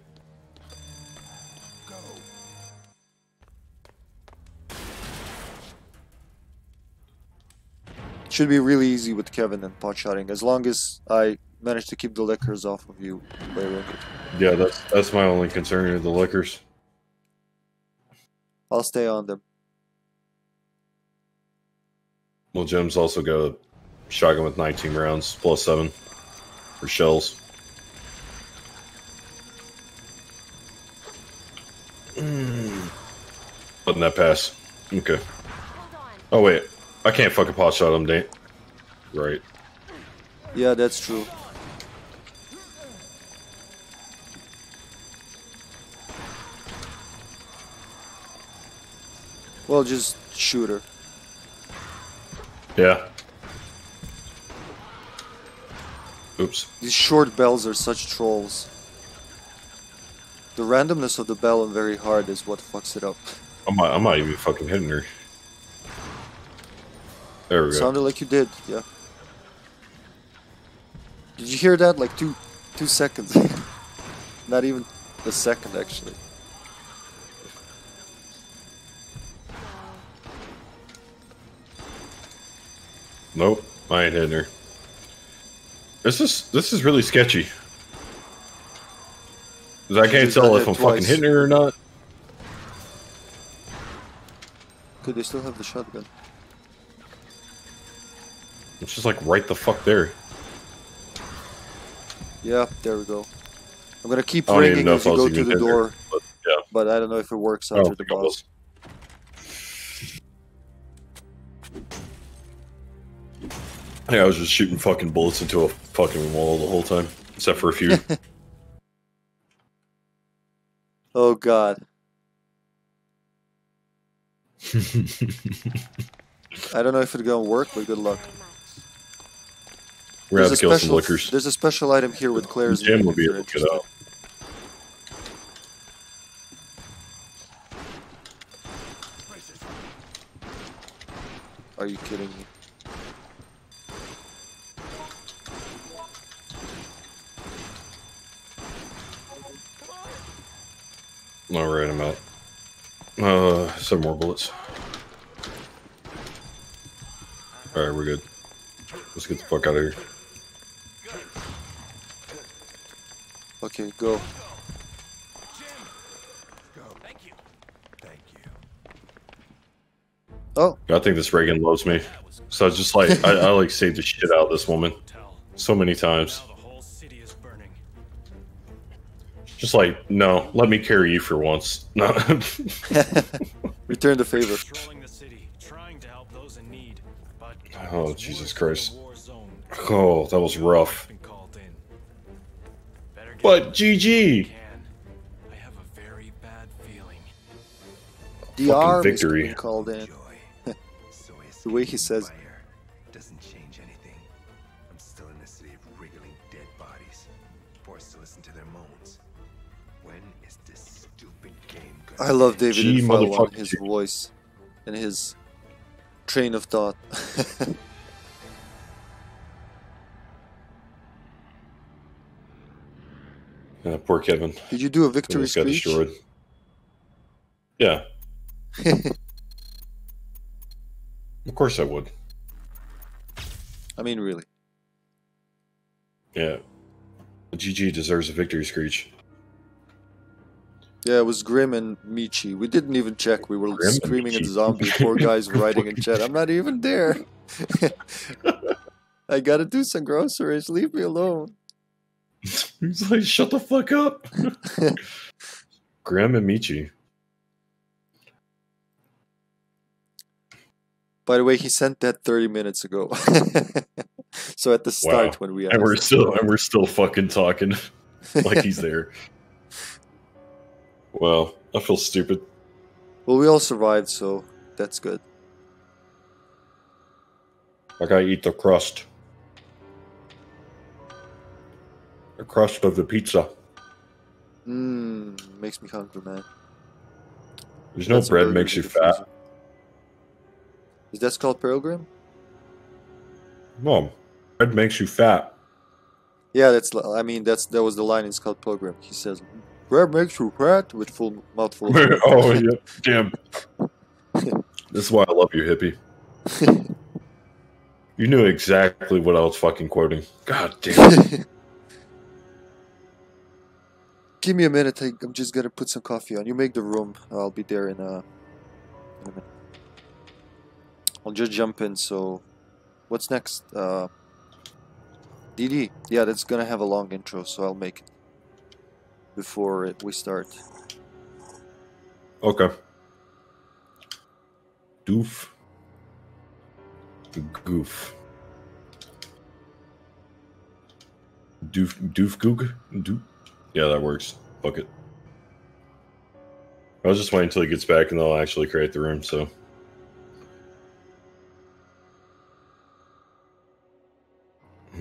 Should be really easy with Kevin and pot shotting as long as I manage to keep the lickers off of you. by Reagan. Yeah, that's that's my only concern are the lickers. I'll stay on them. Well, Jim's also got a shotgun with 19 rounds plus seven for shells. Hmm. Letting that pass. Okay. Oh wait, I can't fucking pot shot him, Dane. Right. Yeah, that's true. Well, just shoot her. Yeah. Oops. These short bells are such trolls. The randomness of the bell and very hard is what fucks it up. I'm not, I'm not even fucking hitting her. There we go. Sounded like you did, yeah. Did you hear that? Like two, two seconds. Not even a second, actually. Nope, I ain't hitting her. This is this is really sketchy. 'Cause I can't tell if I'm fucking hitting her or not. Could they still have the shotgun? It's just like right the fuck there. Yeah, there we go. I'm gonna keep ringing as if you go to the in there, door, but yeah. but I don't know if it works after the boss. Yeah, I was just shooting fucking bullets into a fucking wall the whole time, except for a few. Oh god. I don't know if it's gonna work, but good luck. We're going to kill special, some lickers. There's a special item here with Claire's Jim will be able to get out. Are you kidding me? Alright, I'm out. Uh, some more bullets. Alright, we're good. Let's get the fuck out of here. Okay, go. Go. Thank you. Thank you. Oh, I think this Reagan loves me. So I just like I, I like saved the shit out of this woman so many times. Now the whole city is burning. Just like, no, let me carry you for once. No. return the favor. Patrolling the city, trying to help those in need. But Oh, Jesus Christ. than the war zone. oh, that was rough. But what GG. you. I have a very bad feeling. The arm victory. being called in. Joy. So is The way he says- fire. Doesn't change anything. I'm still in the city of wriggling dead bodies. Forced to listen to their moans. When is this stupid game gonna I love? David Gee, Infalo on motherfucker. his voice and his train of thought. Yeah, poor Kevin. Did you do a victory Almost got destroyed. Yeah, of course I would. I mean, really. Yeah. GG deserves a victory screech. Yeah, it was Grim and Michi. We didn't even check. We were Grim screaming at Michi. the zombie. Poor guys writing in chat. I'm not even there. I gotta do some groceries. Leave me alone. He's like, shut the fuck up. Graham and Michi. By the way, he sent that 30 minutes ago. so at the start when we And we're asked. still and we're still fucking talking like he's there. Well, I feel stupid. well, we all survived, so that's good. I gotta eat the crust. The crust of the pizza. Mmm, makes me hungry, man. There's no some bread makes you fat. freezer. Is that called Pilgrim? No, bread makes you fat. Yeah, that's. I mean, that's that was the line in Scott Pilgrim. He says, "Bread makes you fat," with full mouthful. Of bread. oh yeah, damn. this is why I love you, hippie. You knew exactly what I was fucking quoting. God damn. Give me a minute. I, I'm just gonna put some coffee on. You make the room. I'll be there in a, in a minute. I'll just jump in. So, what's next? Uh, DD. Yeah, that's gonna have a long intro, so I'll make it before we start. Okay. Doof. Goof. Doof doof goog? Doof. Yeah, that works. Fuck it. I was just waiting until he gets back and they'll actually create the room, so.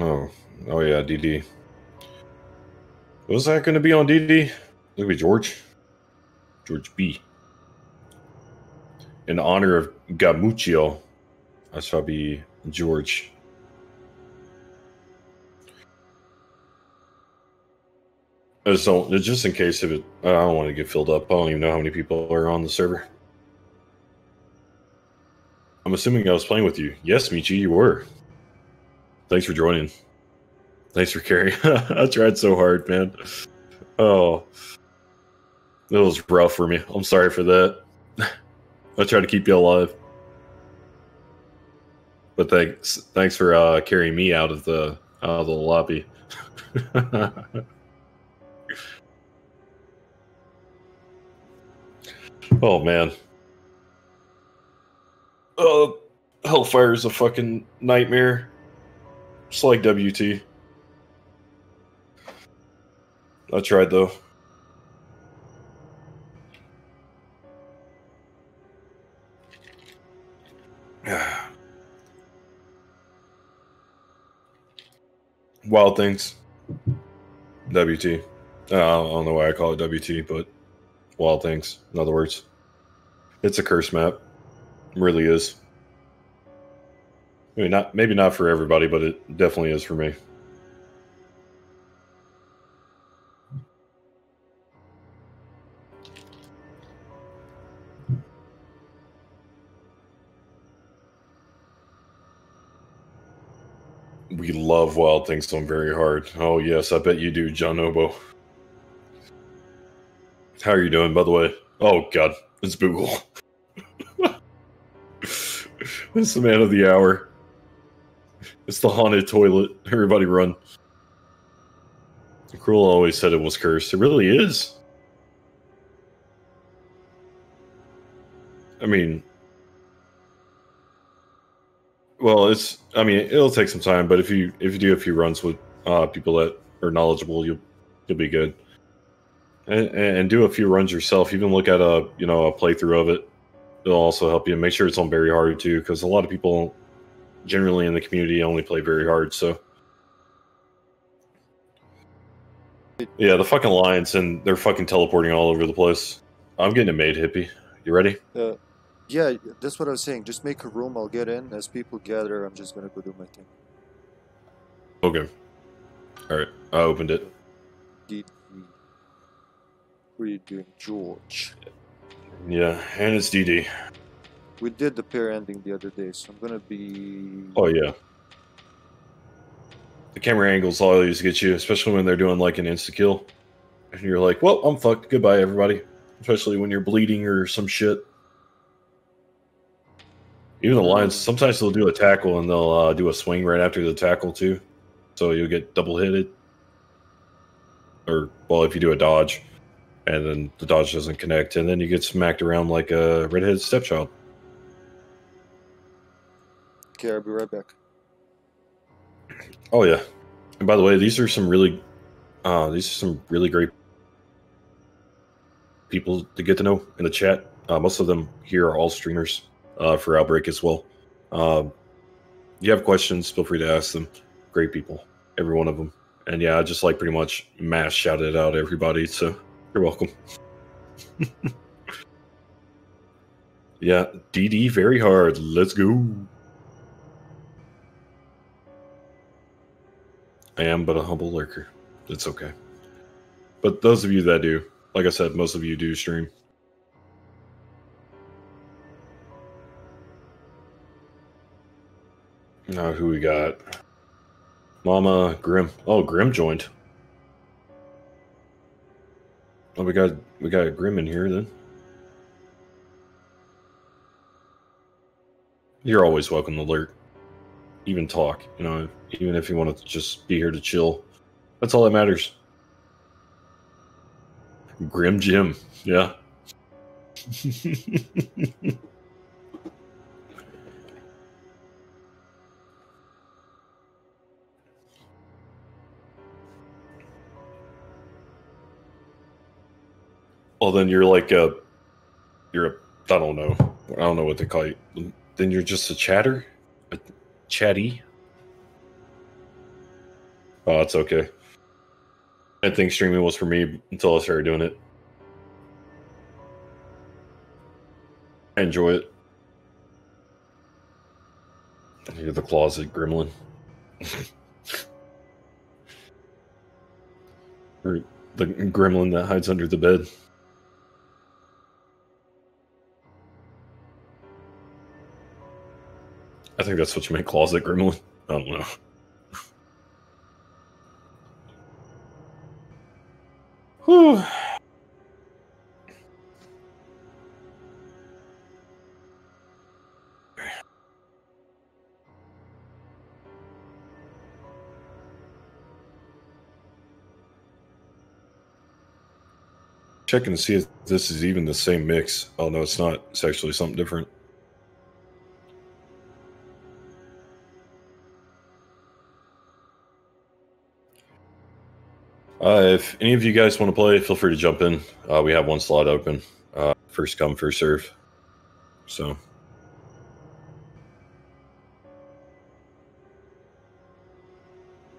Oh. Oh yeah, DD. Was that gonna be on DD? Look at George. George B. In honor of Gamuccio, I shall be George. I just don't, just in case if it, I don't want to get filled up. I don't even know how many people are on the server. I'm assuming I was playing with you. Yes, Michi, you were. Thanks for joining. Thanks for carrying. I tried so hard, man. Oh, it was rough for me. I'm sorry for that. I tried to keep you alive. But thanks, thanks for uh, carrying me out of the out of the lobby. oh man. Uh, Hellfire is a fucking nightmare. Just like WT. I tried though. Wild Things. WT. Uh, I don't know why I call it WT, but Wild Things, in other words. It's a curse map. It really is. I mean, not maybe not for everybody, but it definitely is for me. We love Wild Things on very hard. Oh yes, I bet you do, John Obo. How are you doing, by the way? Oh god, it's Boogle. it's the man of the hour. It's the haunted toilet. Everybody run. The cruel always said it was cursed. It really is. I mean, well, it's. I mean, it'll take some time, but if you if you do a few runs with uh, people that are knowledgeable, you'll you'll be good. And, and do a few runs yourself. Even look at a you know a playthrough of it. It'll also help you. Make sure it's on very hard too, because a lot of people generally in the community only play very hard. So yeah, the fucking lions and they're fucking teleporting all over the place. I'm getting it made, hippie. You ready? Uh, yeah, that's what I was saying. Just make a room. I'll get in. As people gather, I'm just gonna go do my thing. Okay. All right. I opened it. What are you doing, George? Yeah, and it's DD. We did the pair ending the other day, so I'm gonna be. Oh yeah. The camera angles always get you, especially when they're doing like an insta kill, and you're like, "Well, I'm fucked. Goodbye, everybody." Especially when you're bleeding or some shit. Even the lions, sometimes they'll do a tackle and they'll uh, do a swing right after the tackle too, so you'll get double hitted. Or well, if you do a dodge, and then the dodge doesn't connect, and then you get smacked around like a redheaded stepchild. Okay, I'll be right back. Oh yeah. And by the way, these are some really uh these are some really great people to get to know in the chat. Uh, most of them here are all streamers uh, for Outbreak as well. Um, you have questions, feel free to ask them. Great people, every one of them. And yeah, I just like pretty much mass shouted out everybody, so you're welcome. yeah, DD very hard. Let's go. I am but a humble lurker. It's okay. But those of you that do, like I said, most of you do stream. Now who we got? Mama Grim. Oh, Grim joined. We got we got Grim in here then. You're always welcome to lurk. Even talk, you know, even if you want to just be here to chill. That's all that matters. Grim Jim, yeah. well, then you're like a, you're a, I don't know, I don't know what they call you. Then you're just a chatter, a chatty. Oh, it's okay. I didn't think streaming was for me until I started doing it. I enjoy it. You're the closet gremlin. or the gremlin that hides under the bed. I think that's what you meant, closet gremlin. I don't know. Whew. Checking to see if this is even the same mix. Oh no, it's not. It's actually something different. Uh, if any of you guys want to play, feel free to jump in. Uh, we have one slot open. Uh, first come, first serve. So.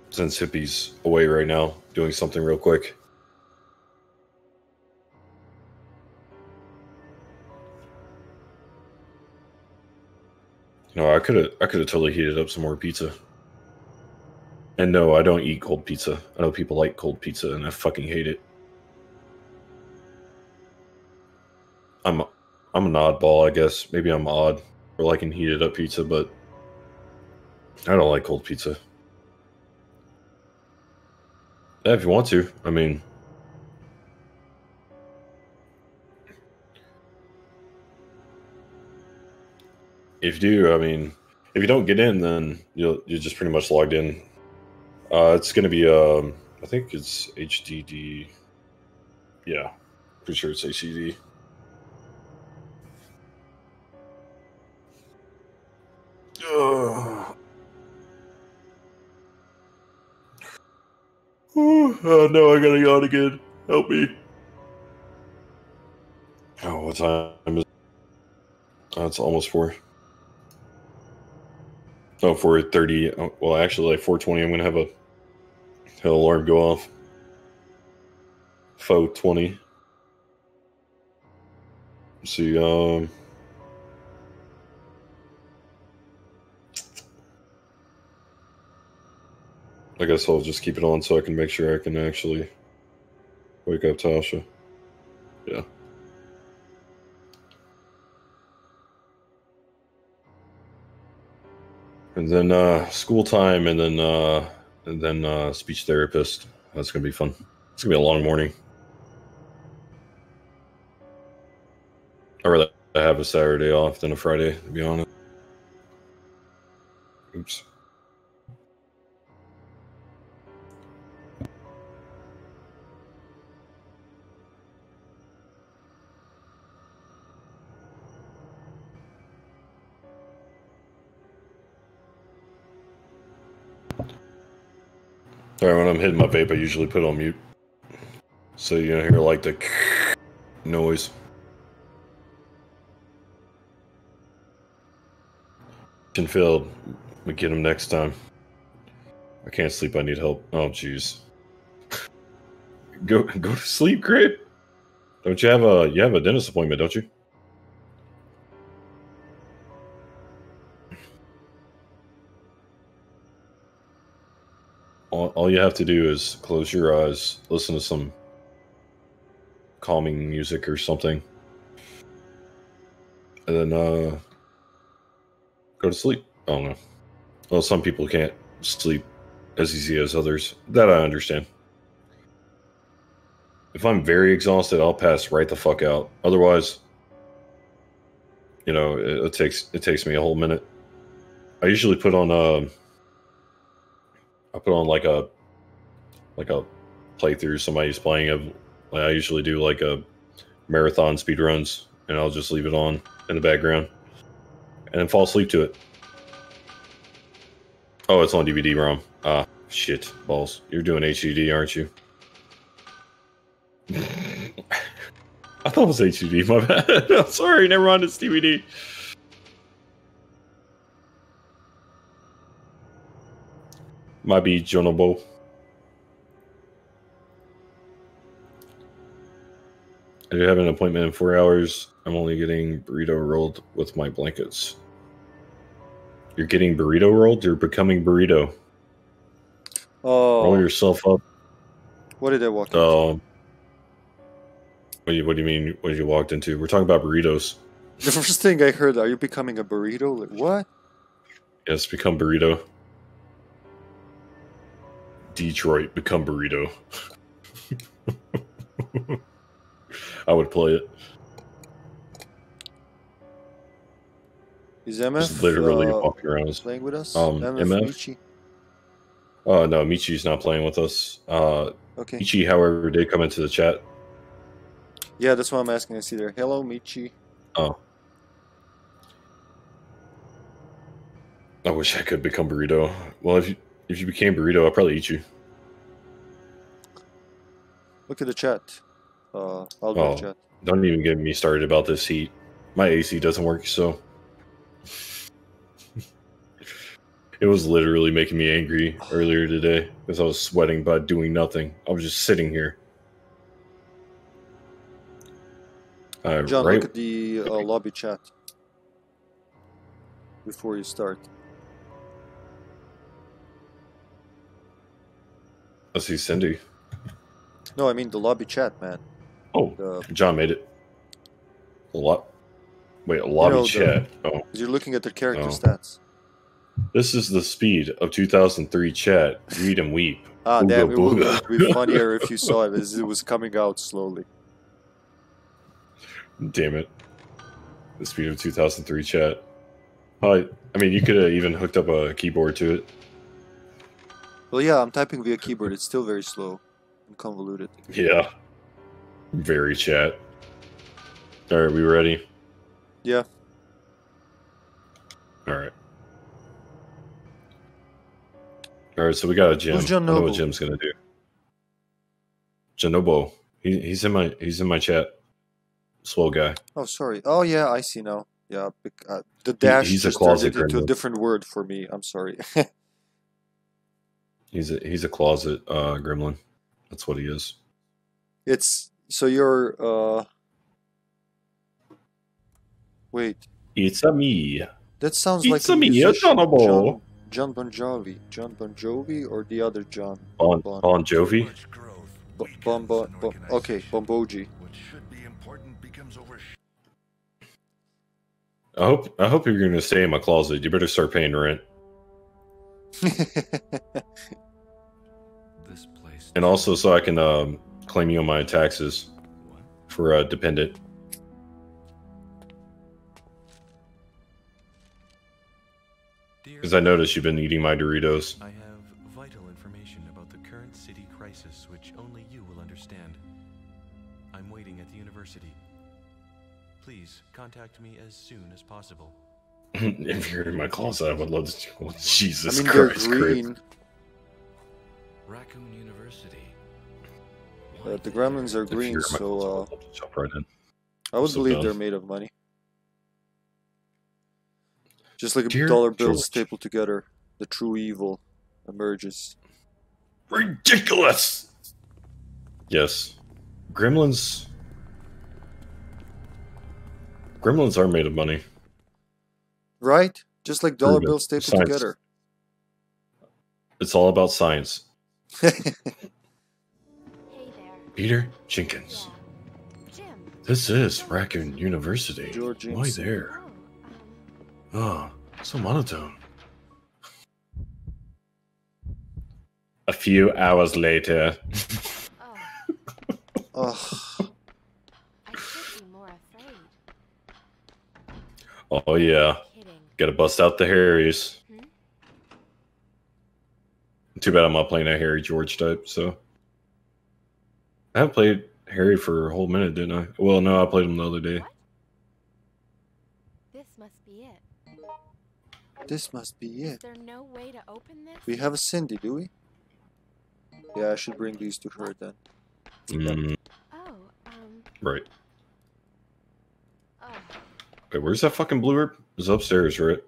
Since Hippie's away right now, doing something real quick. No, I could have I could have totally heated up some more pizza. And no, I don't eat cold pizza. I know people like cold pizza, and I fucking hate it. I'm I'm an oddball, I guess. Maybe I'm odd for liking heated up pizza, but I don't like cold pizza. Yeah, if you want to. I mean, if you do, I mean, if you don't get in, then you'll you're just pretty much logged in. Uh, it's gonna be um, I think it's HDD. Yeah, pretty sure it's HDD. Oh no, I gotta yawn again. Help me. Oh, what time is? Oh, it's almost four. Oh, four thirty. Oh, well, actually, like four twenty. I'm gonna have a hell alarm go off. Faux twenty. Let's see, um. I guess I'll just keep it on so I can make sure I can actually wake up Tasha. Yeah. And then uh, school time, and then uh, then uh, speech therapist. That's gonna be fun. It's gonna be a long morning. I'd rather have a Saturday off than a Friday, to be honest. Oops. All right, when I'm hitting my vape, I usually put on mute. So you don't hear like the noise. Failed. We get him next time. I can't sleep. I need help. Oh, jeez. go go to sleep, Grape. Don't you have a you have a dentist appointment, don't you? All, you have to do is close your eyes, listen to some calming music or something, and then uh, go to sleep. I don't know. Well, some people can't sleep as easy as others. That I understand. If I'm very exhausted, I'll pass right the fuck out. Otherwise, you know, it, it takes it takes me a whole minute. I usually put on uh, I put on like a like a playthrough somebody's playing of like I usually do like a marathon speed runs and I'll just leave it on in the background and then fall asleep to it. Oh, it's on DVD ROM. Ah, shit, balls. You're doing HDD, aren't you? I thought it was HDD, my bad. I'm sorry, never mind, it's DVD. Might be Jonobo. I do have an appointment in four hours. I'm only getting burrito rolled with my blankets. You're getting burrito rolled? You're becoming burrito. Oh, Roll yourself up. what did I walk? into? Um, what do you What do you mean? What you walked into? We're talking about burritos. The first thing I heard, are you becoming a burrito? Like, what? Yes, become burrito. Detroit, become burrito. I would play it. Is MF Just literally uh, walking around. playing with us? Um, MF? Michi? Oh no, Michi's not playing with us. Uh, Okay. Michi, however, did come into the chat. Yeah, that's why I'm asking. I see there. Hello, Michi. Oh. I wish I could become burrito. Well, if you if you became burrito, I'll probably eat you. Look at the chat. Uh, I'll do Oh. the chat. Don't even get me started about this heat. My AC doesn't work, so it was literally making me angry earlier today because I was sweating by doing nothing. I was just sitting here. Uh, John, right, look at the uh, lobby chat before you start. I see Cindy. No, I mean the lobby chat, man. Oh, The, John made it. A lot. Wait, a lobby know, the- chat. Oh, 'cause you're looking at the character Oh. stats. this is the speed of 2003 chat. Read and weep. Ah, Ooga damn, it would, booga. would be funnier if you saw it as it was coming out slowly. Damn it. The speed of 2003 chat. Uh, I mean, you could have even hooked up a keyboard to it. Well, yeah, I'm typing via keyboard. It's still very slow and convoluted. Yeah. Very chat. Alright, we ready? Yeah. Alright. Alright, so we got a gym. Who's John I know what Jim's gonna do. Janobo. He, he's in my he's in my chat. Swell guy. Oh, sorry. Oh, yeah, I see now. Yeah, uh, the dash he's a just turned closet it into a different word for me. I'm sorry. He's a he's a closet uh gremlin. That's what he is. it's so you're uh. Wait, It's a me. that sounds It's like a me, musician, John John, John Bon Jovi, John Bon Jovi, or the other John. Bon Bon. Bon Jovi. Much growth Bo- weakens Bon Bon. Bon okay, organization. Bomboji. What should be important becomes overshadowed. I hope I hope you're gonna stay in my closet. You better start paying rent. This place. And also so I can um claim you on my taxes What? for uh dependent. Because I noticed you've been eating my Doritos. I have vital information about the current city crisis which only you will understand. I'm waiting at the university. Please contact me as soon as possible. if you're in my closet, I would love to. I Jesus mean, they're Christ, Chris. green. Raccoon University. Uh, the gremlins are If green, so closet, uh, I'd jump right in. I would So believe dumb. they're made of money. Just like a Dear dollar bill George. stapled together, the true evil emerges. Ridiculous. Yes, gremlins. Gremlins are made of money. Right? Just like dollar bills stapled Science. together. It's all about science. Hey there. Peter Jenkins. Yeah. Jim. This is Raccoon University. George Why there? Oh, um, Oh, so monotone. A few hours later. oh, Ugh. I should be more afraid. Oh yeah, Kidding. Gotta bust out the Harrys. Hmm? Too bad I'm not playing a Harry George type. So I haven't played Harry for a whole minute, didn't I? Well, no, I played him the other day. What? This must be it. This must be Is it. there no way to open this? We have a Cindy, do we? Yeah, I should bring these to her then. Mm, Oh, um, right. oh. Wait, where's that fucking blue herb? It's upstairs, right?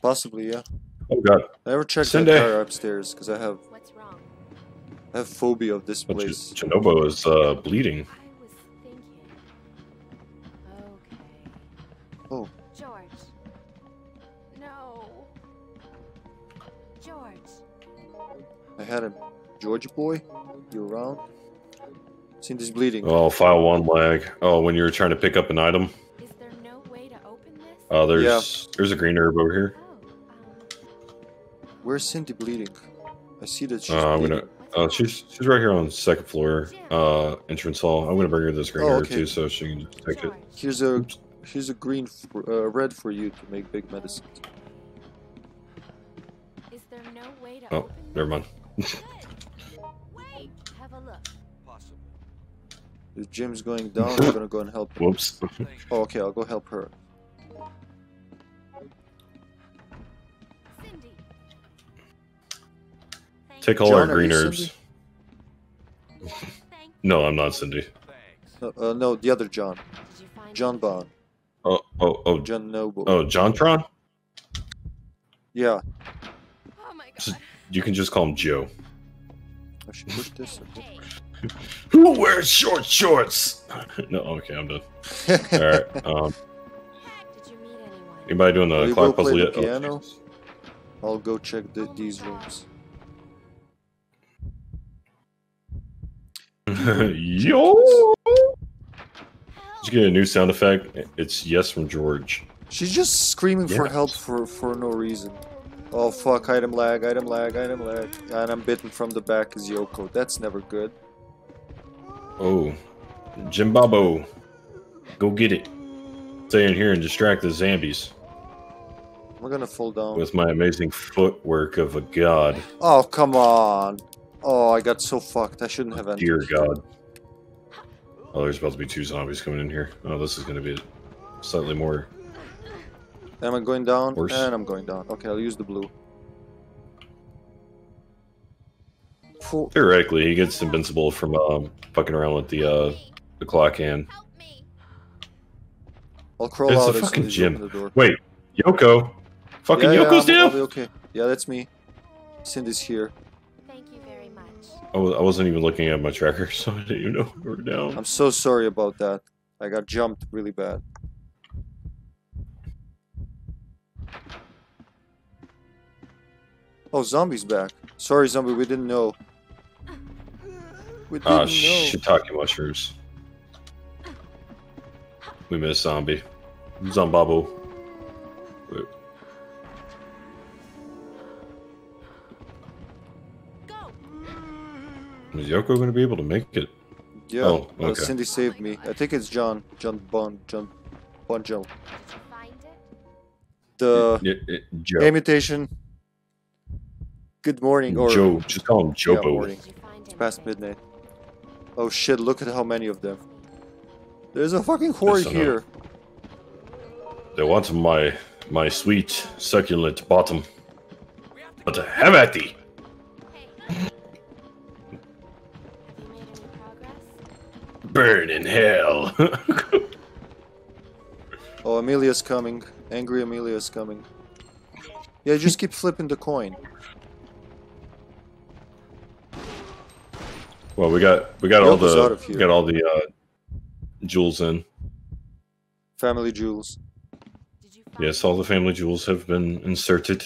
Possibly, yeah. Oh god. I never checked Cindy. that car upstairs because I have What's wrong? I have phobia of this But Ch- place. Chinobo is uh, bleeding. I was thinking. Okay. Oh. George. No. George. I had him. George boy, you around? Seen this bleeding? Oh, file one lag. Oh, when you were trying to pick up an item. Open this? Oh, there's there's a green herb over here. Where's Cindy bleeding? I see that she's Uh, I'm bleeding. gonna. Uh, she's she's right here on the second floor, uh, entrance hall. I'm gonna bring her this green Oh, herb okay. too, so she can just take it. Here's a here's a green, for, uh, red for you to make big medicine. Is there no way to Oh, open never mind. Wait. Have a look. Possible. The gym's going down. I'm gonna go and help. Her. Whoops. Oh, okay, I'll go help her. Take all John, our are green herbs. Cindy? you. Thank No, I'm not Cindy. No, uh, no, the other John. Did you find John? Bond. Oh, oh, oh, John Noble. oh, Jontron. Yeah. Oh my So- god. You can just call him Joe. I should push this. Who wears short shorts? no, okay, I'm done. All right. Um, Did you meet anyone? anybody doing the Will clock puzzle the yet? Oh, piano? Jesus. I'll go check the, these rooms. Yo! You get a new sound effect? It's yes from George. She's just screaming for help for for no reason. Oh fuck, item lag, item lag, item lag. And I'm bitten from the back as Yoko. That's never good. Oh, Jimbabo, go get it. Stay in here and distract the zombies We're gonna fall down. with my amazing footwork of a god. Oh, come on. Oh, I got so fucked. I shouldn't have entered. Dear God. Oh, there's about to be two zombies coming in here. Oh, this is going to be slightly more. Am I going down? Worse. And I'm going down. Okay, I'll use the blue. Theoretically, he gets invincible from um, fucking around with the uh, the clock hand. I'll crawl It's out a as fucking gym. open the door. Wait, Yoko. Fucking yeah, yeah, Yoko's I'm- down. okay. Yeah, that's me. Cindy's here. I wasn't even looking at my tracker, so I didn't even know we were down. I'm so sorry about that. I got jumped really bad. Oh, zombie's back. Sorry, zombie, we didn't know. We didn't Ah, know. shiitake mushrooms. We missed zombie. Zombabo. Is Yoko going to be able to make it? Yeah, Oh, uh. Cindy saved me. I think it's John. John Bon. John. Did you find it? The Y- y- Joe. imitation. Good morning, or Joe. Just call him yeah, Jobo. morning. Did you find It's past midnight. Oh shit! Look at how many of them. There's a fucking horde here. They want my my sweet succulent bottom. But have at thee. Burn in hell. Oh, Amelia's coming. Angry Amelia's coming. Yeah, just keep flipping the coin. well, we got we got all the out of here. we got all the uh, jewels in. Family jewels. Did you find Yes, all the family jewels have been inserted.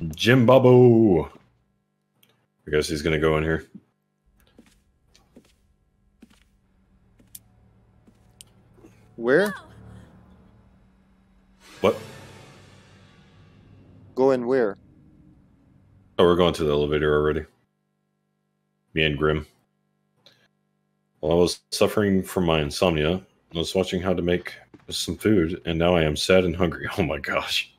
Jim Babo. I guess he's gonna go in here. Where? What? Go in where? Oh, we're going to the elevator already. Me and Grim. While I was suffering from my insomnia, I was watching how to make some food, and now I am sad and hungry. Oh my gosh.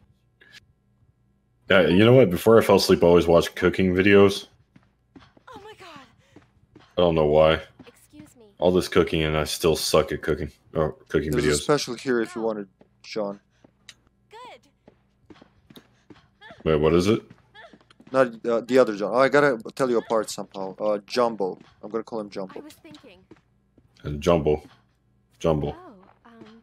Yeah, you know what? Before I fell asleep, I always watched cooking videos. My god. I don't know why. Excuse me. All this cooking, and I still suck at cooking. Oh, cooking There's a videos. special here if you wanted, John. Good. Wait, what is it? Not uh, the other John. Oh, I gotta tell you apart somehow. Uh, Jumbo. I'm gonna call him Jumbo. I Jumbo. was thinking. Uh, Jumbo. Jumbo. Oh, um,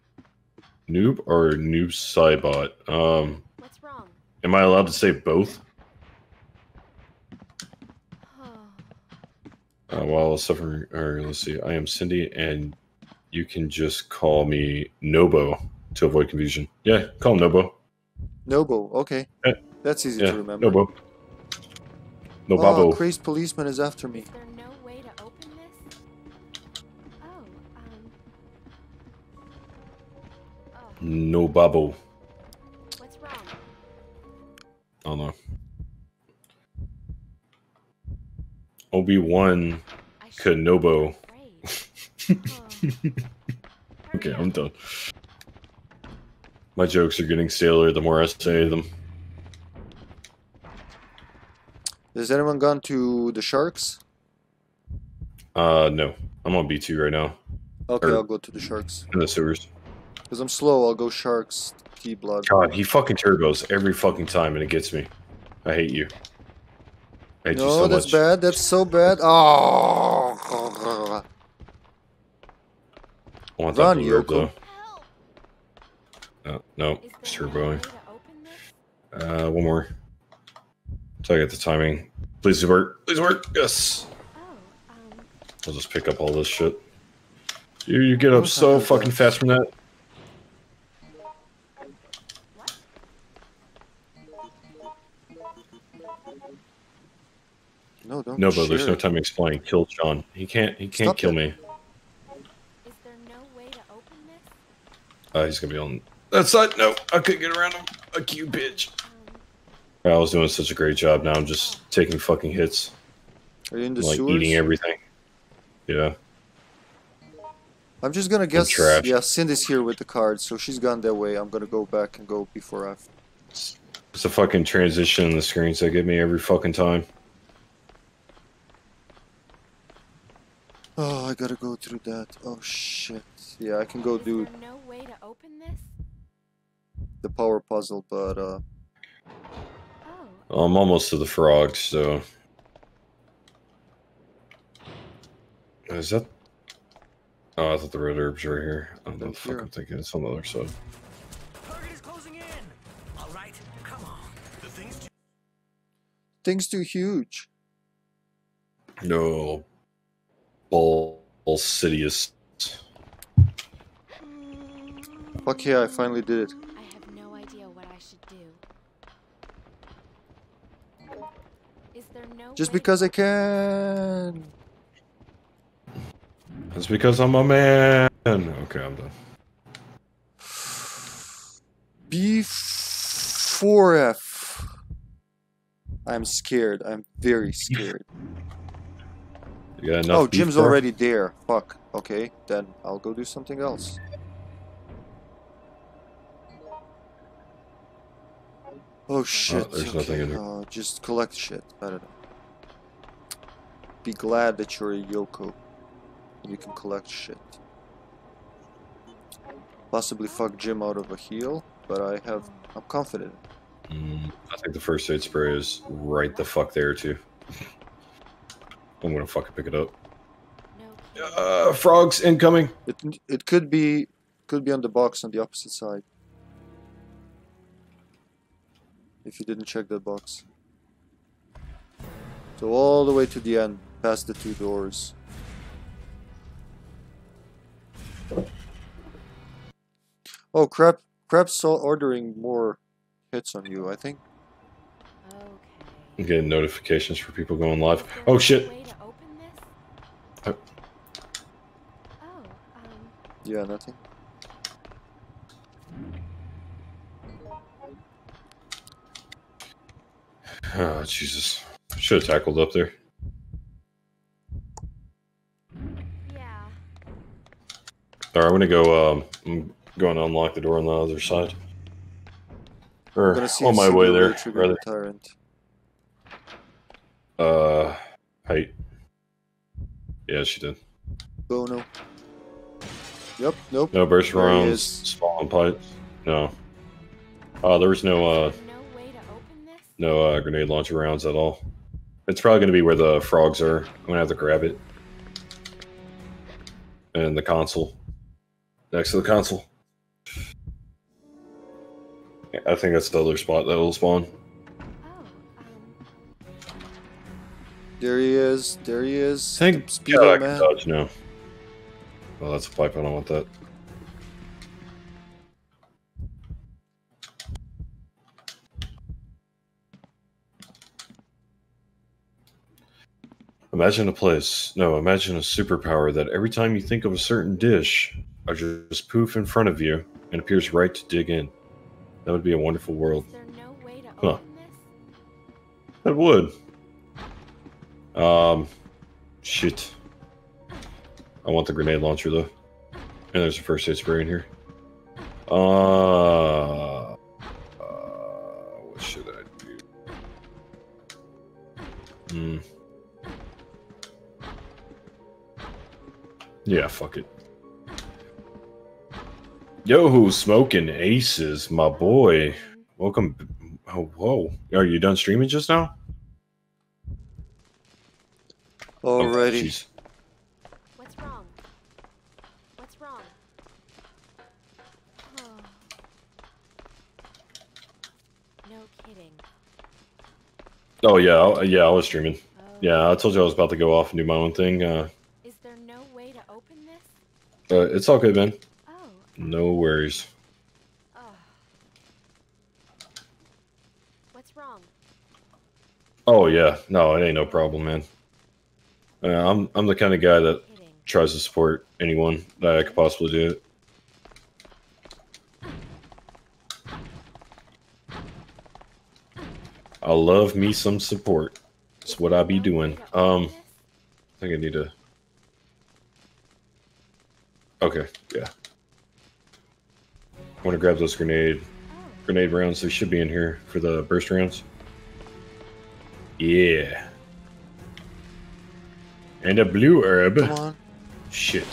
Noob or Noob Saibot? Um, what's wrong? am I allowed to say both? Uh, while suffering, or let's see, I am Cindy, and you can just call me Nobo to avoid confusion. Yeah, call him Nobo. Nobo. Okay. Yeah. That's easy Yeah, to remember. Nobo. Oh, Nobabo. crazed policeman is after me. is there no way to open this? Oh, um. Oh, Nobabo. what's wrong? I don't know. Obi Wan I Kenobo. be afraid. Okay, I'm done. My jokes are getting staler the more I say them. Has anyone gone to the sharks? Uh, no. I'm on B2 right now. Okay, Or- I'll go to the sharks. In the sewers. Because I'm slow, I'll go sharks, T blood. God, he fucking turbos every fucking time and it gets me. I hate you. I hate you No, so that's much. bad. That's so bad. Oh. I want Run, that blue Yoko. though. No, no, Is it's there no turboing. way to open this? Uh, one more. So I get the timing. Please work. Please work. Yes. Oh, um, I'll just pick up all this shit. You, you get up so fucking fast from that. No, don't. No, but there's share no time to explain. Kill John. He can't. He can't Stop kill it. me. is there no way to open this? Uh, he's gonna be on That side? No, I couldn't get around him. A cute bitch. I was doing such a great job. Now I'm just taking fucking hits, Are you in the like sewers? eating everything. Yeah. I'm just gonna guess. trash. Yeah, Cindy's here with the card, so she's gone that way. I'm gonna go back and go before I. It's a fucking transition in the screens they give me every fucking time. Oh, I gotta go through that. Oh shit. Yeah, I can go Is do no way to open this? the power puzzle, but uh, Oh, I'm almost to the frogs, so. Is that? Oh, I thought the red herbs were here. I don't know what the fuck Here. I'm thinking. It's on the other side. Target is closing in. All right, come on. The thing's thing's too huge. No. Ball Sidious. Fuck yeah, I finally did it. I have no idea what I should do. Is there no Just because I can. That's because I'm a man. Okay, I'm done. B4F. I'm scared. I'm very scared. You got enough Oh, Jim's bro? already there. Fuck. Okay, then I'll go do something else. Oh shit. there's nothing in okay. Uh, just collect shit. I don't know. Be glad that you're a Yoko. You can collect shit. Possibly fuck Jim out of a heal, but I have. I'm confident. Mm, I think the first aid spray is right the fuck there too. I'm gonna fucking pick it up. No. Uh, frogs incoming. It it could be could be on the box on the opposite side. If you didn't check that box. So all the way to the end, past the two doors. Oh crap! Crap's all ordering more hits on you. I think. Okay. I'm getting notifications for people going live. Oh shit! way to open this? Oh, um, Yeah, nothing. Oh Jesus! Should have tackled up there. yeah. All right, I'm gonna go. Um, I'm going to unlock the door on the other side. I'm Or gonna see on my way there, rather. tyrant. Uh, height. Yeah, she did. Oh no. Yep. Nope. No burst There he rounds, is. spawn pipes. No. Uh, there was no uh, no way to open this? no uh, grenade launcher rounds at all. It's probably gonna be where the frogs are. I'm gonna have to grab it. And the console. Next to the console. I think that's the other spot that will spawn. There he is. There he is. Thank the Speedo God I can man. dodge now. Well, that's a pipe. I don't want that. Imagine a place. No, imagine a superpower that every time you think of a certain dish, I just poof in front of you and appears right to dig in. That would be a wonderful world. is there no way to Huh. open this? It would. Um, shit. I want the grenade launcher though. And there's a first aid spray in here. Uh, uh what should I do? Hmm. Yeah, fuck it. Yo, who's smoking aces, my boy? Welcome. Oh, whoa. Are you done streaming just now? Oh, Alrighty. jeez. What's wrong? What's wrong? Oh. No kidding. Oh yeah, yeah. I was streaming. Oh. Yeah, I told you I was about to go off and do my own thing. Uh, Is there no way to open this? uh it's all good, man. Oh. No worries. Oh. What's wrong? Oh yeah, no, it ain't no problem, man. Uh, I'm I'm the kind of guy that tries to support anyone that I could possibly do it. I love me some support. That's what I be doing. Um, I think I need to. Okay, yeah. I want to grab those grenade grenade rounds. They should be in here for the burst rounds. Yeah. And a blue herb. Come on. Shit.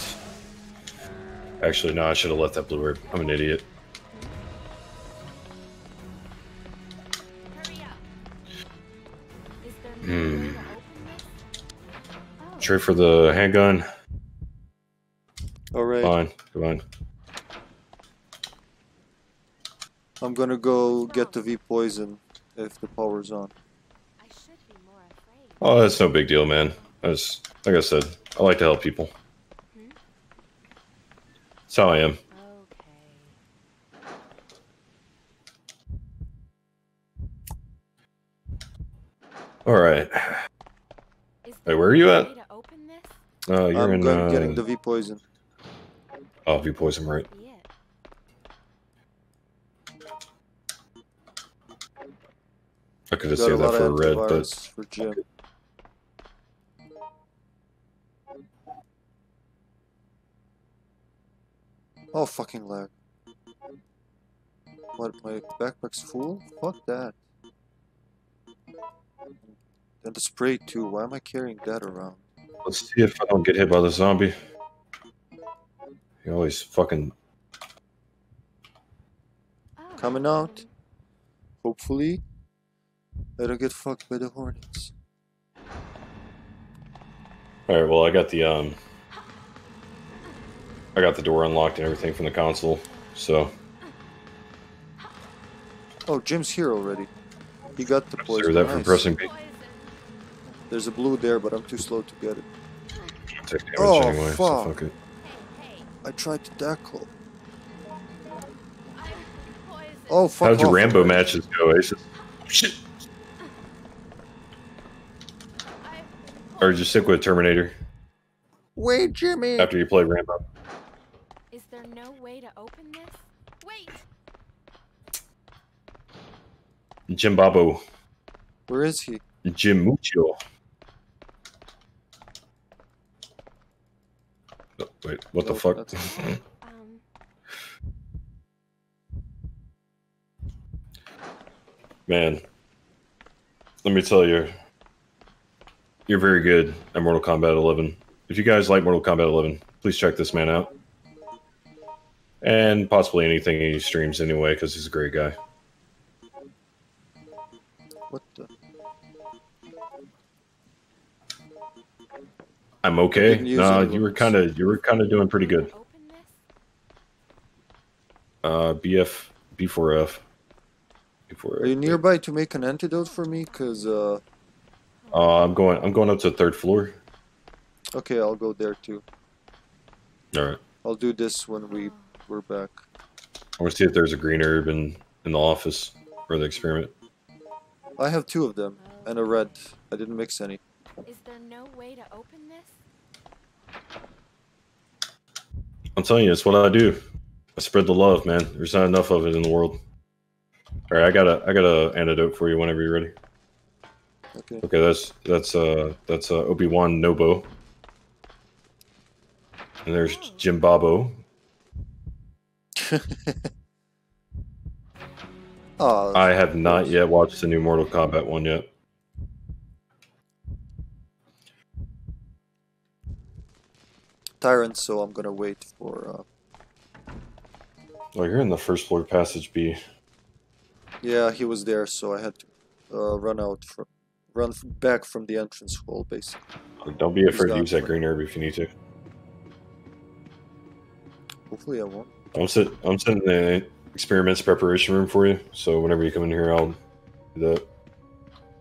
Actually, no, I should have left that blue herb. I'm an idiot. Hurry up. Is there no Hmm. way to open this? Oh, Trade for the handgun. All right. Fine. Come on. I'm gonna go get the V poison if the power's on. I should be more afraid. Oh, that's no big deal, man. That's like I said. I like to help people. Hmm? That's how I am. Okay. All right. Hey, where are you at? way to open this? Uh, you're I'm in. going Uh, getting the V poison. oh, V poison, right? Be it. I could have Got saved that for a red, but for Jim. Oh, fucking lag. What, my backpack's full? Fuck that. And the spray too, why am I carrying that around? let's see if I don't get hit by the zombie. He always fucking. Coming out. Hopefully, I don't get fucked by the hornets. All right. Well, I got the um. I got the door unlocked and everything from the console, so Oh, Jim's here already. He got the poison. save that for nice. pressing B. There's a blue there, but I'm too slow to get it. Take Oh, anyway, so fuck. fuck it. Hey, hey. I tried to tackle. Oh, fuck How'd your Rambo already. matches go, Aces? Shit. I Or just stick with Terminator Wait, Jimmy! after you play Rambo. Is there no way to open this? Wait. Jim Babo. Where is he? Jim Mucho. Oh, wait, what the Oh, fuck? Um. Man, let me tell you, you're very good at Mortal Kombat 11. If you guys like Mortal Kombat 11, please check this man out. And possibly anything he streams anyway, because he's a great guy. What the? I'm okay. Nah, you were kind of you were kind of doing pretty good. Uh, BF B4F. B4F. Are you nearby to make an antidote for me? Cause uh, Uh, I'm going. I'm going up to the third floor. okay, I'll go there too. All right. I'll do this when we we're back. I want to see if there's a green herb in in the office for the experiment. I have two of them and a red. I didn't mix any. Is there no way to open this? I'm telling you, it's what I do. I spread the love, man. There's not enough of it in the world. All right, I got a I got a antidote for you whenever you're ready. Okay. Okay, that's that's uh that's uh, Obi Wan Nobo, and there's Jim Babo. Oh, I have not yet watched the new Mortal Kombat one yet. tyrant. So I'm gonna wait for. Uh, Oh, you're in the first floor passage B. yeah, he was there, so I had to uh, run out from, run back from the entrance hall, basically. Don't be afraid to use that green herb if you need to. Hopefully, I won't. I'm sit I'm sitting in the experiments preparation room for you. So whenever you come in here, I'll do that.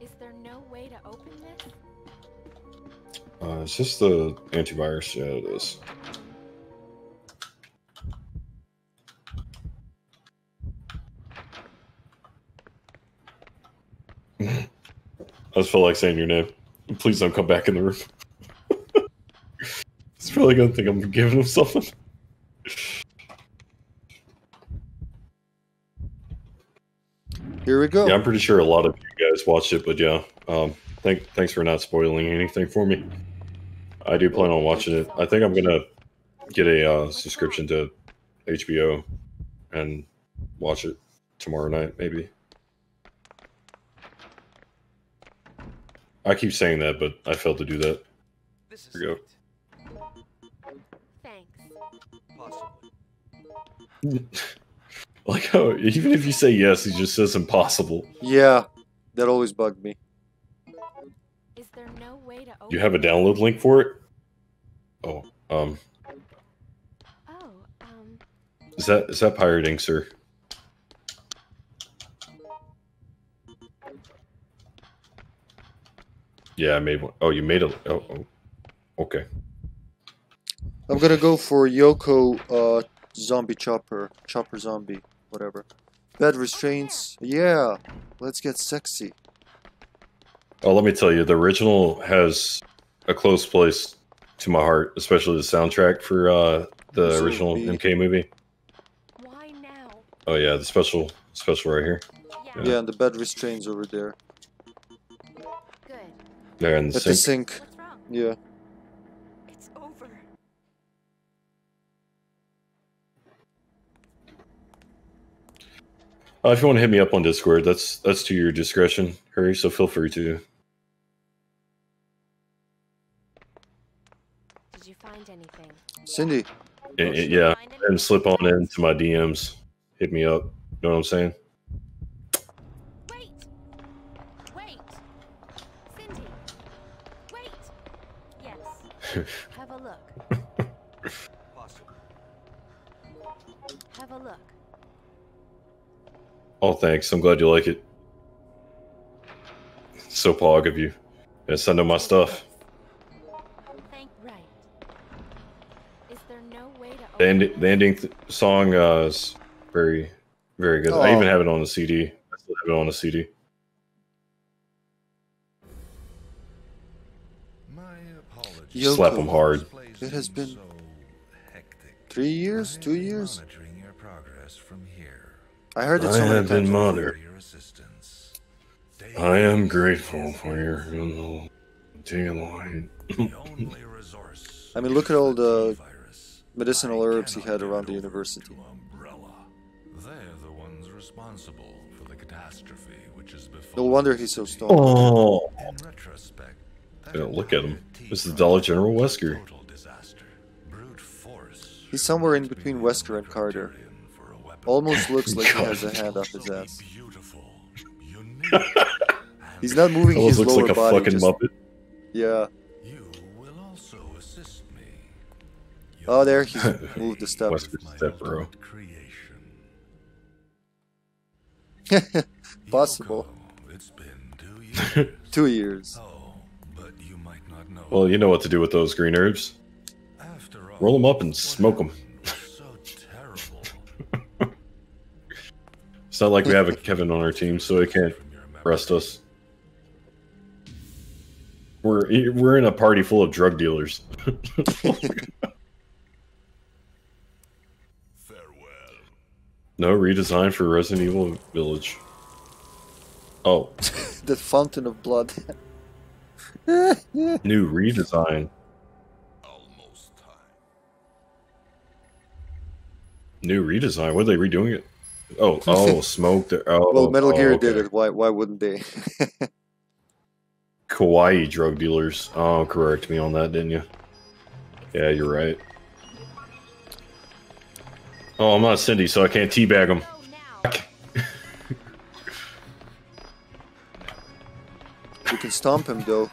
Is there no way to open this? Uh, is this the antivirus? Yeah, it is. I just felt like saying your name. Please don't come back in the room. He's probably gonna think I'm giving him something. Here we go. Yeah, I'm pretty sure a lot of you guys watched it, but yeah. Um, thank, thanks for not spoiling anything for me. I do plan on watching it. I think I'm gonna get a uh, subscription to HBO and watch it tomorrow night, maybe. I keep saying that, but I failed to do that. This is Here we go. Thanks. Possibly. Like how even if you say yes, he just says impossible. Yeah, that always bugged me. Is there no way to open You have a download link for it? Oh, um, Oh, um, is that is that pirating, sir? Yeah, I made one. Oh, you made a. Oh, oh. okay. I'm gonna go for Yoko uh, Zombie Chopper. Chopper Zombie. Whatever. Bed restraints. Yeah. Let's get sexy. Oh, let me tell you, the original has a close place to my heart, especially the soundtrack for uh, the So original be- MK movie. why now? Oh yeah, the special special right here. Yeah, Yeah, and the bed restraints over there. good. There in the At the sink. sink. What's wrong? Yeah. Uh, if you want to hit me up on Discord, that's that's to your discretion, Hurry. So feel free to. Did you find anything? Cindy. And- and- yeah, and slip on into my DMs. Hit me up. You know what I'm saying? Wait! Wait! Cindy! Wait! Yes. Oh, thanks. I'm glad you like it. So pog of you. Yeah, send them my stuff. Thank right. Is there no way to The, end, the ending th- song uh, is very, very good. I Oh. even have it on the CD. I still have it on the CD. My apologies. Yoko. Slap 'em hard. It has been. Three years? Two years? I heard it I so many have been times. Mother. your assistance. I am grateful for your little daylight. The only resource I mean, look at all the medicinal herbs he had around the university. They're the ones responsible for the catastrophe which is No wonder he's so city. stoned. Oh, In retrospect, that Yeah, look at him. tea This is from Dollar General Wesker. total disaster. Brute force He's somewhere in between of Wesker and Carter. criterion for a weapon. Almost looks like he has a hand up his ass. be beautiful, unique, and He's not moving almost his looks lower like a body. fucking just- muppet. Yeah. You will also assist me. Oh, there he's Your moved the step. Wesker my step, bro. Possible. Yoko, it's been two years. Two years. oh, but you might not know. Well, you know what to do with those green herbs. After all, Roll them up and smoke them. It's not like we have a Kevin on our team, so he can't From your memory. arrest us. We're we're in a party full of drug dealers. Farewell. no redesign for Resident Evil Village. Oh, the fountain of blood. new redesign. Almost time. New redesign. What are they redoing it? Oh, oh, smoke. The, oh, well, Metal oh, Gear okay. did it. Why? Why wouldn't they? Kawaii drug dealers. Oh, correct me on that, didn't you? Yeah, you're right. Oh, I'm not Cindy, so I can't teabag now. you can stomp him though.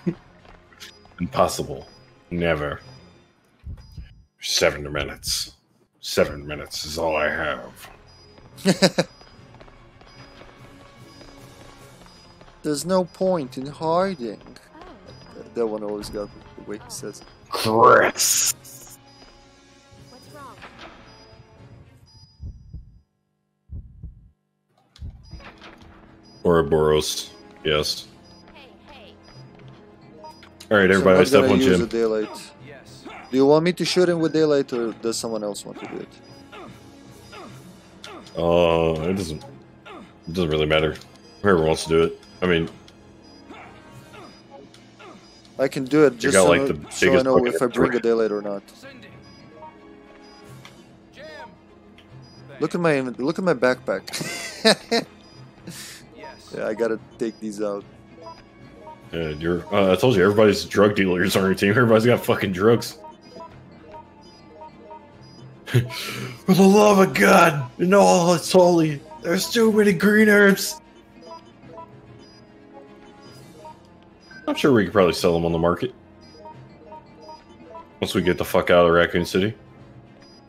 Impossible. Never. Seven minutes. Seven minutes is all I have. There's no point in hiding. That- That one always got me, the way he says. it. Chris. what's wrong? Ouroboros. Yes. Hey, hey. All right, everybody, I'm step gonna on Jim. Do you want me to shoot him with daylight, or does someone else want to do it? Uh, it doesn't. It doesn't really matter. Whoever wants to do it. I mean, I can do it just got, so, like, the so I know if I bring a daylight or not. Look at my look at my backpack. yeah, I gotta take these out. Yeah, you're. Uh, I told you, everybody's drug dealers on your team. Everybody's got fucking drugs. For the love of God, and all it's holy, there's too many green herbs. I'm sure we could probably sell them on the market. Once we get the fuck out of Raccoon City.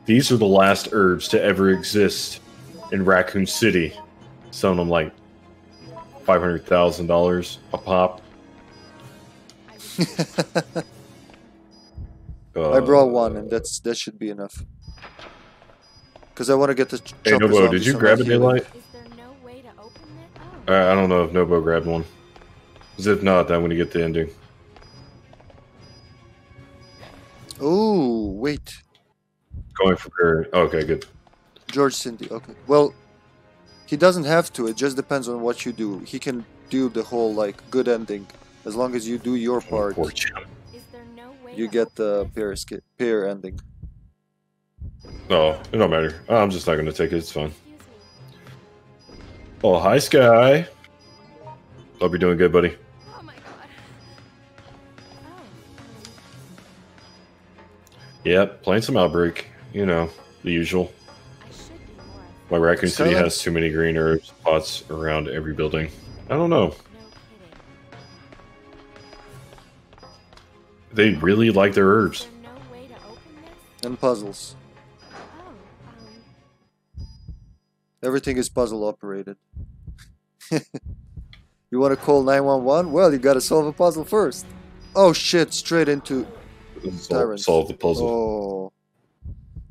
These are the last herbs to ever exist in Raccoon City. Selling them like $500,000 a pop. I brought Uh, one, and that's that should be enough. Cause I want to get the. ch- Hey, chopper Nobo, did you grab my a healing. daylight? Is no way to open it? Oh. I I don't know if Nobo grabbed one. 'Cause if not, then when you get the ending. Oh wait, Going for her. Okay, good. George Cindy. Okay, well, he doesn't have to. It just depends on what you do. He can do the whole like good ending as long as you do your oh, part. Poor chip. Is there no way You get the pair pair ending. No, it don't matter. I'm just not going to take it. It's fine. Me. Oh, hi, Sky. Hope you're doing good, buddy. Oh my god. Oh. Yep, playing some Outbreak. You know, the usual. My should be more. Why Raccoon City has too many green herbs spots around every building. I don't know. They really like their herbs. no way to open this? And puzzles. Everything is puzzle operated. you want to call 911? Well, you gotta solve a puzzle first. Oh shit, straight into. Solve, solve the puzzle. Oh.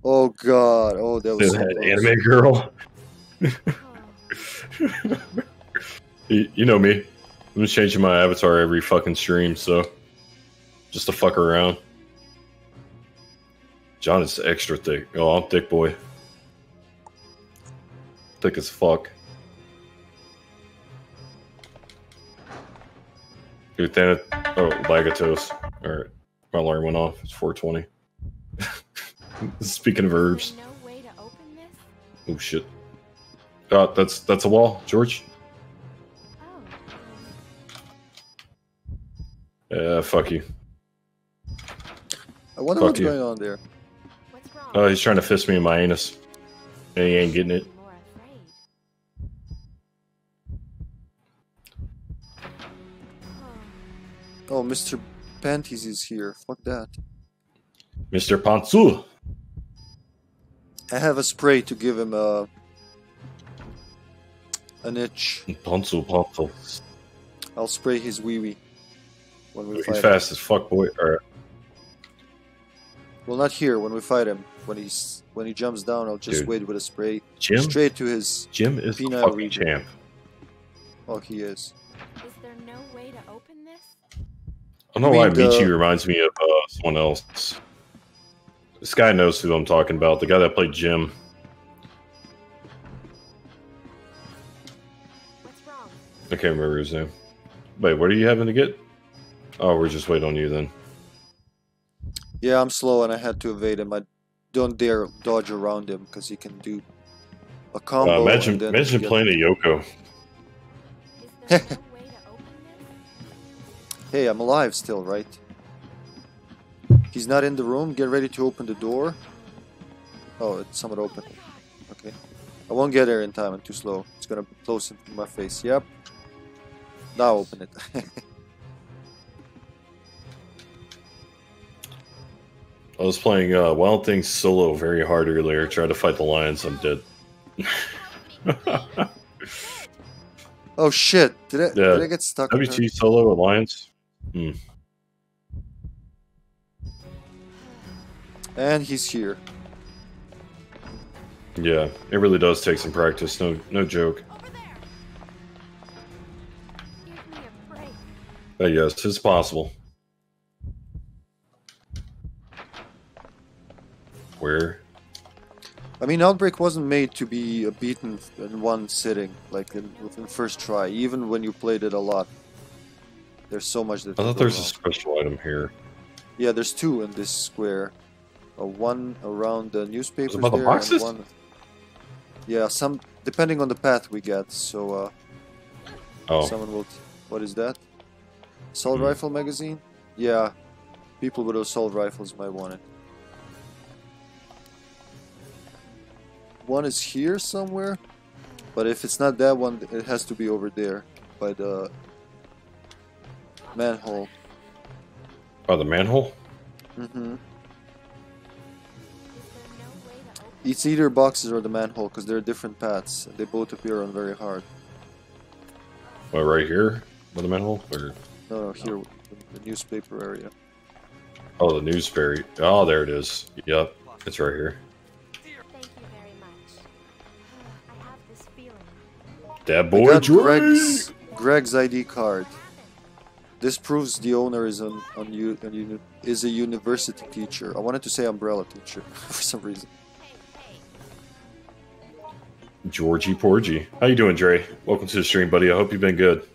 Oh god. Oh, that was so that close. anime girl. You, you know me. I'm just changing my avatar every fucking stream, so just to fuck around. John is extra thick. Oh, I'm thick boy. Thick as fuck. Dude, then it, oh, Lagatos. Alright. My alarm went off. It's 420. Speaking of herbs. no way to open this? Oh shit. Uh, that's that's a wall, George. Oh. Uh, fuck you. I wonder Fuck what's you. going on there. What's wrong? Oh, he's trying to fist me in my anus. And he ain't getting it. Oh. Mr. Panties is here. Fuck that. Mr. Pantsu! I have a spray to give him a an itch. Pantsu, Pantsu. I'll spray his wee wee when we He's fight him. fast as fuck, boy. Alright. Well, not here. When we fight him, when he's when he jumps down, I'll just Dude. wait with a spray Jim? straight to his. Jim is fucking region. champ. Oh, he is. I don't know why mean the- Michi reminds me of uh, someone else. This guy knows who I'm talking about. The guy that played Jim. What's? I can't remember his name. Wait, what are you having to get? Oh, we're just waiting on you then. Yeah, I'm slow and I had to evade him. I don't dare dodge around him because he can do a combo. Uh, imagine imagine playing a Yoko. Hey, I'm alive still, right? He's not in the room. Get ready to open the door. Oh, it's somewhat open. Okay. I won't get there in time. I'm too slow. It's gonna close into my face. Yep. Now open it. I was playing uh, Wild Things solo very hard earlier. Tried to fight the lions. I'm dead. oh shit! Did I Yeah. did I get stuck? in? WT solo alliance. Mm. And he's here. Yeah, it really does take some practice. No, no joke. Over there. Give me a break. But yes, it's possible. Where? I mean, Outbreak wasn't made to be beaten in one sitting, like in, within first try, even when you played it a lot. There's so much that. I thought there's a special item here. Yeah, there's two in this square. Uh, one around the newspapers about the boxes? one. Yeah, some depending on the path we get. So uh, Oh, someone will. What is that? Assault Hmm. rifle magazine? Yeah, people with assault rifles might want it. One is here somewhere, but if it's not that one, it has to be over there by the manhole. by the manhole. Mm-hmm. It's either boxes or the manhole because they're different paths. They both appear on very hard. What, right here? By the manhole? Or No, no, here, the newspaper area. oh, the newspaper. Oh, there it is. Yep, it's right here. Thank you very much. I have this feeling. That boy got Greg's, Greg's ID card. This proves the owner is is a university teacher. I wanted to say umbrella teacher for some reason. Georgie Porgy. How you doing, Dre? Welcome to the stream, buddy. I hope you've been good.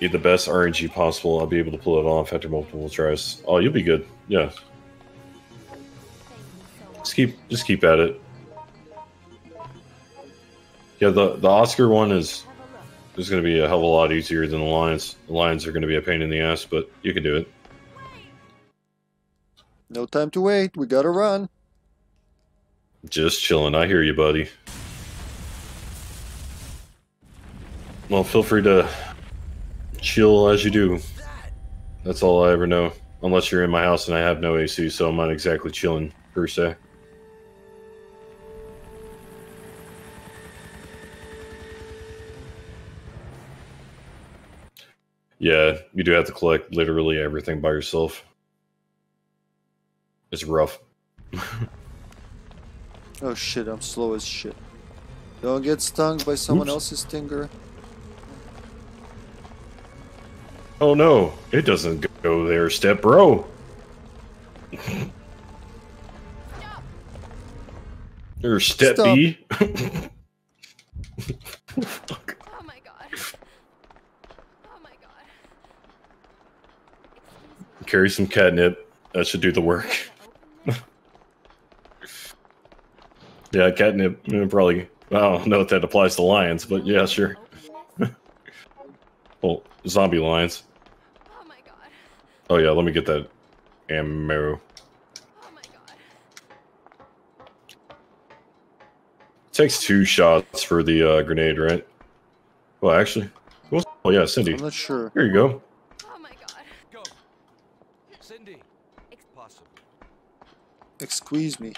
Get the best RNG possible. I'll be able to pull it off after multiple tries. Oh, you'll be good. Yeah. Just keep just keep at it. Yeah, the the Oscar one is is going to be a hell of a lot easier than the Lions. The Lions are going to be a pain in the ass, but you can do it. No time to wait. We gotta run. Just chilling. I hear you, buddy. Well, feel free to chill as you do. That's all I ever know. Unless you're in my house and I have no AC, so I'm not exactly chilling per se. Yeah, you do have to collect literally everything by yourself. It's rough. Oh shit, I'm slow as shit. Don't get stung by someone Oops. else's stinger. Oh no, it doesn't go there, step bro. or step Stop. B. Oh my god. Oh my god. Carry some catnip. That should do the work. yeah, catnip eh, probably. I don't know if that applies to lions, but yeah, sure. well, zombie lions. Oh my god. Oh yeah, let me get that ammo. Oh my god. Takes two shots for the uh, grenade, right? Well, actually, oh yeah, Cindy. I'm not sure. Here you go. Oh my god. Go. Cindy. Possible. Excuse me.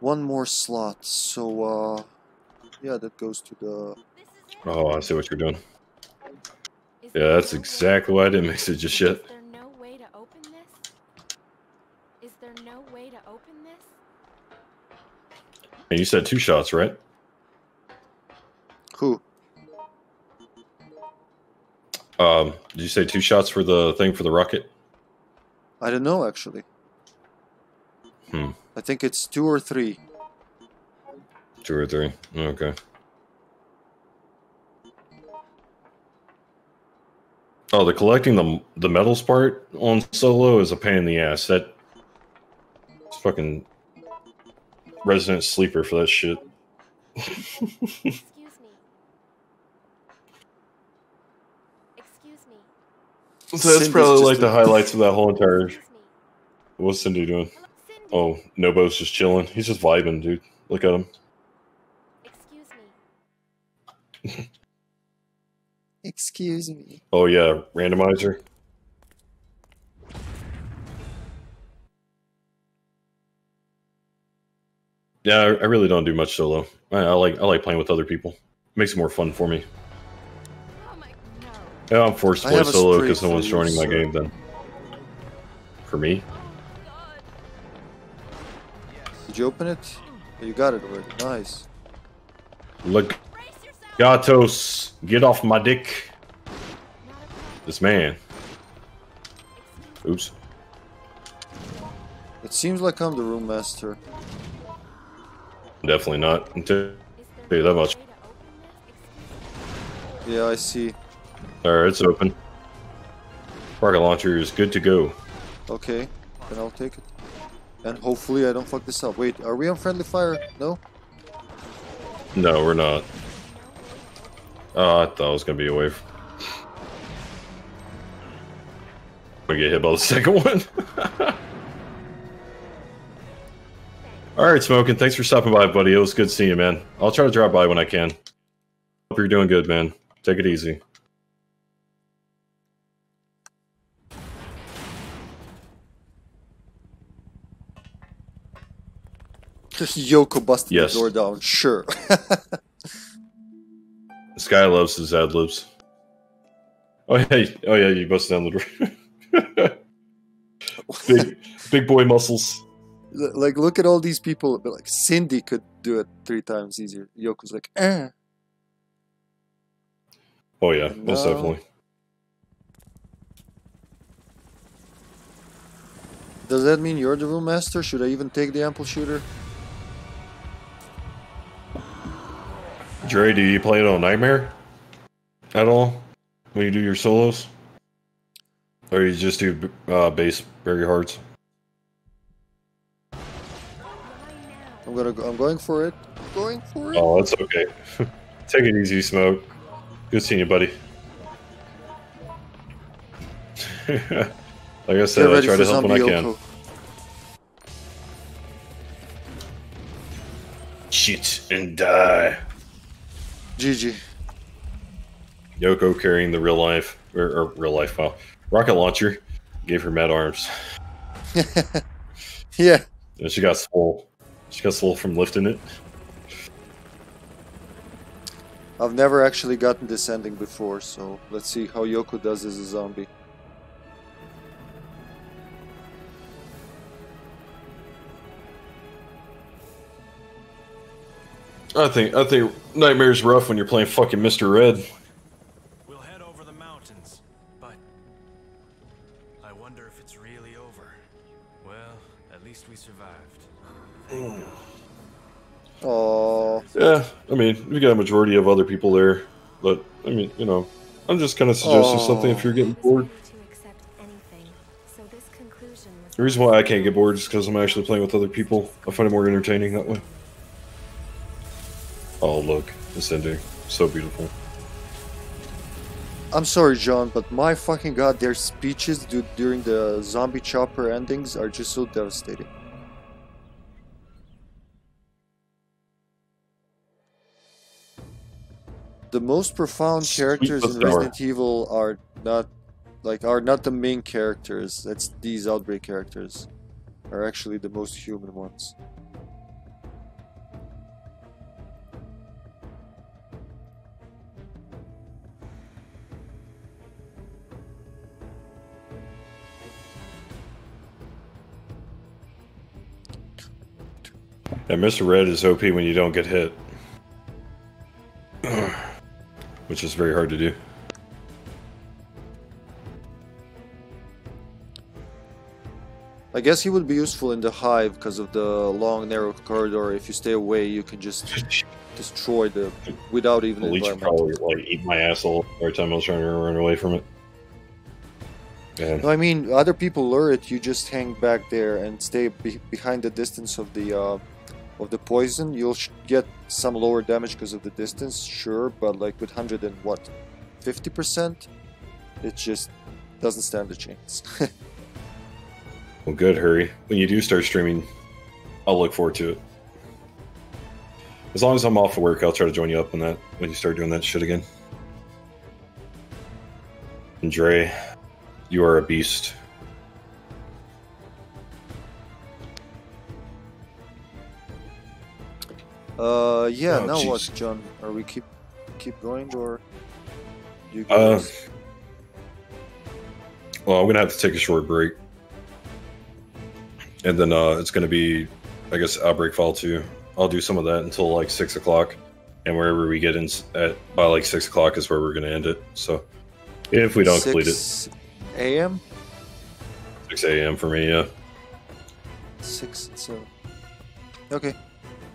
One more slot, so uh, yeah, that goes to the. Oh, I see what you're doing. Yeah, that's exactly why I didn't mix it just yet. Is there no way to open this? Is there no way to open this? And you said two shots, right? Um, did you say two shots for the thing for the rocket? I don't know actually. Hmm, I think it's two or three. two or three. Okay. Oh, the collecting the the metals part on solo is a pain in the ass. That it's fucking resident sleeper for that shit. Excuse me. Excuse me. So that's Cindy's probably like the highlights of that whole entire. What's Cindy doing? Oh, Nobo's just chilling. He's just vibing, dude. Look at him. Excuse me. Excuse me. Oh yeah, randomizer. Yeah, I, I really don't do much solo. I, I like I like playing with other people. makes it more fun for me. Yeah, I'm forced to play solo because no one's joining my game. Then, for me, Did you open it? You got it already. Nice. look, Gatos, get off my dick. Not a problem. This man. Oops. It seems like I'm the room master. Definitely not. Until Tell you that much. Yeah, I see. Alright, it's open. Rocket launcher is good to go. Okay, then I'll take it. And hopefully I don't fuck this up. Wait, are we on friendly fire? No? No, we're not. Oh, I thought I was gonna be away. From... I'm gonna get hit by the second one. Alright, Smoking, thanks for stopping by, buddy. It was good seeing you, man. I'll try to drop by when I can. Hope you're doing good, man. Take it easy. Yoko busted Yes. the door down. Sure. This guy loves his ad libs. Oh yeah, oh yeah, you busted down the door. big, big boy muscles. Like, look at all these people. but, Like, Cindy could do it three times easier. Yoko's like, eh. Oh yeah, most definitely. Does that mean you're the room master? Should I even take the ampoule shooter? Dre, do you play it on Nightmare at all when you do your solos, or you just do uh, bass very hards? I'm gonna. Go, I'm going for it. Going for it. Oh, that's okay. Take it easy, smoke. Good seeing you, buddy. like I said, I try to help when I can. Yoko. Shit and die. GG. Yoko carrying the real life or, or real life wow. rocket launcher gave her mad arms. Yeah. And she got swole. She got swole from lifting it. I've never actually gotten this ending before, so let's see how Yoko does as a zombie. I think I think Nightmare's rough when you're playing fucking Mr. Red. We'll head over the mountains, but I wonder if it's really over. Well, at least we survived. Oh, Yeah, I mean, we got a majority of other people there, but I mean, you know, I'm just kind of suggesting something if you're getting bored. The reason why I can't get bored is because I'm actually playing with other people. I find it more entertaining that way. Oh, look, this ending. So beautiful. I'm sorry, John, but my fucking god, their speeches du- during the zombie chopper endings are just so devastating. The most profound characters in. Resident Evil are not like are not the main characters. It's these outbreak characters are actually the most human ones. And Mr. Red is OP when you don't get hit. Which is very hard to do. I guess he would be useful in the hive because of the long narrow corridor. If you stay away, you can just destroy the without even The leech probably like eat my asshole every time I was trying to run away from it. And No, I mean, other people lure it. You just hang back there and stay be- behind the distance of the uh, of the poison. You'll get some lower damage because of the distance, sure, but like with hundred and what, fifty percent, it just doesn't stand a chance. well, good, hurry. When you do start streaming, I'll look forward to it. As long as I'm off of work, I'll try to join you up on that when you start doing that shit again. And Dre, you are a beast. Uh, yeah. Oh, now what. John? Are we keep keep going or? You Uh, well, I'm gonna have to take a short break, and then uh, it's gonna be, I guess, outbreak file two. I'll do some of that until like six o'clock, and wherever we get in at by like six o'clock is where we're gonna end it. So, if we don't complete it, 6 a.m. six a.m. for me. Yeah. Six and seven. Okay.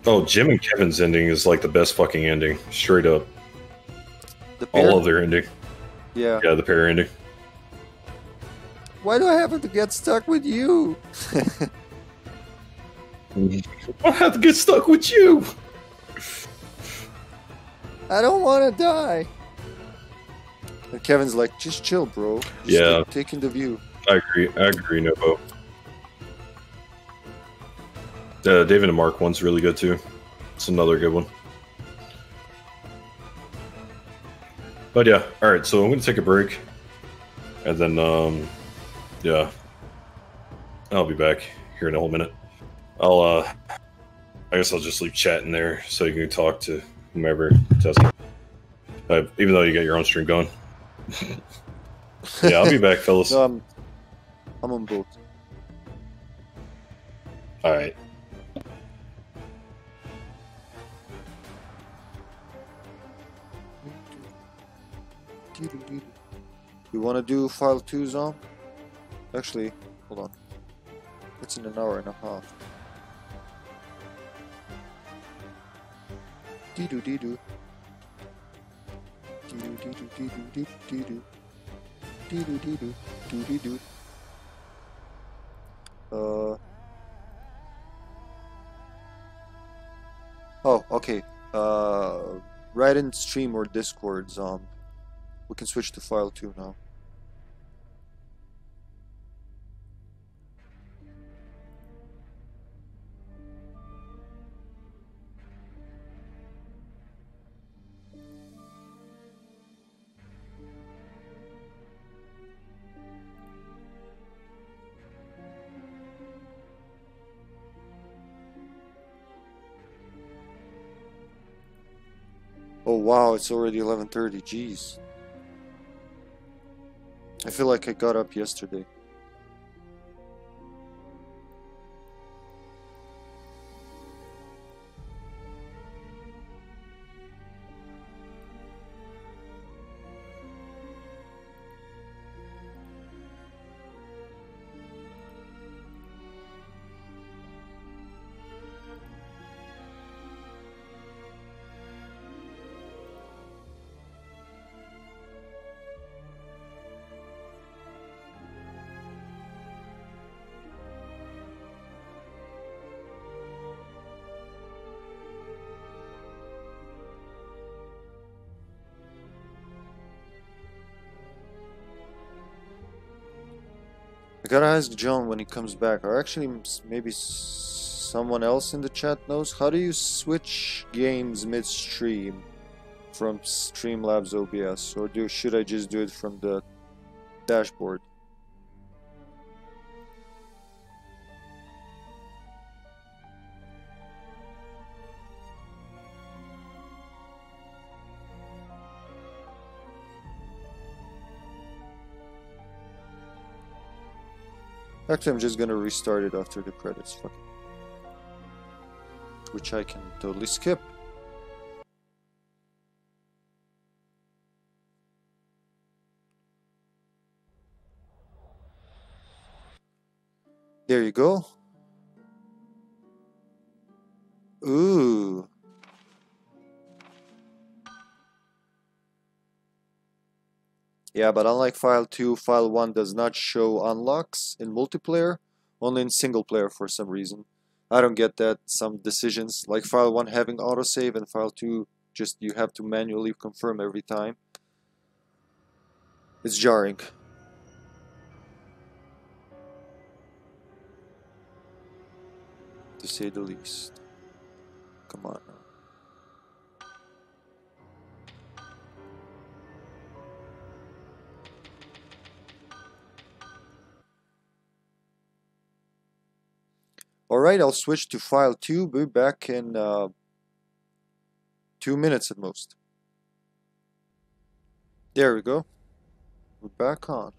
Oh, Jim and Kevin's ending is like the best fucking ending. Straight up. The pair? All of their ending. Yeah. Yeah, the pair ending. Why do I have to get stuck with you? I have to get stuck with you. I don't want to die. And Kevin's like, just chill, bro. Just Yeah. like, taking the view. I agree. I agree, Novo. Uh, David and Mark one's really good too. It's another good one. But yeah, all right. So I'm gonna take a break, and then um, yeah, I'll be back here in a whole minute. I'll uh, I guess I'll just leave chat in there so you can talk to whomever Tesla. Uh, even though you got your own stream going. yeah, I'll be back, fellas. No, I'm, I'm on board. All right. You want to do file 2 zone? Actually, hold on. It's in an hour and a half. Dee-doo, dee-doo. Dee-doo, dee-doo, dee-doo, dee-doo, dee-doo. Dee-doo, dee-doo, doo-dee-doo. Uh... Oh, okay. Uh, right in stream or Discord, Zom. We can switch to file 2 now. Oh wow, it's already 11:30. Jeez. I feel like I got up yesterday. Gotta ask John when he comes back, or actually maybe someone else in the chat knows. How do you switch games midstream from Streamlabs OBS, or do should I just do it from the dashboard? Actually, I'm just gonna restart it after the credits. Which I can totally skip. There you go. Ooh. Yeah, but unlike File 2, File 1 does not show unlocks in multiplayer, only in single player for some reason. I don't get that. Some decisions, like File 1 having autosave and File 2 just you have to manually confirm every time. It's jarring. To say the least. Come on Alright, I'll switch to file 2, be back in uh, 2 minutes at most. There we go. We're back on.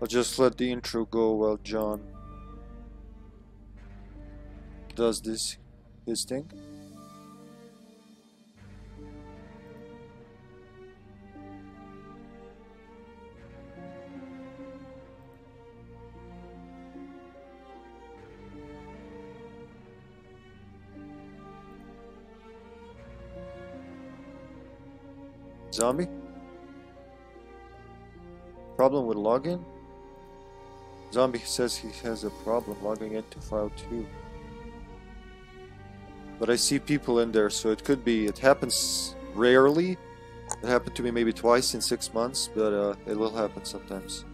I'll just let the intro go while John does this his thing. Zombie? Problem with login? Zombie says he has a problem logging into file 2. But I see people in there, so it could be, it happens rarely. It happened to me maybe twice in six months, but uh, it will happen sometimes.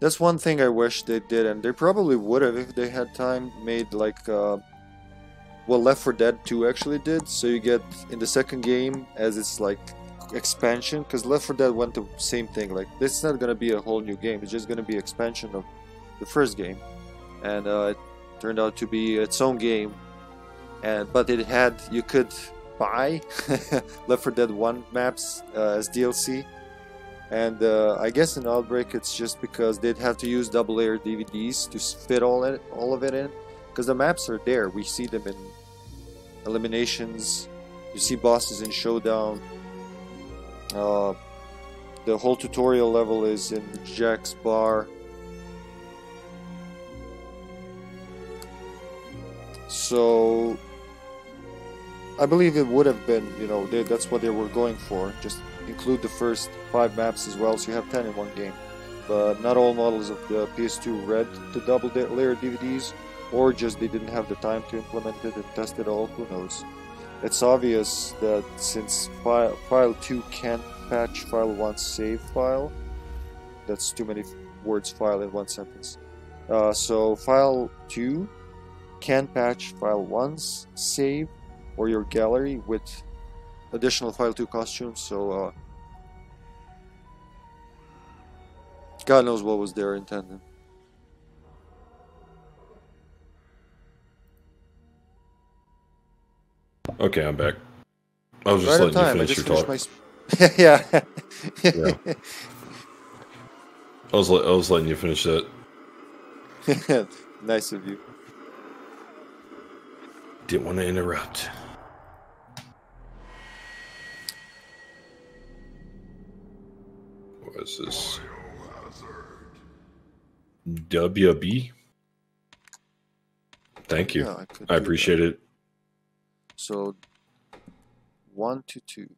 That's one thing I wish they did, and they probably would have if they had time. Made like, uh, well, Left 4 Dead 2 actually did. So you get in the second game as it's like expansion, because Left 4 Dead went the same thing. Like this is not gonna be a whole new game; it's just gonna be expansion of the first game, and uh, it turned out to be its own game. And but it had you could buy Left 4 Dead 1 maps uh, as DLC and uh, I guess in Outbreak it's just because they'd have to use double layer DVDs to fit all it, all of it in, because the maps are there. We see them in eliminations. You see bosses in Showdown. Uh, the whole tutorial level is in J's bar. So I believe it would have been, you know, they, that's what they were going for. Just include the first five maps as well, so you have 10 in one game. But not all models of the PS2 read the double layer DVDs, or just they didn't have the time to implement it and test it all, who knows. It's obvious that since file, file 2 can't patch file 1's save file, that's too many words file in one sentence. Uh, so file 2 can patch file 1's save or your gallery with additional file 2 costumes so uh, God knows what was their intended. Okay, I'm back. I was just right letting you finish your talk. my. Yeah. Yeah. I was I was letting you finish that. nice of you. Didn't want to interrupt. What is this? WB. Thank you. Yeah, I I appreciate it. So, one to two.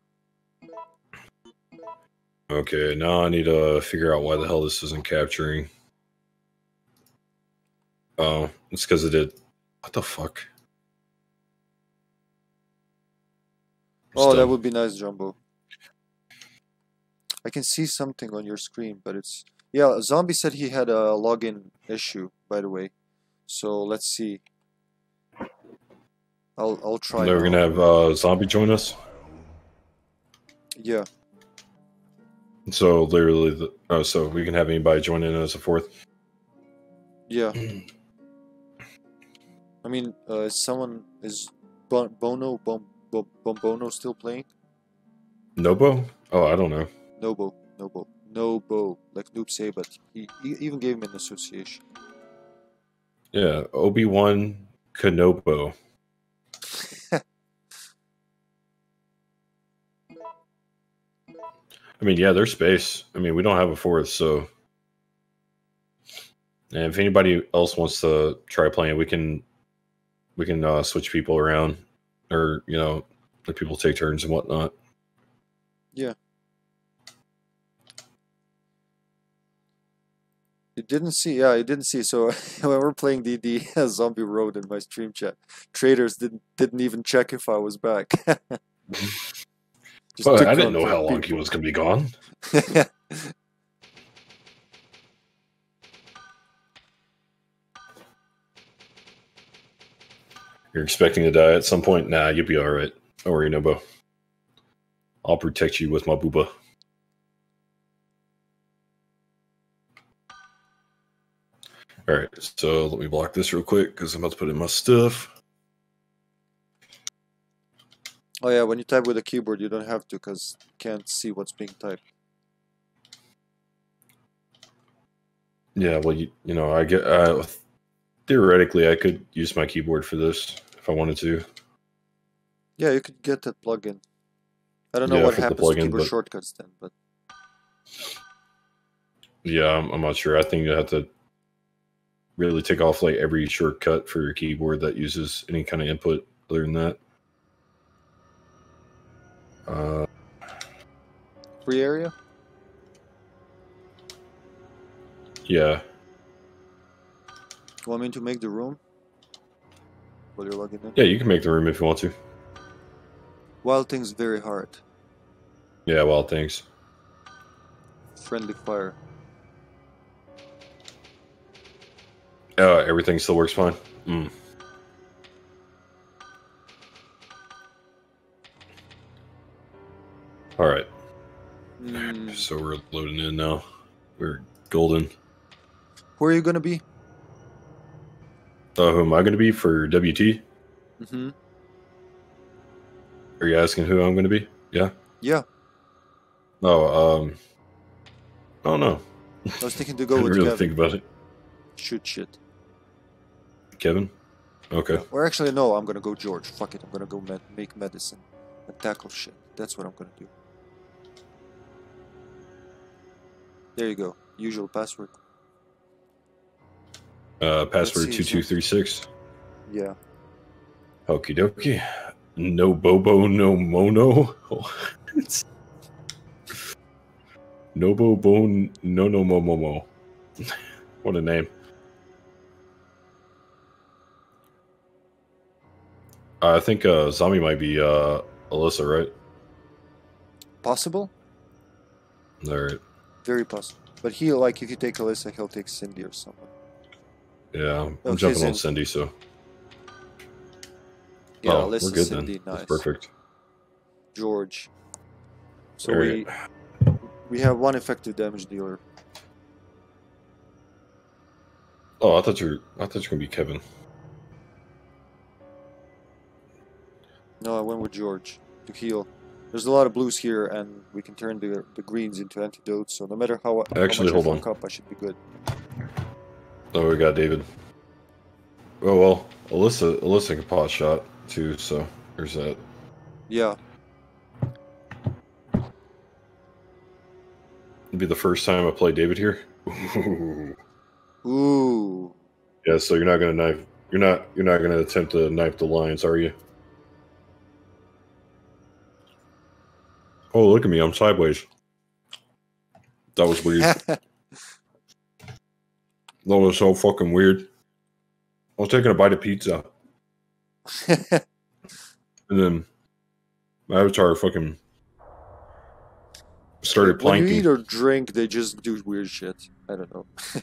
Okay, now I need to figure out why the hell this isn't capturing. Oh, it's because it did. What the fuck? It's Oh, that would be nice, Jumbo. I can see something on your screen, but it's yeah. Zombie said he had a login issue, by the way. So let's see. I'll I'll try. Now we're gonna have uh, zombie join us. Yeah. So literally, the, oh, so we can have anybody join in as a fourth. Yeah. I mean, uh, is someone is Bon- Bono Bon- Bon- Bombono still playing? Nobo? Oh, I don't know. Nobo, Nobo, Nobo, like Noob Saibot he, he even gave him an association. Yeah, Obi Wan Kenobo. I mean, yeah, there's space. I mean, we don't have a fourth, so. And if anybody else wants to try playing, we can, we can uh, switch people around, or you know, let people take turns and whatnot. Yeah. You didn't see, yeah, you didn't see. So when we're playing DD uh, Zombie Road in my stream chat, traders didn't didn't even check if I was back. Mm-hmm. But took I didn't know how long he was going to be gone. You're expecting to die at some point? Nah, you'll be all right. Don't worry, Nobo. I'll protect you with my booba. All right, so let me block this real quick because I'm about to put in my stuff. oh yeah, when you type with a keyboard, you don't have to because you can't see what's being typed. Yeah, well, you, you know, I get uh, theoretically I could use my keyboard for this if I wanted to. Yeah, you could get that plugin. I don't know Yeah, what happens to plugin, keyboard but- shortcuts then, but Yeah, I'm, I'm not sure. I think you have to really take off like every shortcut for your keyboard that uses any kind of input other than that. Uh, free area. yeah, You want me to make the room? While you're logging in? yeah, you can make the room if you want to. Wild things very hard. Yeah, wild things. Friendly fire. Uh, everything still works fine. Mm. All right, Mm, so we're loading in now. We're golden. where are you gonna be? Uh, who am I going to be for WT? Mm-hmm. Are you asking who I'm going to be? Yeah. Yeah, No. um, I don't know. I was thinking to I go didn't with really Kevin. think about it. Shoot shit. Kevin. Okay. Or actually, no, I'm gonna go George. Fuck it, I'm gonna go med- make medicine and tackle shit. That's what I'm gonna do. There you go. Usual password. Uh, password two two three six. Yeah. Okie dokie. No bobo, no mono. no bobo, no no mo mo mo. What a name. I think uh, zombie might be uh, Alyssa, right? Possible? All right. Very possible. But he like if you take Alyssa, he'll take Cindy or someone. Yeah, I'm Oh, jumping on. Cindy, so Yeah, oh, Alyssa, we're good Cindy, then. nice. That's perfect. George. So we we have one effective damage dealer. Oh, I thought you were, I thought you were gonna be Kevin. No, I went with George to heal. There's a lot of blues here, and we can turn the the greens into antidotes. So no matter how, how Actually, much hold I on. up, I should be good. Oh, we got David. Oh well, Alyssa, Alyssa can pot shot too, so there's that. Yeah, It'll be the first time I play David here. Ooh. yeah, so you're not gonna knife. You're not. You're not gonna attempt to knife the lions, are you? Oh, look at me! I'm sideways. That was weird. that was so fucking weird. I was taking a bite of pizza, and then my avatar fucking started when you eat or drink, they just do weird shit. I don't know.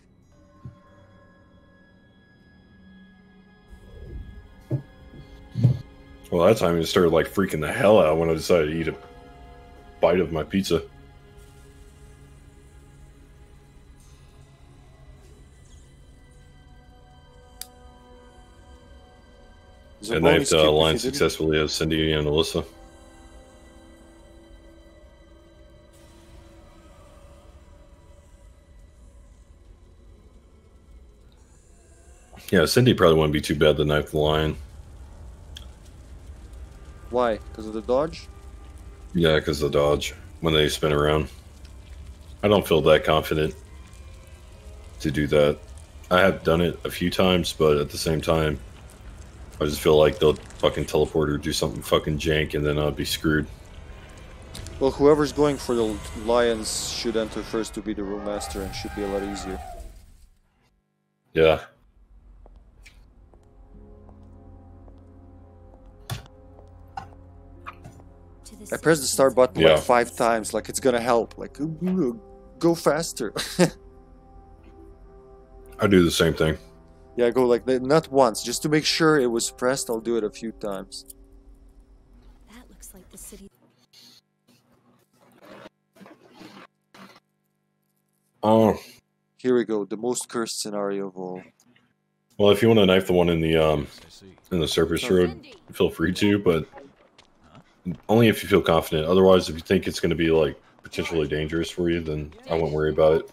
Well, that time it started like freaking the hell out when I decided to eat a bite of my pizza. Is there I bonus knifed skip uh, if line you didn't? successfully as Cindy and Alyssa. Yeah, Cindy probably wouldn't be too bad to knife the lion. Why? Because of the dodge? Yeah, because the dodge when they spin around. I don't feel that confident to do that. I have done it a few times, but at the same time, I just feel like they'll fucking teleport or do something fucking jank, and then I'll be screwed. Well, whoever's going for the lions should enter first to be the room master and should be a lot easier. Yeah. I pressed the start button Yeah. like five times, like it's gonna help. Like, "Ooh, ooh, go faster. I do the same thing. yeah, I go like that, not once, just to make sure it was pressed. I'll do it a few times. That looks like the city. Oh, Here we go, the most cursed scenario of all. well, if you want to knife the one in the um in the surface road, feel free to, but only if you feel confident. Otherwise, if you think it's going to be like potentially dangerous for you, then I won't worry about it.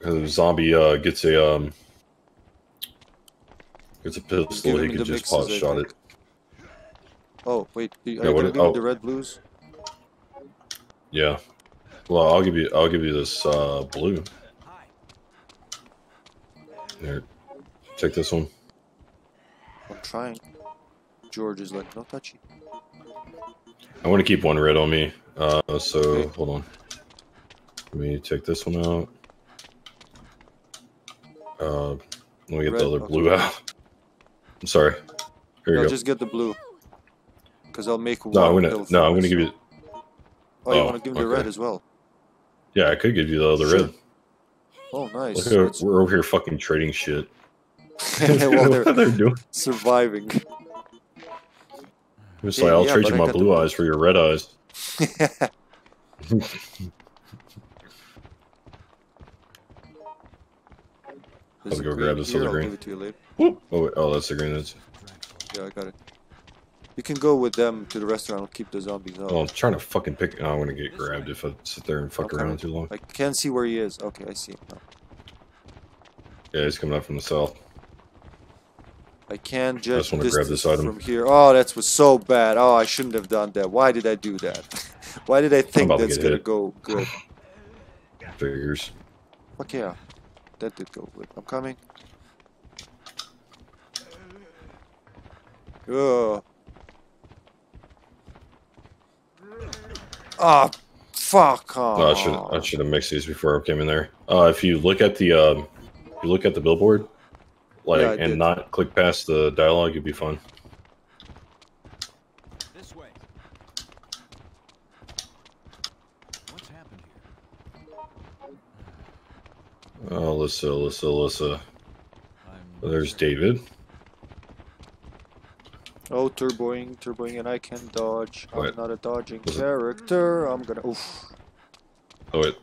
if a zombie uh, gets a um gets a pistol, he the just pause shot it. Oh, wait, are you Yeah, what gonna it- give me oh. the red blues? Yeah. Well, I'll give you I'll give you this uh, blue. Here, take this one. I'm trying. George is like, no touchy. I want to keep one red on me. Uh, so Okay. hold on. Let me take this one out. Uh, let me get Red, the other okay. blue out. I'm sorry. Here you I'll go. just get the blue. Because I'll make one No, I'm gonna no, I'm gonna give you. Oh, you oh, want to give me the red as well? Yeah, I could give you the other Sure. red. Oh, nice. Look, we're over here fucking trading shit. well, they're they're doing. surviving. It's Yeah, like I'll yeah, trade you my blue eyes for your red eyes. I'll go grab this other green. it to you later. Whoop. Oh, wait, oh, that's the green. That's, Yeah, I got it. You can go with them to the restaurant. I'll keep the zombies out. oh, I'm trying to fucking pick. Oh, I'm gonna get grabbed if I sit there and fuck Okay. around too long. I can't see where he is. Okay, I see him now. Yeah, he's coming up from the south. I can't judge wanna grab this item. from here. Oh, that was so bad. Oh, I shouldn't have done that. Why did I do that? Why did I think to that's gonna hit. go good? Figures. Fuck yeah. That did go good. I'm coming. Ugh. Ah, fuck off. No, I should I should have mixed these before I came in there. Uh, if you look at the um, if you look at the billboard, like Yeah, and did. not click past the dialogue, it'd be fun. This way. What's happened here? Oh, Alyssa, Alyssa, Alyssa. I'm There's David. Oh, turboing, turboing, and I can dodge. I'm not a dodging Was it- character. I'm gonna. Oof. Oh wait.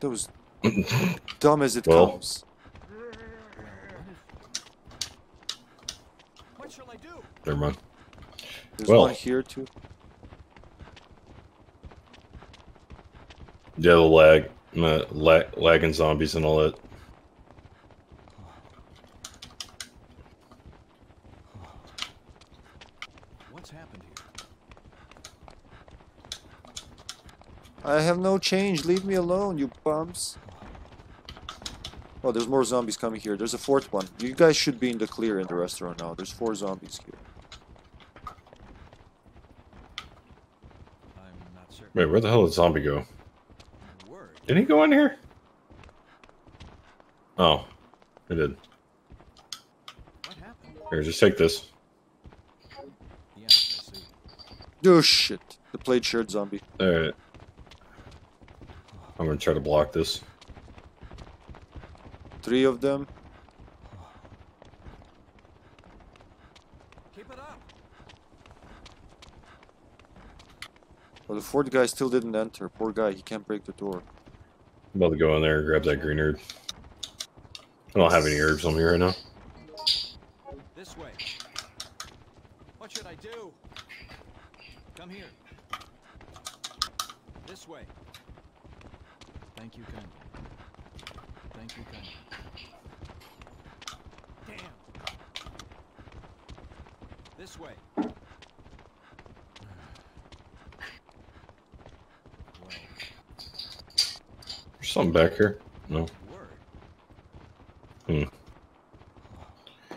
That was dumb as it Well. comes. What shall I do? Never mind. There's well. one here too. Yeah, the lag, uh, lag, lagging zombies and all that. What's happened here? I have no change. Leave me alone, you bums. Oh, there's more zombies coming here. There's a fourth one. You guys should be in the clear in the restaurant now. There's four zombies here. I'm not certain. Wait, where the hell did zombie go? Did he go in here? Oh, he did. Here, just take this. Yeah, I see. Oh shit. The plaid shirt zombie. Alright. I'm gonna try to block this. Three of them. Keep it up. Well, the fourth guy still didn't enter. Poor guy. He can't break the door. I'm about to go in there and grab that green herb. I don't have any herbs on me right now. This way. What should I do? Come here. This way. Thank you kindly. Thank you kindly. Damn. This way. Well, There's something back here. No. word. Hmm. I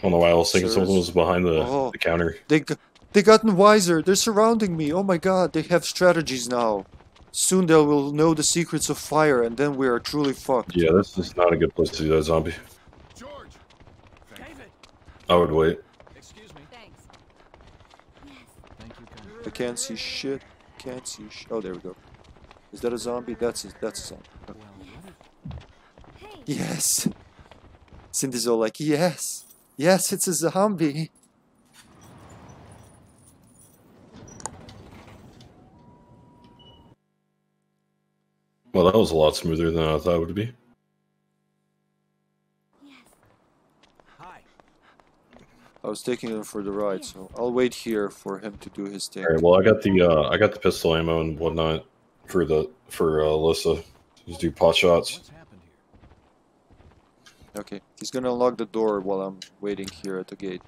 don't know why I was thinking Sirs. someone was behind the, Oh. the counter. They g- they gotten wiser. They're surrounding me. Oh my god. They have strategies now. Soon they will know the secrets of fire, and then we are truly fucked. Yeah, this is not a good place to do that zombie. George! David. I would wait. I can't see shit. Can't see sh- Oh, there we go. Is that a zombie? That's a, that's a zombie. Okay. Hey, Yes. Cindy's all like, yes. Yes, it's a zombie. Well, that was a lot smoother than I thought it would be. yes. Hi. I was taking him for the ride, so I'll wait here for him to do his thing. All right. Well, I got the uh, I got the pistol ammo and whatnot for the for uh, Alyssa. Just do pot shots. What's happened here? Okay, he's gonna unlock the door while I'm waiting here at the gate.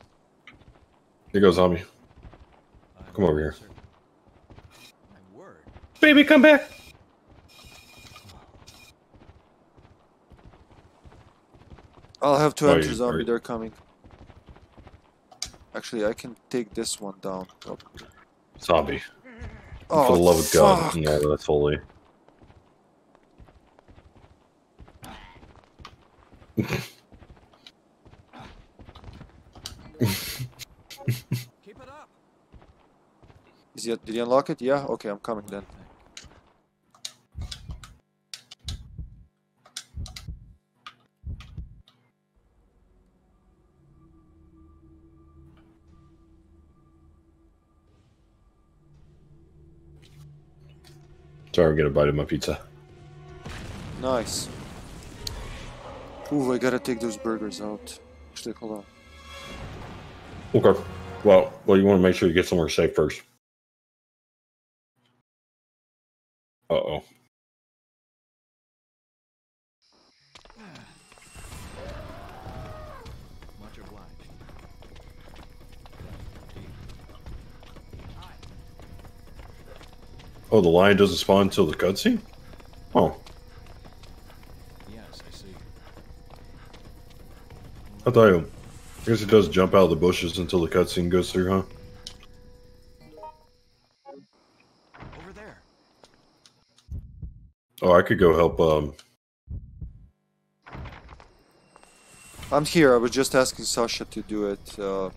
Here goes zombie. Come over here. certain. My word. Baby, come back. I'll have to Oh, enter zombie, they're coming. Actually, I can take this one down. Oh, Zombie. oh for the love of God. fuck. No, that's holy. Keep it up. Is he, did he unlock it? Yeah? Okay, I'm coming then. Sorry, I'm gonna bite of my pizza. Nice. Ooh, I gotta take those burgers out. Actually, hold on. Okay. Well, well, you want to make sure you get somewhere safe first. Uh oh. Oh, the lion doesn't spawn until the cutscene. Oh, Yes, I see. I thought. It, I guess it does jump out of the bushes until the cutscene goes through, huh? Over there. Oh, I could go help. Um. I'm here. I was just asking Sasha to do it. Uh,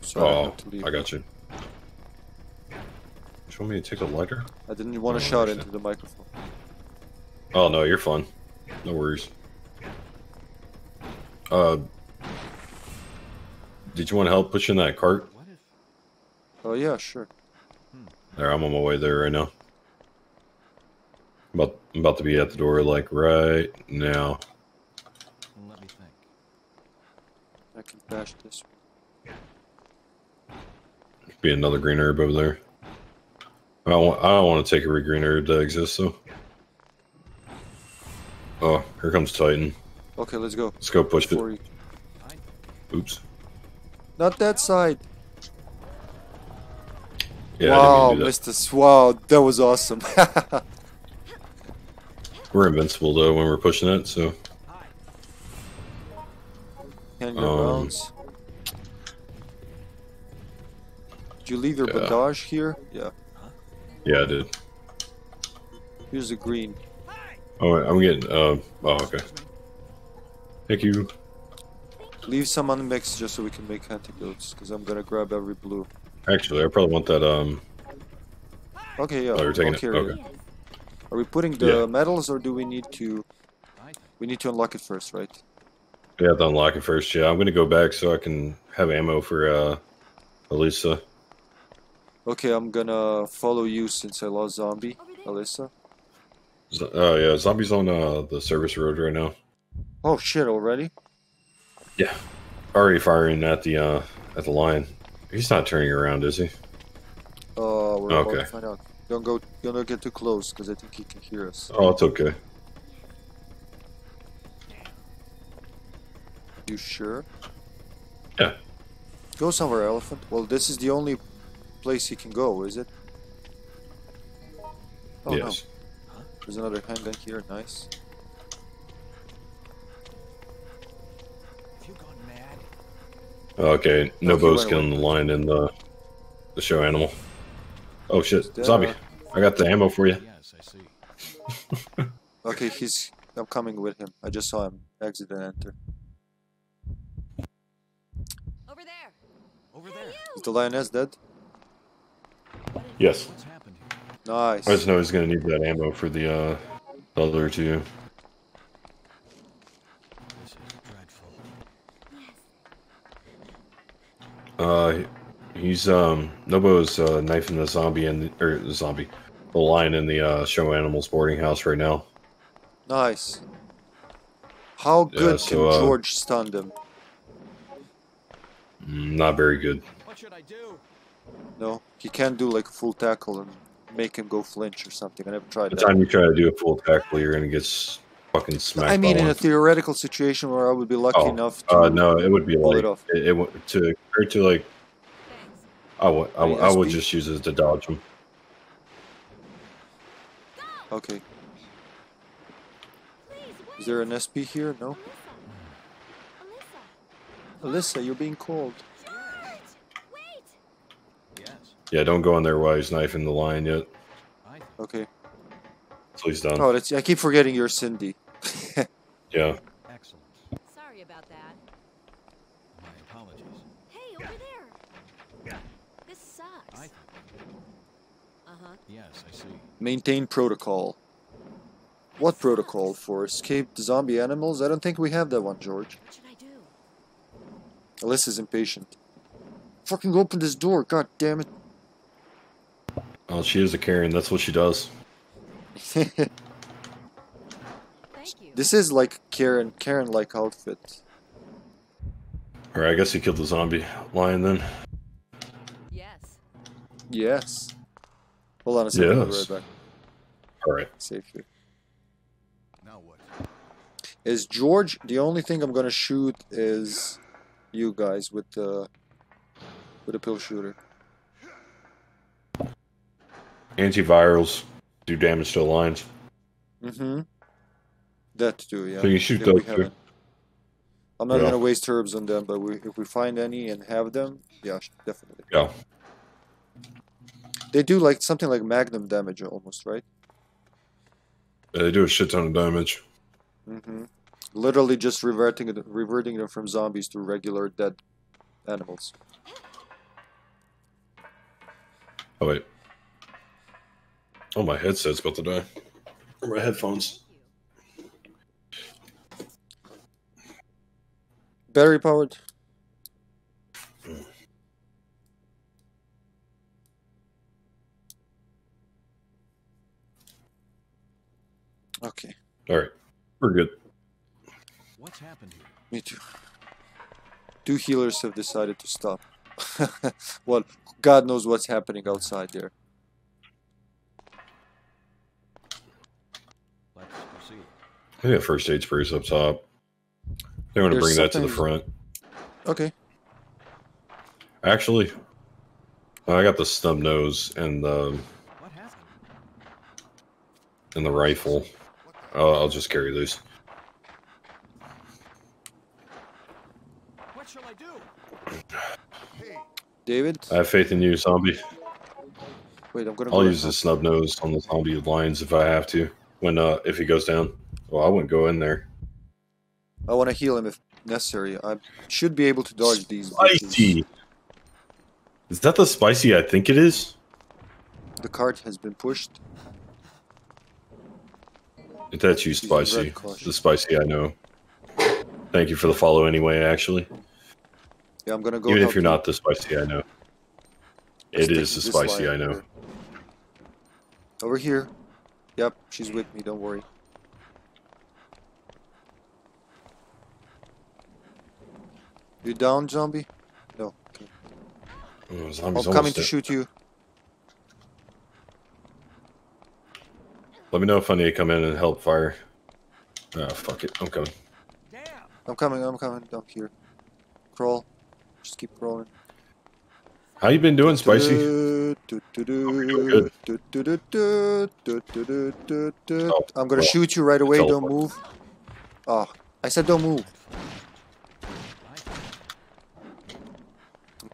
so Oh, have to leave. I got you. You want me to take a lighter? I didn't want to shout shit. into the microphone. Oh no, you're fine. No worries. Uh, did you want to help push in that cart? What if Oh yeah, sure. There, I'm on my way there right now. About, I'm about to be at the door, like right now. let me think. I can bash this. Be another green herb over there. I don't, want, I don't want to take every green herb that exists, though. Oh, here comes Titan. Okay, let's go. Let's go push it. You- Oops. Not that side. Yeah, wow, I didn't mean to do missed us. Wow, that was awesome. We're invincible though when we're pushing it, so your Um, rounds. Did you leave your Yeah. bandage here? Yeah. Yeah, I did. Here's the green. Oh, I'm getting. Uh, oh, okay. Thank you. Leave some unmixed just so we can make antidotes, because I'm gonna grab every blue. Actually, I probably want that. Um, Okay, yeah. Oh, you're taking it? Okay. Are we putting the Yeah. medals, or do we need to? We need to unlock it first, right? have to unlock it first. Yeah, I'm gonna go back so I can have ammo for uh, Alyssa. Okay, I'm gonna follow you since I lost zombie, Alyssa. Z- Oh yeah, zombies on uh the service road right now. Oh shit! Already? Yeah, already firing at the uh at the lion. He's not turning around, is he? Uh, we're about Okay. to find out. Don't go. Don't get too close, because I think he can hear us. Oh, it's okay. You sure? Yeah. Go somewhere, elephant. Well, this is the only place he can go, is it? Oh yes. no, there's another handgun here. Nice. Have you gone mad? Okay, no he bows went killing the lion in the the show animal. Oh shit, There. zombie! I got the ammo for you. Yes, I see. Okay, he's. I'm coming with him. I just saw him exit and enter. Over there. Over there. Is the lioness dead? Yes. Nice. I just know he's gonna need that ammo for the uh the other two. Uh, he's um Nobo's uh, knifing the zombie and or the zombie, the lion in the uh, show animals boarding house right now. Nice. How Yeah, good so, can uh, George stun them? Mm, Not very good. What should I do? No, he can't do like a full tackle and make him go flinch or something. I never tried The that. time you try to do a full tackle, you're gonna get fucking smacked. I mean, by in a theoretical situation where I would be lucky Oh, enough to uh, no, it would be pull like it off. it, it to compared to like. I would I, would- I would just use it to dodge him. Okay. Is there an SP here? No. Alyssa, you're being called. Yeah, don't go in there while he's knifing the lion yet. Okay. So he's done. Oh, that's, I keep forgetting you're Cindy. Yeah. Excellent. Sorry about that. My apologies. Hey, over there. This sucks. Uh-huh. Yes, I see. Maintain protocol. What protocol for escaped zombie animals? I don't think we have that one, George. What should I do? Alyssa's impatient. Fucking open this door, god damn it. Oh, she is a Karen. That's what she does. This is like Karen Karen like outfit. All right, I guess he killed the zombie lion then. Yes. Yes. Hold on a second, I'll be Yes. right back. All right. Safely. Now what? Is George the only thing I'm gonna shoot is you guys with the with a pill shooter. Antivirals do damage to the lions. Mm-hmm. That too, yeah. So you shoot Yeah, those too. I'm not Yeah. gonna waste herbs on them, but we, if we find any and have them, yeah, definitely. Yeah. They do like something like magnum damage almost, right? Yeah, They do a shit ton of damage. Mm-hmm. Literally just reverting it, reverting them from zombies to regular dead animals. Oh wait. Oh, my headset's about to die. Or my headphones. Battery powered. Okay, All right, we're good. What's happened here? me too. Two healers have decided to stop. well, God knows what's happening outside there. Let's proceed. I got first aid sprays up top. They want to There's bring that to the front. Okay. Actually, I got the snub nose and the and the rifle. Uh, I'll just carry these. What shall I do? David? I have faith in you, zombie. Wait, I'm gonna I'll go use the snub nose on the zombie lions if I have to. When uh, if he goes down, well, I wouldn't go in there. I want to heal him if necessary. I should be able to dodge these. bitches. Spicy. Is that the spicy I think it is? The cart has been pushed. If that's you, spicy. The spicy I know. Thank you for the follow anyway. Actually, Yeah, I'm gonna go. even if you're you. not the spicy, I know. It is the spicy I know. Over here. Yep, she's with me. Don't worry. You down, zombie? No. Okay. Mm, I'm coming to shoot you. Let me know if I need to come in and help fire. Ah, oh, fuck it. I'm coming. Damn. I'm coming, I'm coming. Up here. Crawl. Just keep crawling. How you been doing, Spicy? Oh, good. I'm gonna shoot you right away. Don't move. Oh, I said don't move.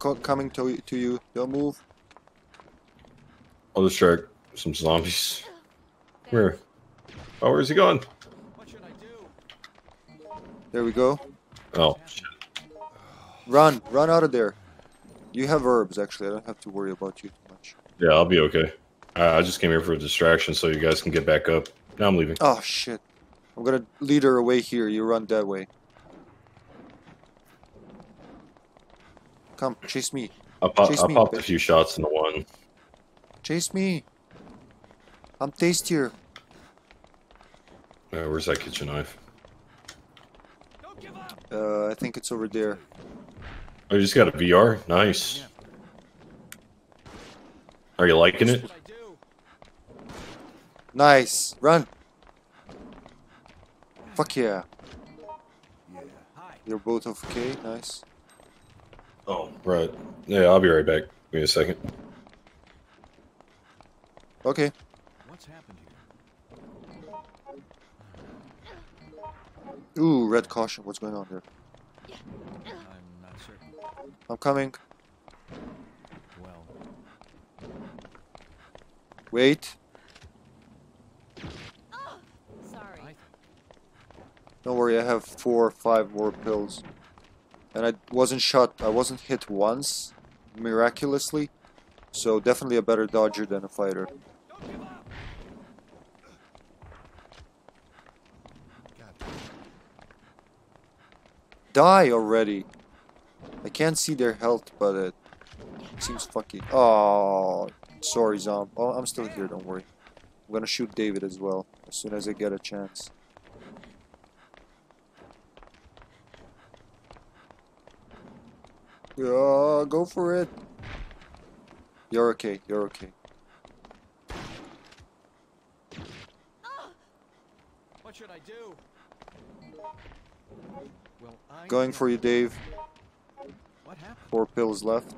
Coming to to you. Don't move. I'll distract some zombies. Where? Oh, where's he gone? There we go. Oh, shit. Run, run out of there. You have herbs, actually. I don't have to worry about you too much. Yeah, I'll be okay. I, I just came here for a distraction so you guys can get back up. Now I'm leaving. Oh shit. I'm gonna lead her away here. You run that way. Come, chase me. I, pop, Chase I me, popped a few shots in the one. Chase me. I'm tastier. Uh, where's that kitchen knife? Uh, I think it's over there. Oh, you just got a VR? Nice. Are you liking it? Nice. Run. Fuck yeah. You're both okay. Nice. Oh, right. Yeah, I'll be right back. Give me a second. Okay. What's happened here? Ooh, red caution. What's going on here? I'm not certain. I'm coming. Well, Wait. Oh, sorry. Don't worry. I have four or five more pills. And I wasn't shot. I wasn't hit once, miraculously. So definitely a better dodger than a fighter. Die already. I can't see their health, but it seems fucky. Oh, sorry, Zom. Oh, I'm still here. Don't worry. I'm gonna shoot David as well as soon as I get a chance. Yeah, go for it. You're okay. You're okay. what should I do? Well, I Going for you, Dave. What happened? Four pills left.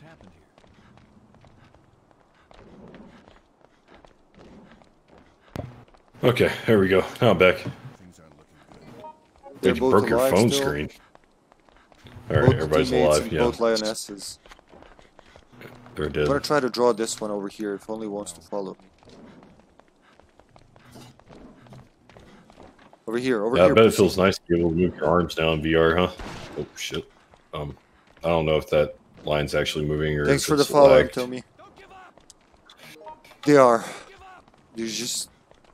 What's happened here? Okay, there we go. Now I'm back. They're Dude, you both broke your phone still. screen. Alright, everybody's alive. and Yeah, Both lionesses. they're dead. I'm gonna try to draw this one over here if only wants to follow me. Over here, over Yeah, I here. bet it feels nice to be able to move your arms now in VR, huh? Oh shit. Um, I don't know if that line's actually moving or Thanks for the follow, lagged. Tommy. They are. There's just.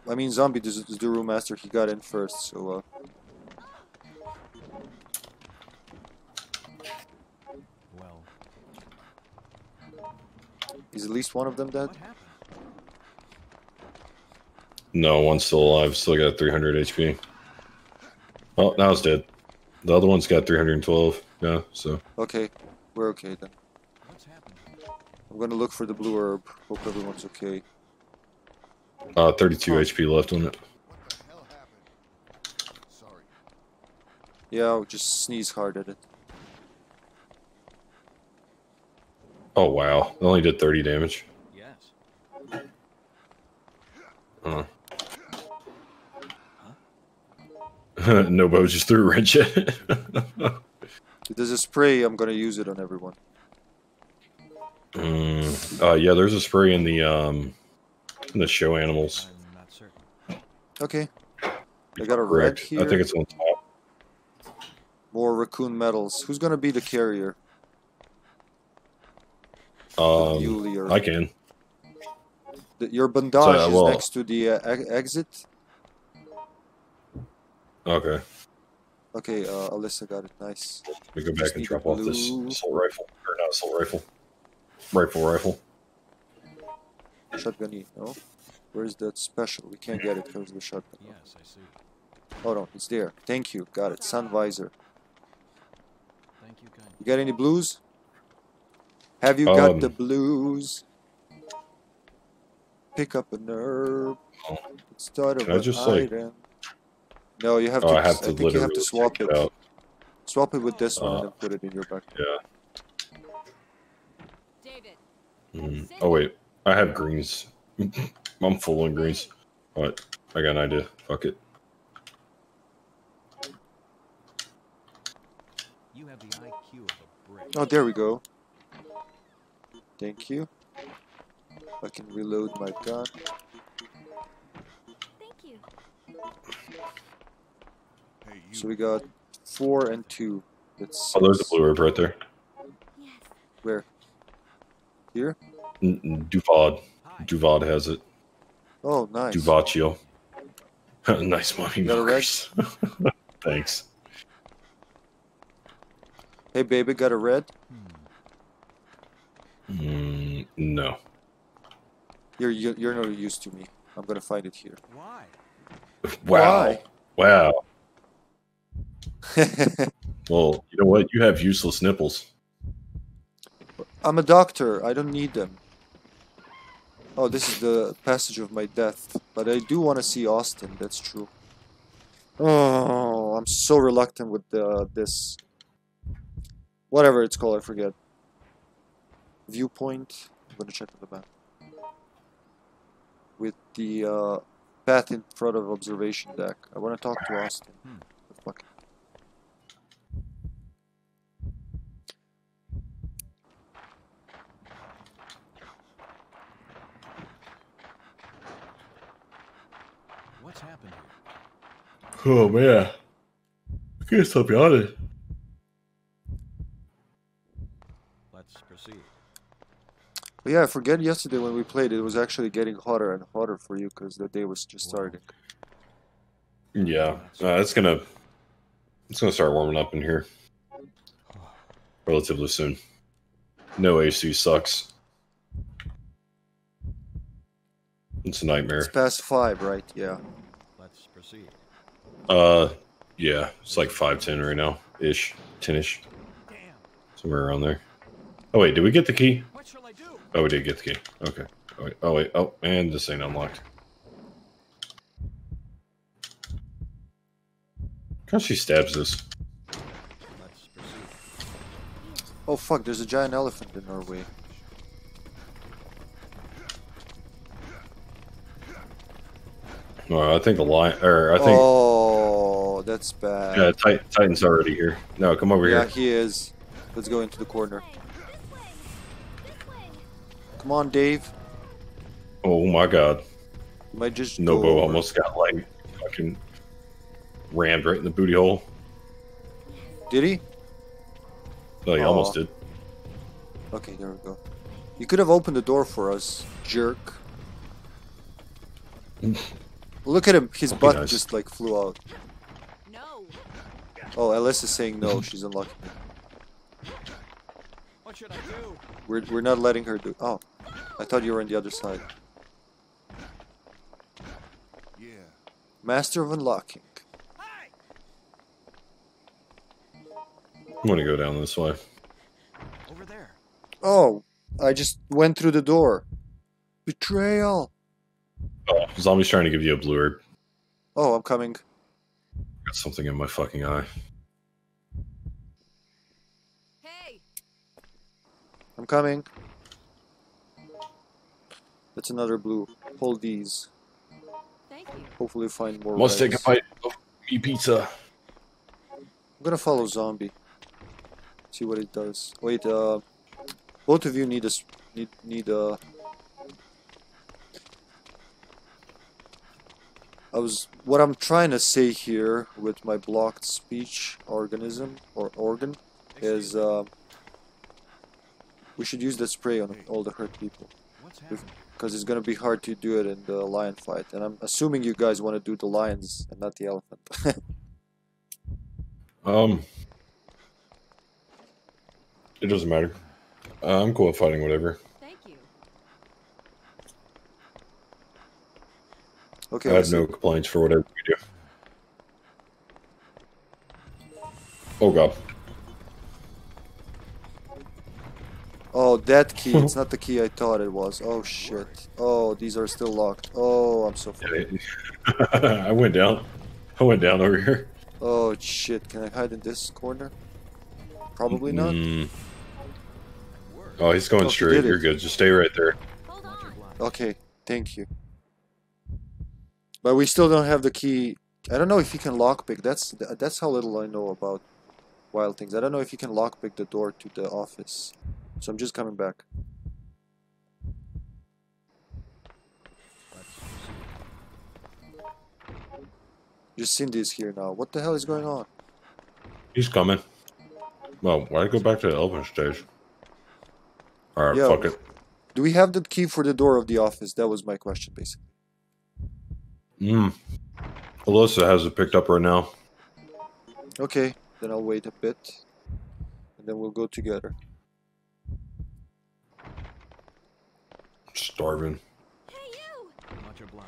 I mean, Zombie, the, the Duru Master, he got in first, so. Uh, Well, is at least one of them dead? No, one's still alive. Still got 300 HP. Oh, now it's dead. The other one's got 312. Yeah, so Okay, we're okay then. What's happened? I'm gonna look for the blue herb. Hope everyone's okay. uh, 32 HP left on it. What the hell happened? Sorry. Yeah, I'll just sneeze hard at it. Oh wow, it only did 30 damage. Yes. Uh. Nobo just threw a wrench at it. If there's a spray, I'm gonna use it on everyone. Mm, uh, yeah, there's a spray in the um in the show animals. I'm not. Okay. I got a red Correct. here. I think it's on top. More raccoon metals. Who's gonna be the carrier? Um, Yuli I can. the, your bandage So, is well- next to the uh, e- exit. Okay, Okay, uh, Alyssa got it. Nice. we go Just back and drop off this assault rifle or not assault rifle, rifle rifle. Shotgun E. No. Where's that special? We can't get it because of the shotgun. Yes, I see. Hold on, it's there. Thank you. Got it. Sun visor. Thank you kindly. You got any blues? Have you got Um, the blues? Pick up a herb. Oh. Start Can I just, an like- item. No, you have Oh, to. I have to think literally you have to swap it. it out. Swap it with this one Uh, and put it in your back. Yeah. David, Mm. Oh wait, I have greens. I'm full on greens. But I got an idea. Fuck it. You have the IQ of a brick. Oh, there we go. Thank you. I can reload my gun. So we got four and two. That's Oh, there's a blue herb right there. Where? Here? N- n- Duvad. Duvad has it. Oh, nice. Duvaccio. nice money Got a red? Thanks. Hey, baby, got a red? Mm, no. You're you're, you're no use to me. I'm gonna find it here. Why? Wow. Why? Wow. Well, you know what? You have useless nipples. I'm a doctor. I don't need them. Oh, this is the passage of my death. But I do want to see Austin. That's true. Oh, I'm so reluctant with the, this. Whatever it's called, I forget. Viewpoint. I'm gonna check the map. With the uh, path in front of observation deck. I want to talk to Austin. Hmm. The fuck. What's happened here? Oh man. I can't stop yawning. Let's proceed. But yeah, I forget yesterday when we played, it was actually getting hotter and hotter for you because the day was just starting. Yeah. Uh, it's gonna it's gonna start warming up in here. Relatively soon. No AC sucks. It's a nightmare. It's past five, right? Yeah. Let's proceed. Uh yeah, it's like five ten right now. Ish. Ten ish. Somewhere around there. Oh wait, did we get the key? What shall I do? Oh we did get the key. Okay. Oh wait, oh, wait. oh and this ain't unlocked. How she stabs this? Oh fuck, there's a giant elephant in our way. Well, I think the lion, or I think Oh, that's bad. yeah, Tit- Titan's already here. No, come over yeah, here. he is. Let's go into the corner. This way. This way. Come on, Dave. Oh my god, You might just Nobo over. almost got like fucking rammed right in the booty hole. Did he? No, he Aw. almost did. Okay, there we go. You could have opened the door for us, jerk. Look at him. His That'd butt nice. just like flew out. No. Oh, Alice is saying no. She's unlocking it. What should I do? We're, we're not letting her do. Oh, I thought you were on the other side. Yeah. Master of unlocking. Hey! I'm gonna go down this way. Over there. Oh, I just went through the door. Betrayal. Oh, zombie's trying to give you a blue herb. Oh, I'm coming. Got something in my fucking eye. Hey. I'm coming. That's another blue. Hold these. Thank you. Hopefully find more. Must take a bite of me pizza. I'm gonna follow zombie. See what it does. Wait, uh, both of you need a need need uh. I was what I'm trying to say here with my blocked speech organism or organ is uh, we should use the spray on all the hurt people What's If- happening? because it's gonna be hard to do it in the lion fight and I'm assuming you guys want to do the lions and not the elephant. Um, it doesn't matter. Uh, I'm cool with fighting whatever. Thank you. Okay. I have let's no complaints for whatever you do. Oh god. Oh, that key. It's not the key I thought it was. Oh, shit. Oh, these are still locked. Oh, I'm so fucking... I went down. I went down over here. Oh, shit. Can I hide in this corner? Probably not. Mm. Oh, he's going Oh, straight. did. You're good. Just stay right there. Okay, thank you. But we still don't have the key. I don't know if you can lockpick. That's that's how little I know about Wild Things. I don't know if you can lockpick the door to the office. So I'm just coming back. Just Cindy is here now. What the hell is going on? He's coming. Well, why go back to the elevator stage? Alright, yeah, fuck it. Do we have the key for the door of the office? That was my question, basically. Mm. Alyssa has it picked up right now. Okay, then I'll wait a bit. And then we'll go together. Starving. Much obliged.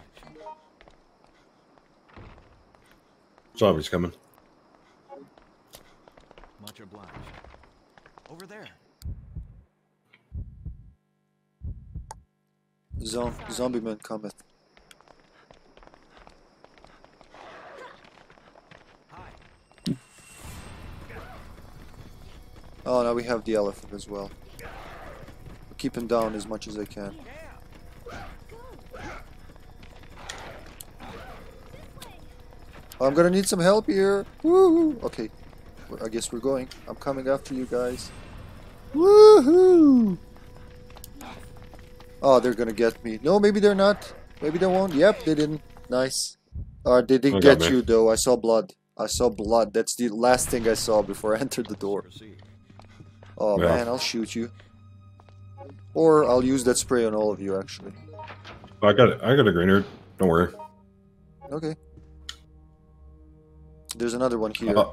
Zombies coming. Much obliged. Over there. Zom zombie man cometh. Oh, now we have the elephant as well. Keep him down as much as I can. I'm gonna need some help here. Woohoo! Okay, I guess we're going. I'm coming after you guys. Woohoo! Oh, they're gonna get me. No, maybe they're not. Maybe they won't. Yep, they didn't. Nice. Uh, they didn't They get me. you though. I saw blood. I saw blood. That's the last thing I saw before I entered the door. Oh Yeah. man, I'll shoot you. Or I'll use that spray on all of you actually. I got it. I got a greener. Don't worry. Okay. There's another one here. Uh,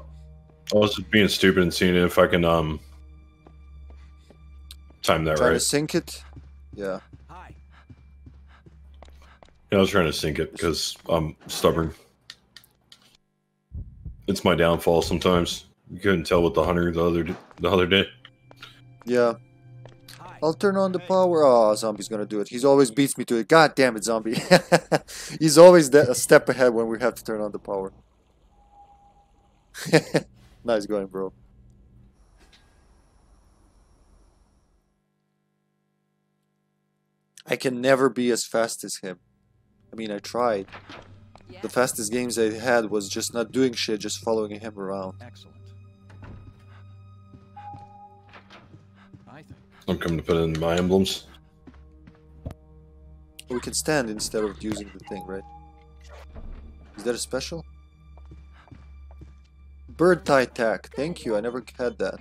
I was just being stupid and seeing if I can um time that Trying right. to sink it. Yeah. Yeah, I was trying to sink it because I'm stubborn. It's my downfall sometimes. You couldn't tell with the hunter the other the other day. Yeah. I'll turn on the power. Oh, zombie's gonna do it. He's always beats me to it. God damn it, zombie. He's always a step ahead when we have to turn on the power. nice going, bro. I can never be as fast as him. I mean, I tried. The fastest games I had was just not doing shit, just following him around. Excellent. I'm coming to put in my emblems. We can stand instead of using the thing, right? Is that a special? Bird tie tack. Thank you. I never had that.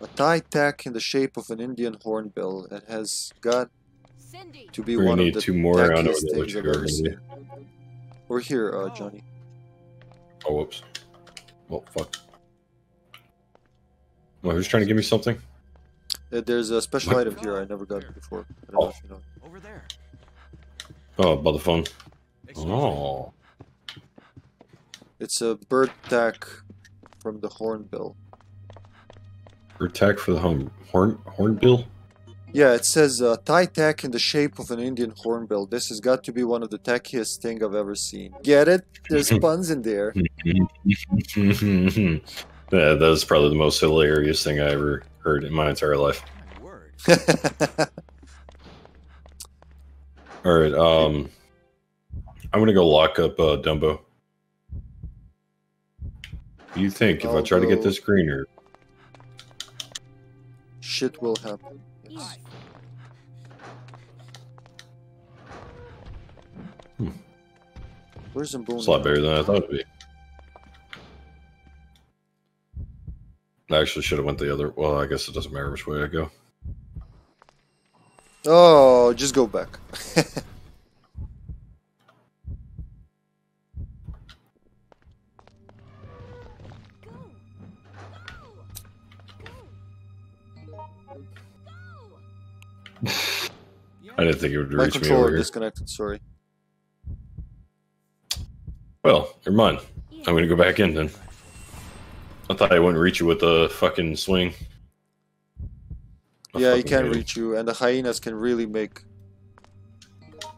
A tie tack in the shape of an Indian hornbill. It has got to be We're one need of the two more. I don't tackiest things you I've are ever gonna seen. do. We're here, uh, Johnny. Oh, whoops. Well, fuck. Well, who's trying to give me something? Uh, there's a special What? item here I never got before. I don't know Oh. if you know. Over there. Oh, by the phone. Oh. It's a bird tack from the hornbill. Attack for the home horn hornbill. Yeah, it says uh, tie tack in the shape of an Indian hornbill. This has got to be one of the tackiest thing I've ever seen. Get it? There's puns in there. yeah, that's probably the most hilarious thing I ever heard in my entire life. All right, um, I'm gonna go lock up uh, Dumbo. You think if I try to get this greener? Shit will happen. Yes. Where's Zamboni? It's a lot better than I thought it'd be. I actually should have went the other. Well, I guess it doesn't matter which way I go. Oh, just go back. I didn't think it would My reach me over here. disconnected. Sorry. Well, you're mine. I'm gonna go back in then. I thought I wouldn't reach you with a fucking swing. I yeah, he can hate 'em. reach you, and the hyenas can really make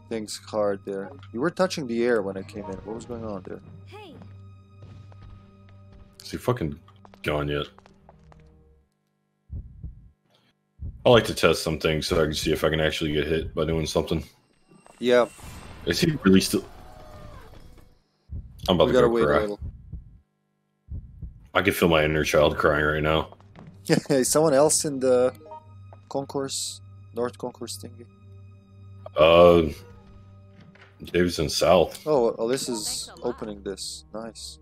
things hard there. You were touching the air when I came in. What was going on there? Hey. Is he fucking gone yet? I like to test some things so I can see if I can actually get hit by doing something. Yeah, Is he really still? I'm about we to gotta go wait a cry. I can feel my inner child crying right now. Is someone else in the concourse, North Concourse thingy? Uh, Davidson South. Oh, Alyssa's opening this. Nice.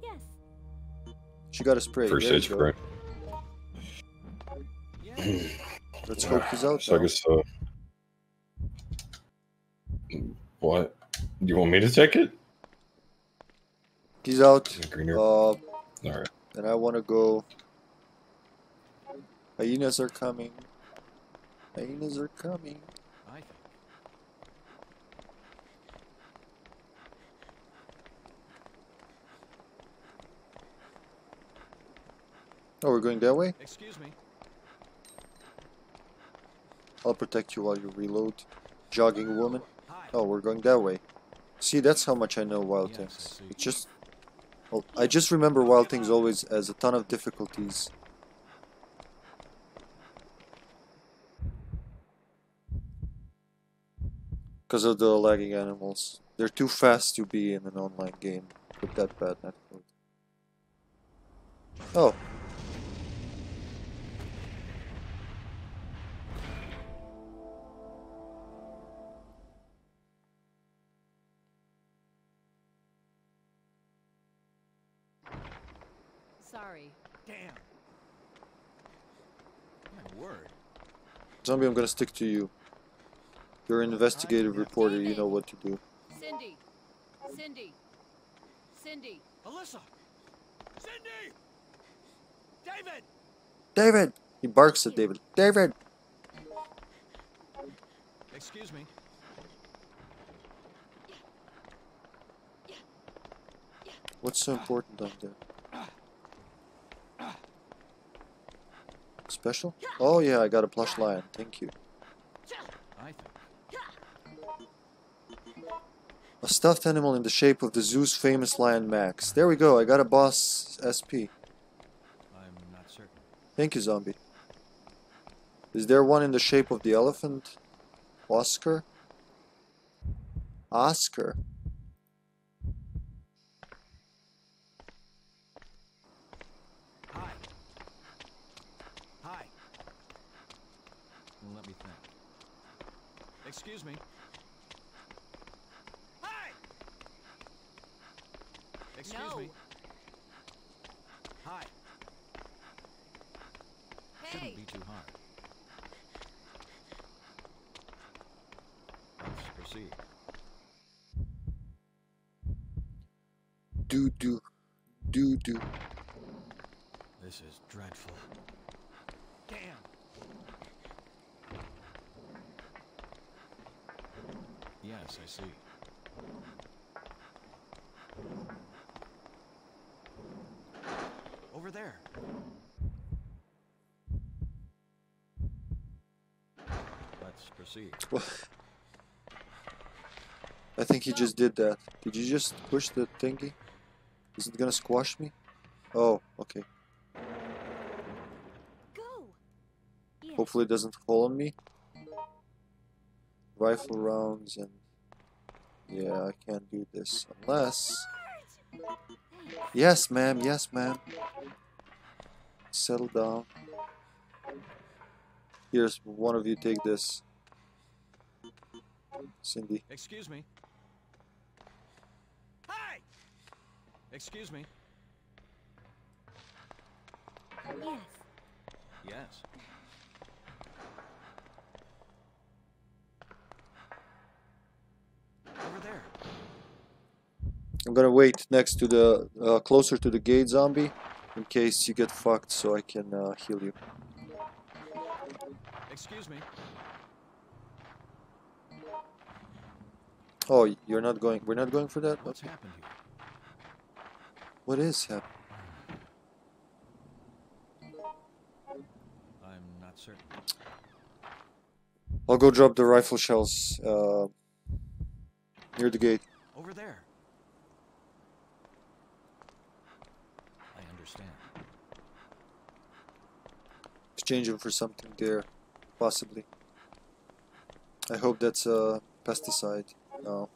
Yes. She got a spray. First There you stage go. spray. Let's hope he's out So I guess. Uh, what? Do you want me to take it? He's out. Uh, All right. and I want to go. Hyenas are coming. Hyenas are coming. I think. Oh, we're going that way? Excuse me. I'll protect you while you reload. Jogging woman. Oh, we're going that way. See, that's how much I know Wild Yes, I Things. It's just... Well, I just remember Wild Things always as a ton of difficulties. Because of the lagging animals. They're too fast to be in an online game with that bad netcode. Oh. Zombie, I'm gonna stick to you. You're an investigative reporter, you know what to do. Cindy. Cindy. Cindy. Alyssa! Cindy! David! David! He barks at David. David! Excuse me. What's so important on there? Special? Oh yeah, I got a plush lion. Thank you. A stuffed animal in the shape of the zoo's famous lion Max. There we go, I got a boss SP. I'm not certain. Thank you, zombie. Is there one in the shape of the elephant? Oscar? Oscar? Hi. Hi. Let me think. Excuse me. Hi! Excuse No. me. Hi. Hey. Shouldn't be too hard. Let's proceed. Do do. Do do. This is dreadful. Damn. Yes, I see. Over there. Let's proceed. I think he just did that. Did you just push the thingy? Is it gonna squash me? Oh, okay. Go. Hopefully it doesn't fall on me. Rifle rounds and... Yeah, I can't do this unless... Yes, ma'am. Yes, ma'am. Settle down. Here's one of you take this. Cindy. Excuse me. Hi! Excuse me. Yes. Yes. I'm gonna wait next to the... Uh, closer to the gate zombie. In case you get fucked so I can uh, heal you. Excuse me. Oh, you're not going... We're not going for that? What's Okay. happened here? What is happening? I'm not certain. I'll go drop the rifle shells uh, near the gate. Over there. I understand. Exchange them for something there, possibly. I hope that's a pesticide. No.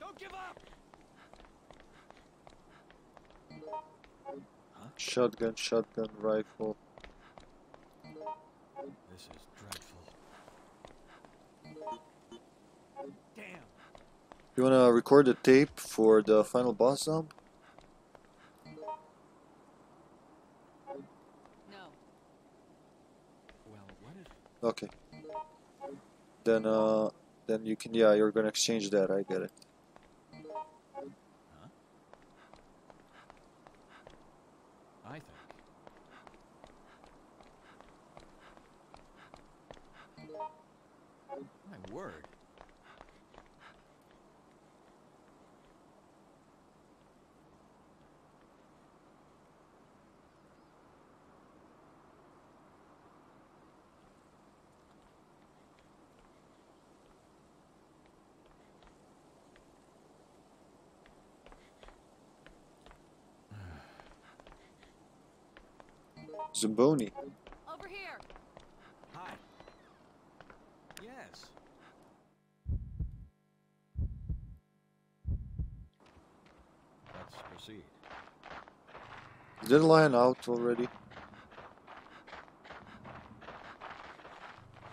Don't give up! Shotgun, shotgun, rifle. This is dreadful. Damn. You wanna record the tape for the final boss zombie? Okay. Then uh then you can yeah, you're gonna exchange that, I get it. I. My word. Zamboni. Over here. Hi. Yes. Let's proceed. Is that lion out already?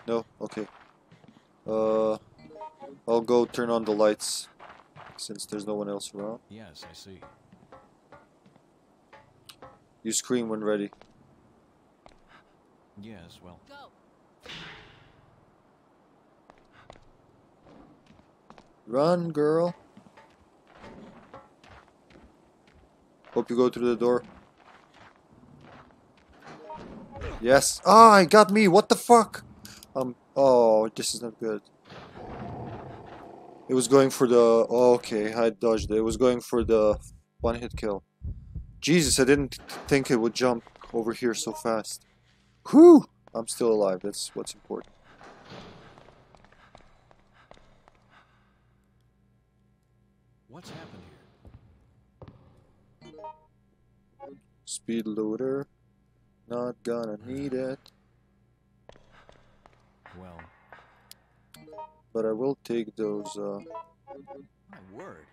No? Okay. Uh I'll go turn on the lights since there's no one else around. Yes, I see. You scream when ready. Yes, well, Go. Run, girl. Hope you go through the door. Yes. Ah, it got me. What the fuck? Um. Oh, this is not good. It was going for the. Oh, okay, I dodged it. It was going for the one-hit kill. Jesus, I didn't think it would jump over here so fast. Whew! I'm still alive. That's what's important. what's happened here? Speed loader. Not gonna need it. Well, But I will take those uh, my word.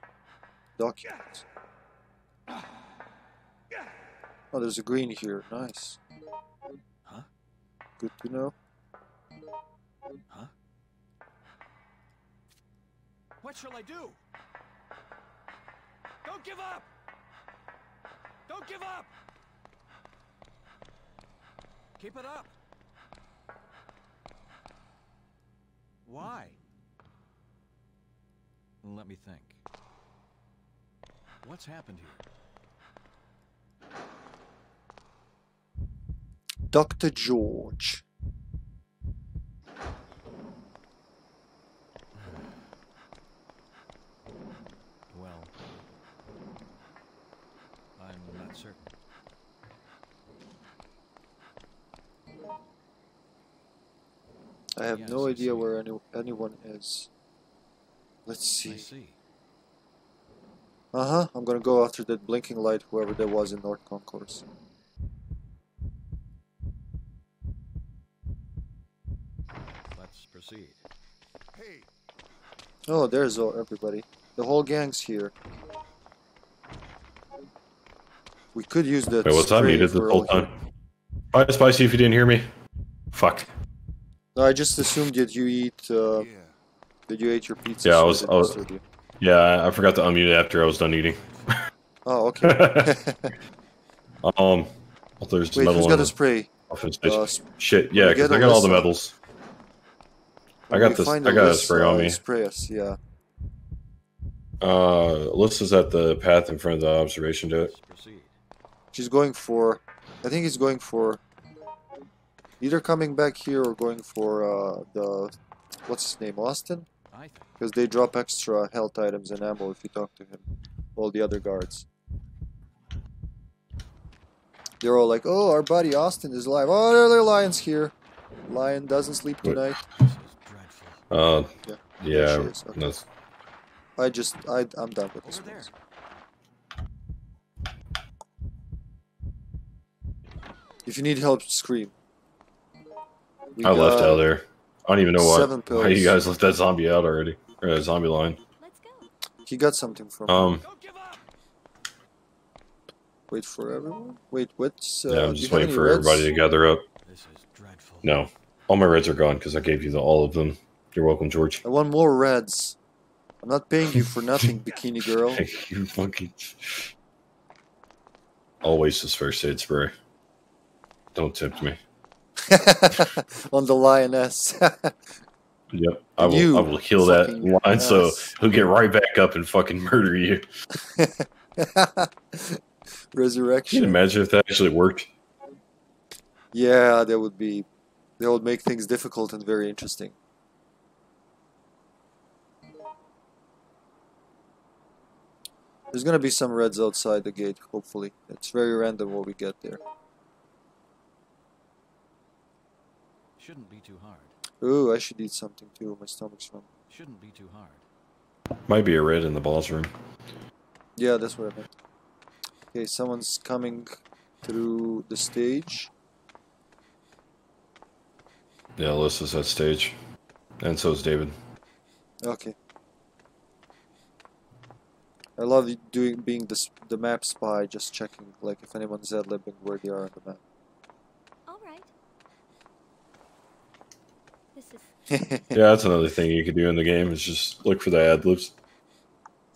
documents. Oh, there's a green here. Nice. Good to know. Huh? What shall I do? Don't give up! Don't give up! Keep it up! Why? Let me think. What's happened here? Dr. George. Well, I'm not certain. I have no idea where any, anyone is. Let's see. see. Uh huh. I'm gonna go after that blinking light, whoever that was in North Concourse. Let's proceed. Hey, Oh, there's all, everybody. The whole gang's here. We could use that. Wait, what's I spray muted if this whole time? Bye, Spicy, if you didn't hear me. Fuck. No, I just assumed that you eat. Uh, yeah. that you ate your pizza. Yeah, I was- I was- Yeah, I- forgot to unmute it after I was done eating. Oh, okay. Um, well, there's Wait, metal who's got the a spray? Uh. Shit, yeah, because I got all the medals. I got this. I got a spray on me. Spray us, yeah. Uh, Alyssa's at the path in front of the observation deck. Let's proceed. She's going for. I think he's going for. Either coming back here or going for uh, the. What's his name? Austin? Because they drop extra health items and ammo if you talk to him. All the other guards. They're all like, oh, our buddy Austin is alive. Oh, there, there are lions here. Lion doesn't sleep tonight. This is dreadful. Uh, Yeah. yeah, There she is, okay. that's I just, I, I'm done with this Over If you need help, scream. We I left out there. I don't even know why. seven Why you guys left that zombie out already? Or that zombie line. Let's go. He got something from. Um, Don't give up! Wait for everyone. Wait, what's? Uh, yeah, I'm just waiting for reds? everybody to gather up. This is dreadful. No, all my reds are gone because I gave you the, all of them You're welcome, George. I want more reds. I'm not paying you for nothing, bikini girl. you fucking. Always this first aid spray. Don't tempt me. on the lioness. Yep. I will. You I will kill that line so he'll get right back up and fucking murder you. Can you Resurrection. imagine if that actually worked? Yeah, that would be. That would make things difficult and very interesting. There's gonna be some reds outside the gate, hopefully. It's very random what we get there. Shouldn't be too hard. Ooh, I should eat something too. My stomach's rumbling. Shouldn't be too hard. Might be a red in the boss room. Yeah, that's what I meant. Okay, someone's coming through the stage. Yeah, Alyssa's at stage. And so is David. Okay. I love doing being the the map spy, just checking like if anyone's ad libbing where they are on the map. All right. This is Yeah, that's another thing you could do in the game is just look for the ad libs.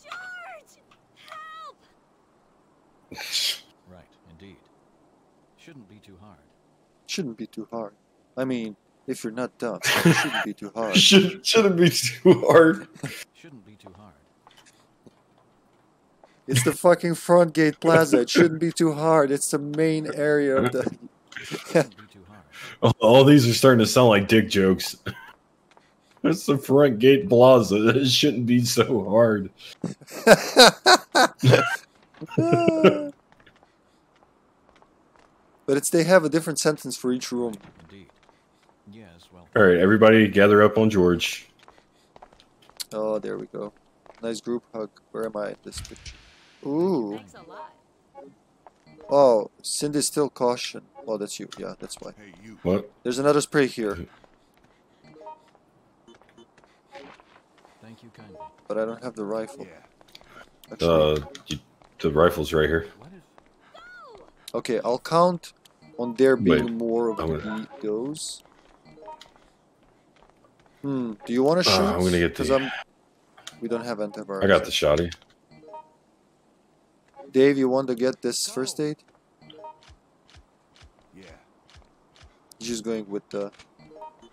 George. Help! Right, indeed. Shouldn't be too hard. Shouldn't be too hard. I mean, if you're not dumb, it shouldn't be too hard. Should, shouldn't be too hard. Shouldn't be too hard. It's the fucking front gate plaza. It shouldn't be too hard. It's the main area of the. Shouldn't be too hard. All- All these are starting to sound like dick jokes. It's the front gate plaza. It shouldn't be so hard. but it's they have a different sentence for each room. Indeed. Yes, well. All right, everybody gather up on George. Oh, there we go. Nice group hug. Where am I in this picture? Ooh. Thanks a lot. Oh, Cindy's still caution. Oh, that's you. Yeah, that's why. Hey, you. What? There's another spray here, Thank you kindly. but I don't have the rifle. Yeah. Actually, Uh, you, the rifle's right here. What if Go! okay, I'll count on there being Wait, more of I'm gonna- those. Hmm. Do you want to shoot? Uh, I'm gonna get the- I'm. We don't have antivirus. I got the shotty. Dave, you want to get this first aid? Yeah. He's just going with the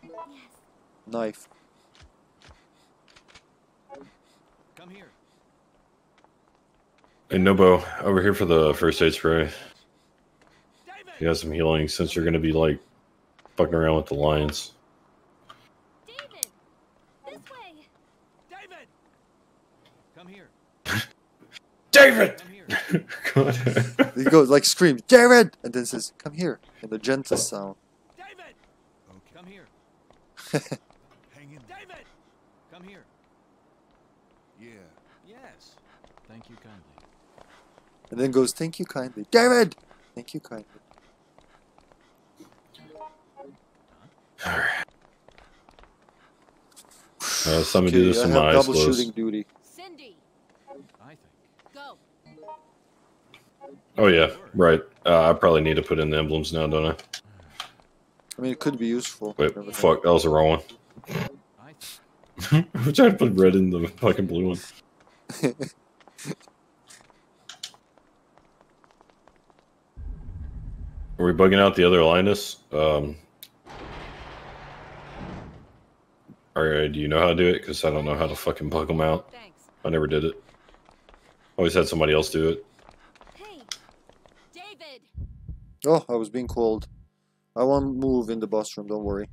Yes. knife. come here? Hey, Nobo, over here for the first aid spray. David! You got some healing since you're gonna be like fucking around with the lions. David! This way! David! Come here. David! Come here. God. He goes like screams, Jared, and then says, "Come here," in the gentle sound. David! Okay. Come here. Hang in. David! Come here. Yeah. Yes. Thank you kindly. And then goes, "Thank you kindly, David. Thank you kindly." Uh, somebody do Okay, this I in have eyes double closed. shooting duty. Oh yeah, right. Uh, I probably need to put in the emblems now, don't I? I mean, it could be useful. Wait, fuck, that was the wrong one. I think. I'm trying to put red in the fucking blue one. Are we bugging out the other Linus? Um, or do you know how to do it? Because I don't know how to fucking bug them out. Thanks. I never did it. Always had somebody else do it. Hey! David! Oh, I was being called. I won't move in the bus room. Don't worry.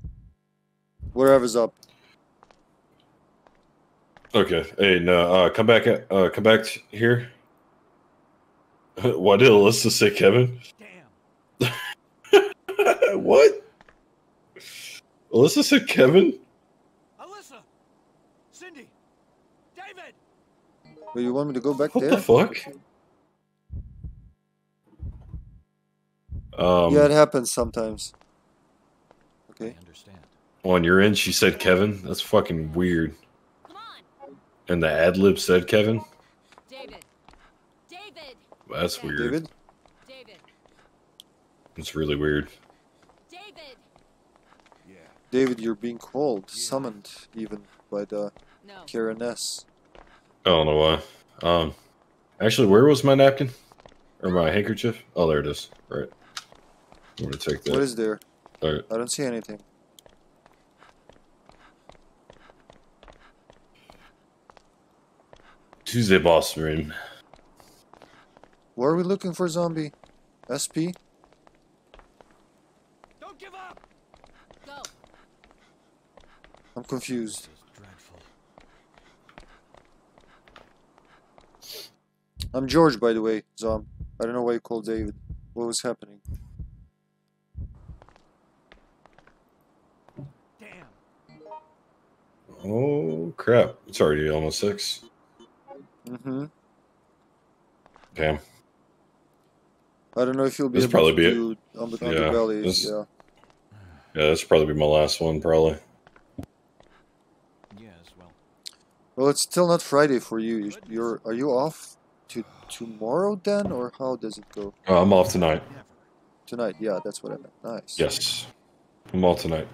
Whatever's up. Okay. Hey, no, uh, come back. at- Uh, come back here. Why did Alyssa say Kevin? Damn! what? Alyssa said Kevin. Alyssa! Cindy! David! Wait, you want me to go back What there? the fuck? Um, yeah, it happens sometimes. Okay. I Okay. understand. on your end, she said Kevin. That's fucking weird. Come on! And the ad lib said Kevin. David! David! That's weird. David? David! It's really weird. David! Yeah. David, you're being called, summoned even by the No. Kareness. I don't know why. Um, actually, where was my napkin or my handkerchief? Oh, there it is. Right. I'm gonna take that. What is there? All right. I don't see anything. Tuesday boss room. Where are we looking for zombie? SP? Don't give up! Go. I'm confused. This is dreadful. I'm George, by the way, Zom. I don't know why you called David. What was happening? Oh crap! It's already almost six. Mm-hmm. Damn. I don't know if you'll be This able probably to be it. do on the Yeah, underbelly. this- Yeah. Yeah, that's probably be my last one, probably. Yes, well, Well, it's still not Friday for you. You- You're are you off to tomorrow then, or how does it go? Oh, I'm off tonight. Tonight? Yeah, that's what I meant. Nice. Yes, I'm off tonight.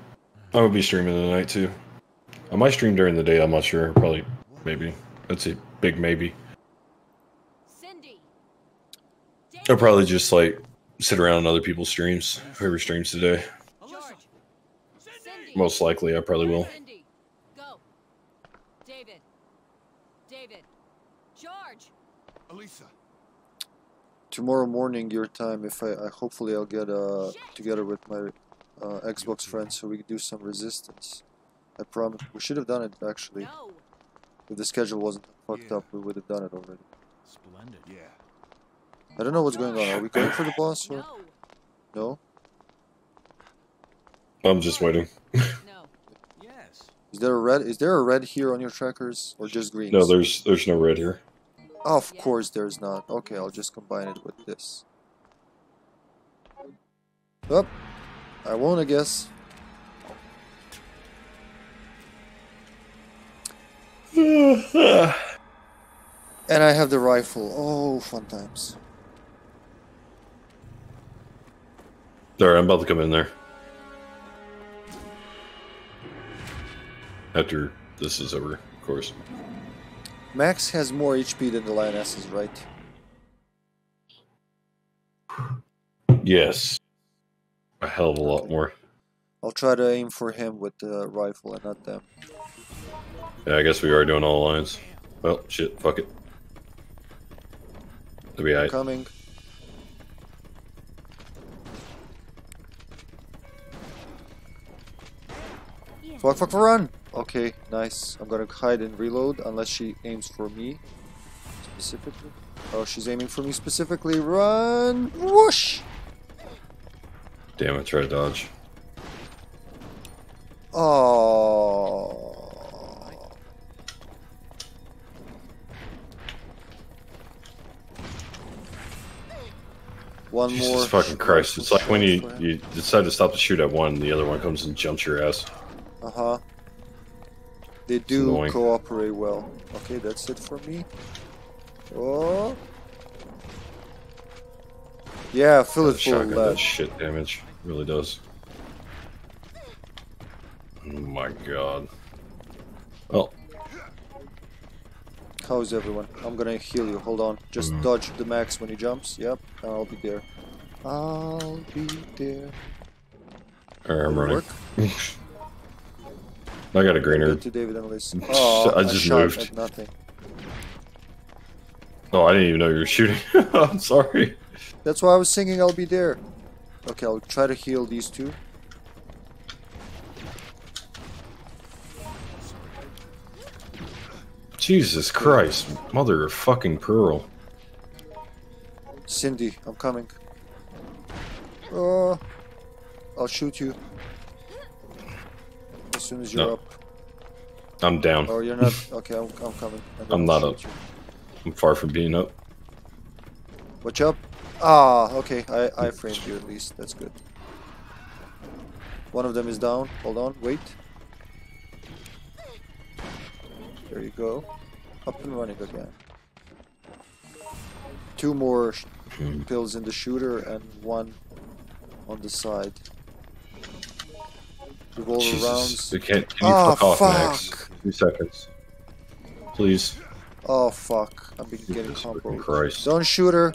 I will be streaming tonight too. I might stream during the day. I'm not sure. Probably, maybe. That's a big maybe. Cindy. I'll probably just like sit around on other people's streams. Whoever streams today. Cindy. Most likely, I probably will. Go. David. David. George. Alyssa, Tomorrow morning, your time. If I, I hopefully I'll get uh together with my uh, Xbox friends so we can do some resistance. I promise. We should have done it actually. No. If the schedule wasn't fucked Yeah. up, we would have done it already. Splendid. yeah. I don't know what's going on. Are we going for the boss or No. no? I'm just waiting. No. Yes. Is there a red? Is there a red here on your trackers or just green? No, there's there's no red here. Of course there's not. Okay, I'll just combine it with this. Up. I won't, I guess. And I have the rifle. Oh, fun times. Alright, I'm about to come in there. After this is over, of course. Max has more HP than the lionesses, right? Yes. A hell of a lot more. I'll try to aim for him with the rifle and not them. Yeah, I guess we are doing all the lines. Well, shit, fuck it. To be. Coming. Fuck, fuck, run! Okay, nice. I'm gonna hide and reload unless she aims for me specifically. Oh, she's aiming for me specifically. Run! Whoosh! Damn it, try to dodge. Oh. One more. Jesus fucking Christ. It's like when you, you decide to stop to shoot at one, the other one comes and jumps your ass. Uh huh. They do cooperate well. Okay, that's it for me. Oh. Yeah, fill it That full of lead. shit damage. It really does. Oh my god. Well, How's everyone? I'm gonna heal you. Hold on. Just Mm. dodge the max when he jumps. Yep, I'll be there. I'll be there. alright, I'm running. I got a green herb. to David and Liz. Oh, I just shot moved. nothing. Oh, I didn't even know you were shooting. I'm sorry. That's why I was singing I'll be there. Okay, I'll try to heal these two. Jesus Christ. Mother of fucking pearl. Cindy, I'm coming. Oh, I'll shoot you. As soon as you're No. up. I'm down. Oh, you're not. Okay, I'm, I'm coming. I'm I'll not up. you. I'm far from being up. Watch up. Ah, okay. I, I framed you at least. That's good. One of them is down. Hold on. Wait. There you go. Up and running again. Two more Hmm. pills in the shooter and one on the side. Revolver Jesus. rounds. We can't. Can you Ah, fuck off, Max? Two seconds. Please. Oh fuck! I'm been getting combo. Christ. Don't shoot her.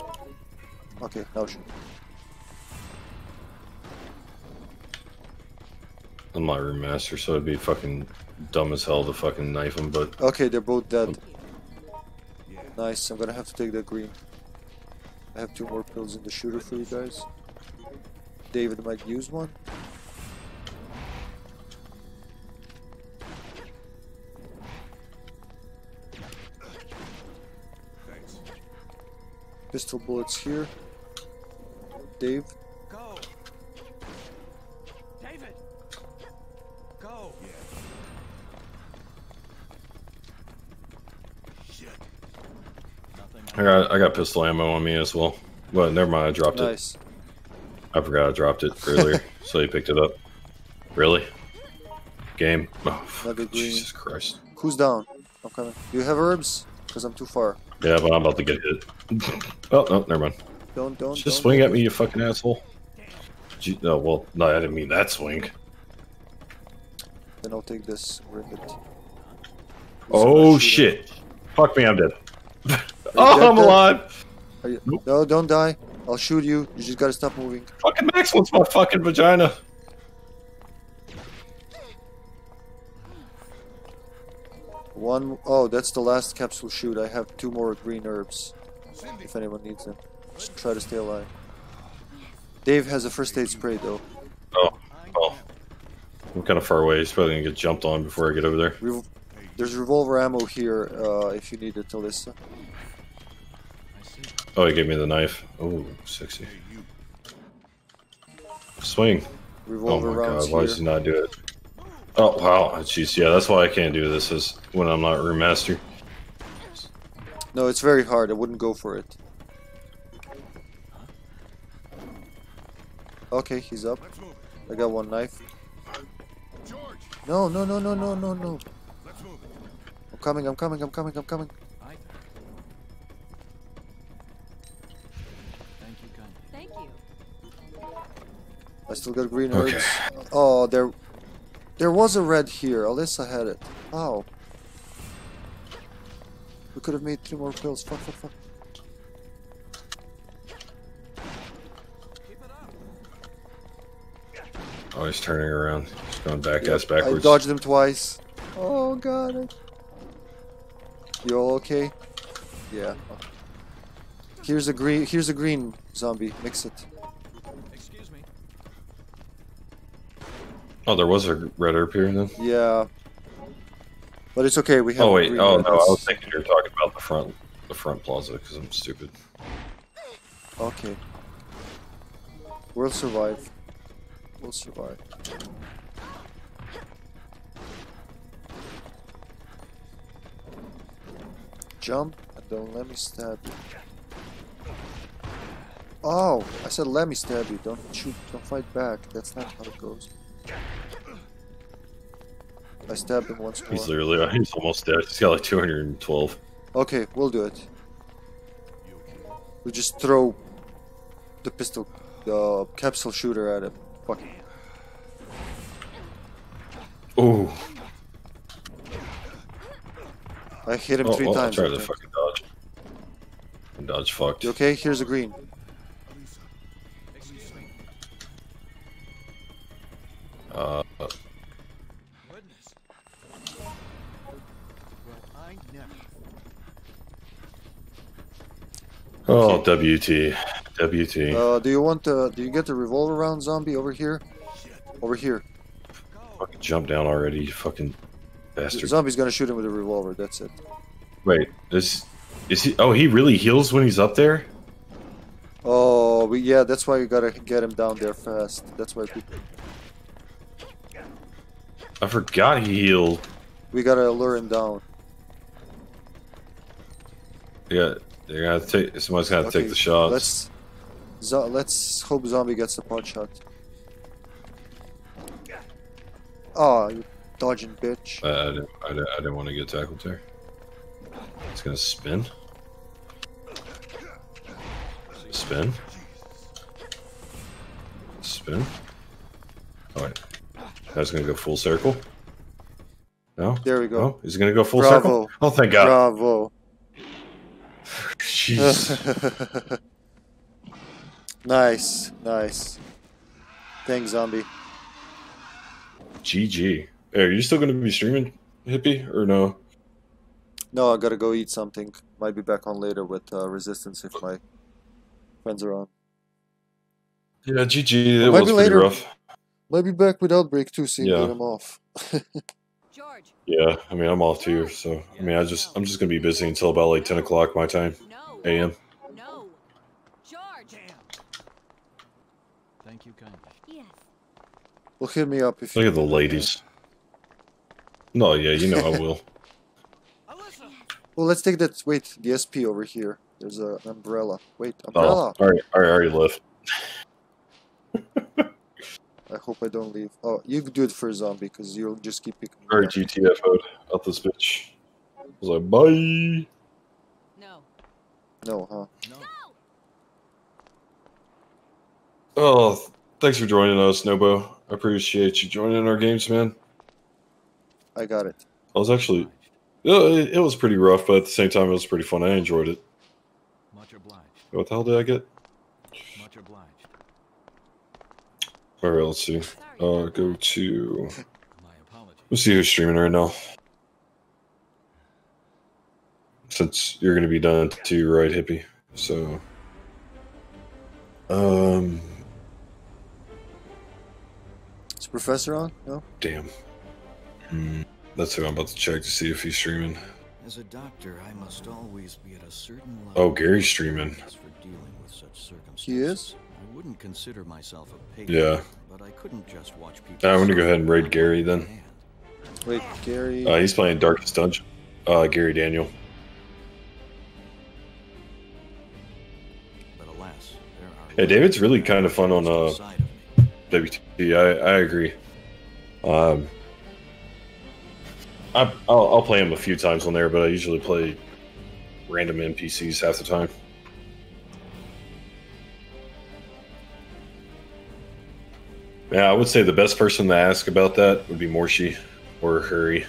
Okay, now shoot. I'm not room master, so it'd be fucking dumb as hell to fucking knife him, but Okay, they're both dead. Um, nice. I'm gonna have to take the green. I have two more pills in the shooter for you guys. David might use one. Thanks. Pistol bullets here. Dave. I got I got pistol ammo on me as well. Well, never mind, I dropped Nice. it. I forgot I dropped it earlier, so he picked it up. Really? Game? Oh, fuck, Another green. Jesus Christ. Who's down? I'm coming. Do you have herbs? Because I'm too far. Yeah, but I'm about to get hit. oh, no, never mind. Don't, don't, Just don't. swing at me, you fucking asshole. No, oh, well, no, I didn't mean that swing. Then I'll take this rivet. Oh Somebody shoot shit! Fuck me, I'm dead. Oh, I'm alive. You... No, don't die. I'll shoot you. You just gotta stop moving. Fucking Max wants my fucking vagina. One oh, that's the last capsule shoot. I have two more green herbs. If anyone needs them. Just try to stay alive. Dave has a first aid spray though. Oh, oh. I'm kind of far away. He's probably gonna get jumped on before I get over there. Rev- There's revolver ammo here uh, if you need it, Alyssa. Oh, he gave me the knife. Oh, sexy. Swing. Oh my god, why here. does he not do it? Oh, wow. Jeez, yeah, that's why I can't do this is when I'm not room master. No, it's very hard. I wouldn't go for it. Okay, he's up. I got one knife. George, No, no, no, no, no, no, no. let's move it. I'm coming, I'm coming, I'm coming, I'm coming. I still got green Okay. Oh, there, there was a red here. Alyssa had it. Oh. We could have made three more pills. Fuck, fuck, fuck. Oh, he's turning around. He's going back Yep, ass backwards. I dodged him twice. Oh god. You all okay? Yeah. Here's a green. Here's a green zombie. Mix it. Oh, there was a red herb here then. Yeah. But it's okay. We have. Oh wait. Oh no, I was thinking you were talking about the front, the front plaza because I'm stupid. Okay. We'll survive. We'll survive. Jump and don't let me stab you. Oh, I said let me stab you. Don't shoot. Don't fight back. That's not how it goes. I stabbed him once more. He's literally, he's almost dead. He's got like 212. Okay, we'll do it. We just throw the pistol, the capsule shooter at him. Fuck. it. Oh, I hit him oh, three oh, I times. tried to fucking dodge. Dodge fucked. You okay? Here's a green. Uh, Goodness. Well, I never. oh, WT, WT. Uh, do you want the? Do you get the revolver round zombie over here? Over here. fucking jump down already, you fucking The bastard. zombie's gonna shoot him with a revolver. That's it. Wait, is is he? Oh, he really heals when he's up there. Oh, we, yeah. That's why you gotta get him down there fast. That's why people. I forgot he healed. We gotta lure him down. Yeah, they gotta take. Somebody's gotta Okay, take the shots. Let's. Zo- let's hope zombie gets the pot shot. Oh, you dodging bitch. Uh, I, didn't, I, didn't, I didn't want to get tackled there. It's gonna spin. Spin. Spin. Oh wait. I was gonna go full circle. No. There we go. Oh, is it gonna go full Bravo. circle? Oh, thank God. Bravo. Jeez. nice, nice. Thanks, zombie. GG. Hey, are you still gonna be streaming, hippie, or no? No, I gotta go eat something. Might be back on later with uh, Resistance if my friends are on. Yeah, GG. It Might was pretty later. rough. Might be back with Outbreak too, seeing Yeah. that I'm off. George, Yeah, I mean I'm off too, so I mean I just I'm just gonna be busy until about like ten o'clock my time, a.m. No. George. Thank you kindly. Yes. well, hit me up if Look you at the ladies. No, yeah, you know I will. Alyssa! Well, let's take that. Wait, the SP over here. There's a, an umbrella. Wait, Oh, umbrella. all right, all right, I already left. I hope I don't leave. Oh, you do it for a zombie because you'll just keep picking. me All right, up. GTFO'd out this bitch. I was like, bye. No. No, huh? No. Oh, thanks for joining us, Nobo. I appreciate you joining our games, man. I got it. I was actually, yeah, it, it was pretty rough, but at the same time, it was pretty fun. I enjoyed it. Much obliged. What the hell did I get? Much obliged. All right, let's see. Uh, go to. My apologies. Let's see who's streaming right now. Since you're gonna be done too, right, hippie? So, um, Is Professor on? No. damn. Hmm, that's who I'm about to check to see if he's streaming. As a doctor, I must always be at a certain level. Oh, Gary's streaming. For dealing with such circumstances. He is? I wouldn't consider myself a patient. Yeah. But I couldn't just watch people. I'm gonna go ahead and raid Gary then. Wait, Gary. Uh, he's playing Darkest Dungeon. Uh, Gary Daniel. But alas, there are. Hey, David's really kind of fun on uh, outside of me. WT. I, I agree. Um, I, I'll, I'll play him a few times on there, but I usually play random NPCs half the time. Yeah, I would say the best person to ask about that would be Morshi or Hurry.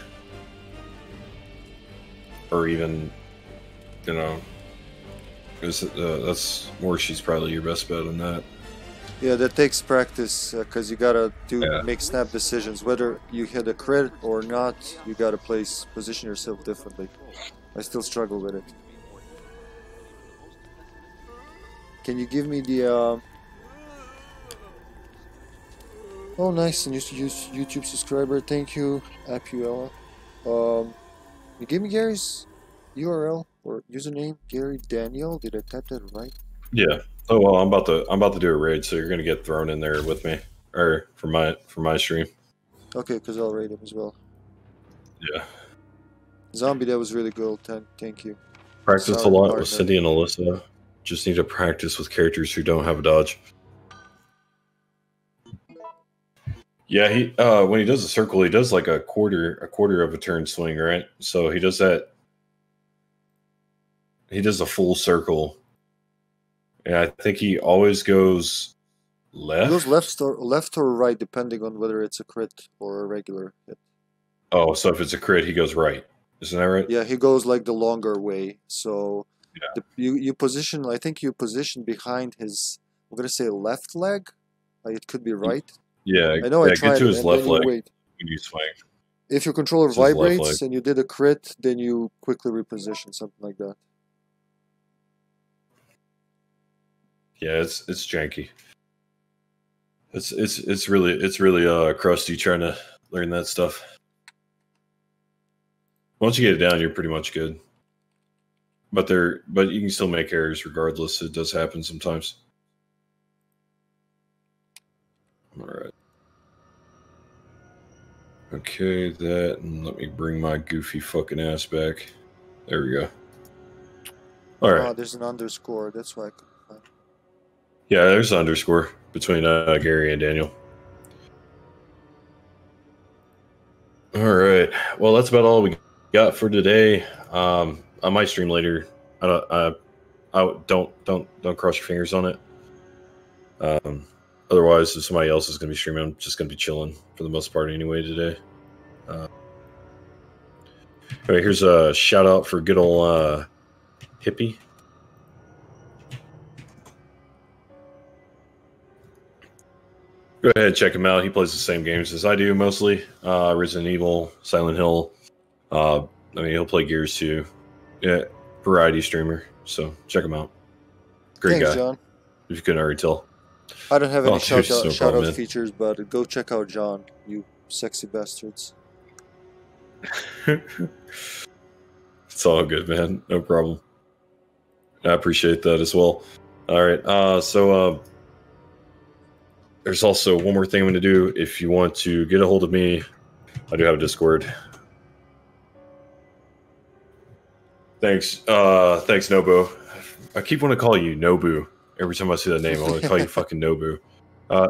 Or even, you know, 'cause, uh, that's Morshi's probably your best bet on that. Yeah, that takes practice because you gotta do Yeah. make snap decisions. Whether you hit a crit or not, you gotta place position yourself differently. I still struggle with it. Can you give me the? Uh... Oh, nice, and YouTube subscriber. Thank you, Apuella. Um, you gave me Gary's URL or username, Gary Daniel. Did I type that right? Yeah. Oh well, I'm about to I'm about to do a raid, so you're gonna get thrown in there with me, or for my for my stream. Okay, because I'll raid him as well. Yeah. Zombie, that was really good. Thank, thank you. Practice Sorry, a lot partner. with Cindy and Alyssa. Just need to practice with characters who don't have a dodge. Yeah, he uh when he does a circle, he does like a quarter a quarter of a turn swing, right? So he does that. He does a full circle. And I think he always goes left. It goes left or left or right, depending on whether it's a crit or a regular hit. Oh, so if it's a crit, he goes right. Isn't that right? Yeah, he goes like the longer way. So Yeah. the, you you position. I think you position behind his. I'm gonna say left leg. Uh, it could be right. Yeah. I know yeah, I tried get to his left leg wait. when you swing. If your controller It's vibrates and you did a crit, then you quickly reposition something like that. Yeah, it's it's janky. It's it's it's really it's really uh crusty trying to learn that stuff. Once you get it down, you're pretty much good. But there, but you can still make errors regardless. It does happen sometimes. All right. Okay, that and let me bring my goofy fucking ass back. There we go. All right. Ah, there's an underscore. That's why I. Yeah, there's an underscore between uh, Gary and Daniel. All right. Well, that's about all we got for today. Um, I might stream later. I don't. I, I don't don't don't cross your fingers on it. Um, otherwise, if somebody else is going to be streaming, I'm just going to be chilling for the most part anyway today. Uh, all right, here's a shout out for good old uh, hippie. Go ahead, and check him out. He plays the same games as I do mostly. Uh, Resident Evil, Silent Hill. Uh, I mean, he'll play Gears too. Yeah, variety streamer. So check him out. Great Thanks, guy. John. If you couldn't already tell. I don't have any Oh, shout out, no shout problem, out features, but go check out John, you sexy bastards. It's all good, man. No problem. I appreciate that as well. All right. Uh, so uh, there's also one more thing I'm going to do. If you want to get a hold of me, I do have a Discord. Thanks. Uh, thanks, Nobu. I keep wanting to call you Nobu every time I see that name. I want to call you fucking Nobu. Uh,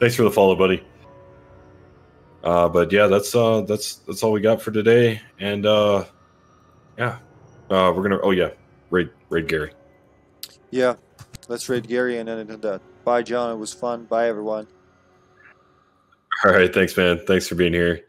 thanks for the follow, buddy. Uh, but yeah, that's uh, that's that's all we got for today. And uh, yeah, uh, we're gonna. Oh yeah, raid raid Gary. Yeah, let's raid Gary and end it at that. Bye, John. It was fun. Bye, everyone. All right, thanks, man. Thanks for being here.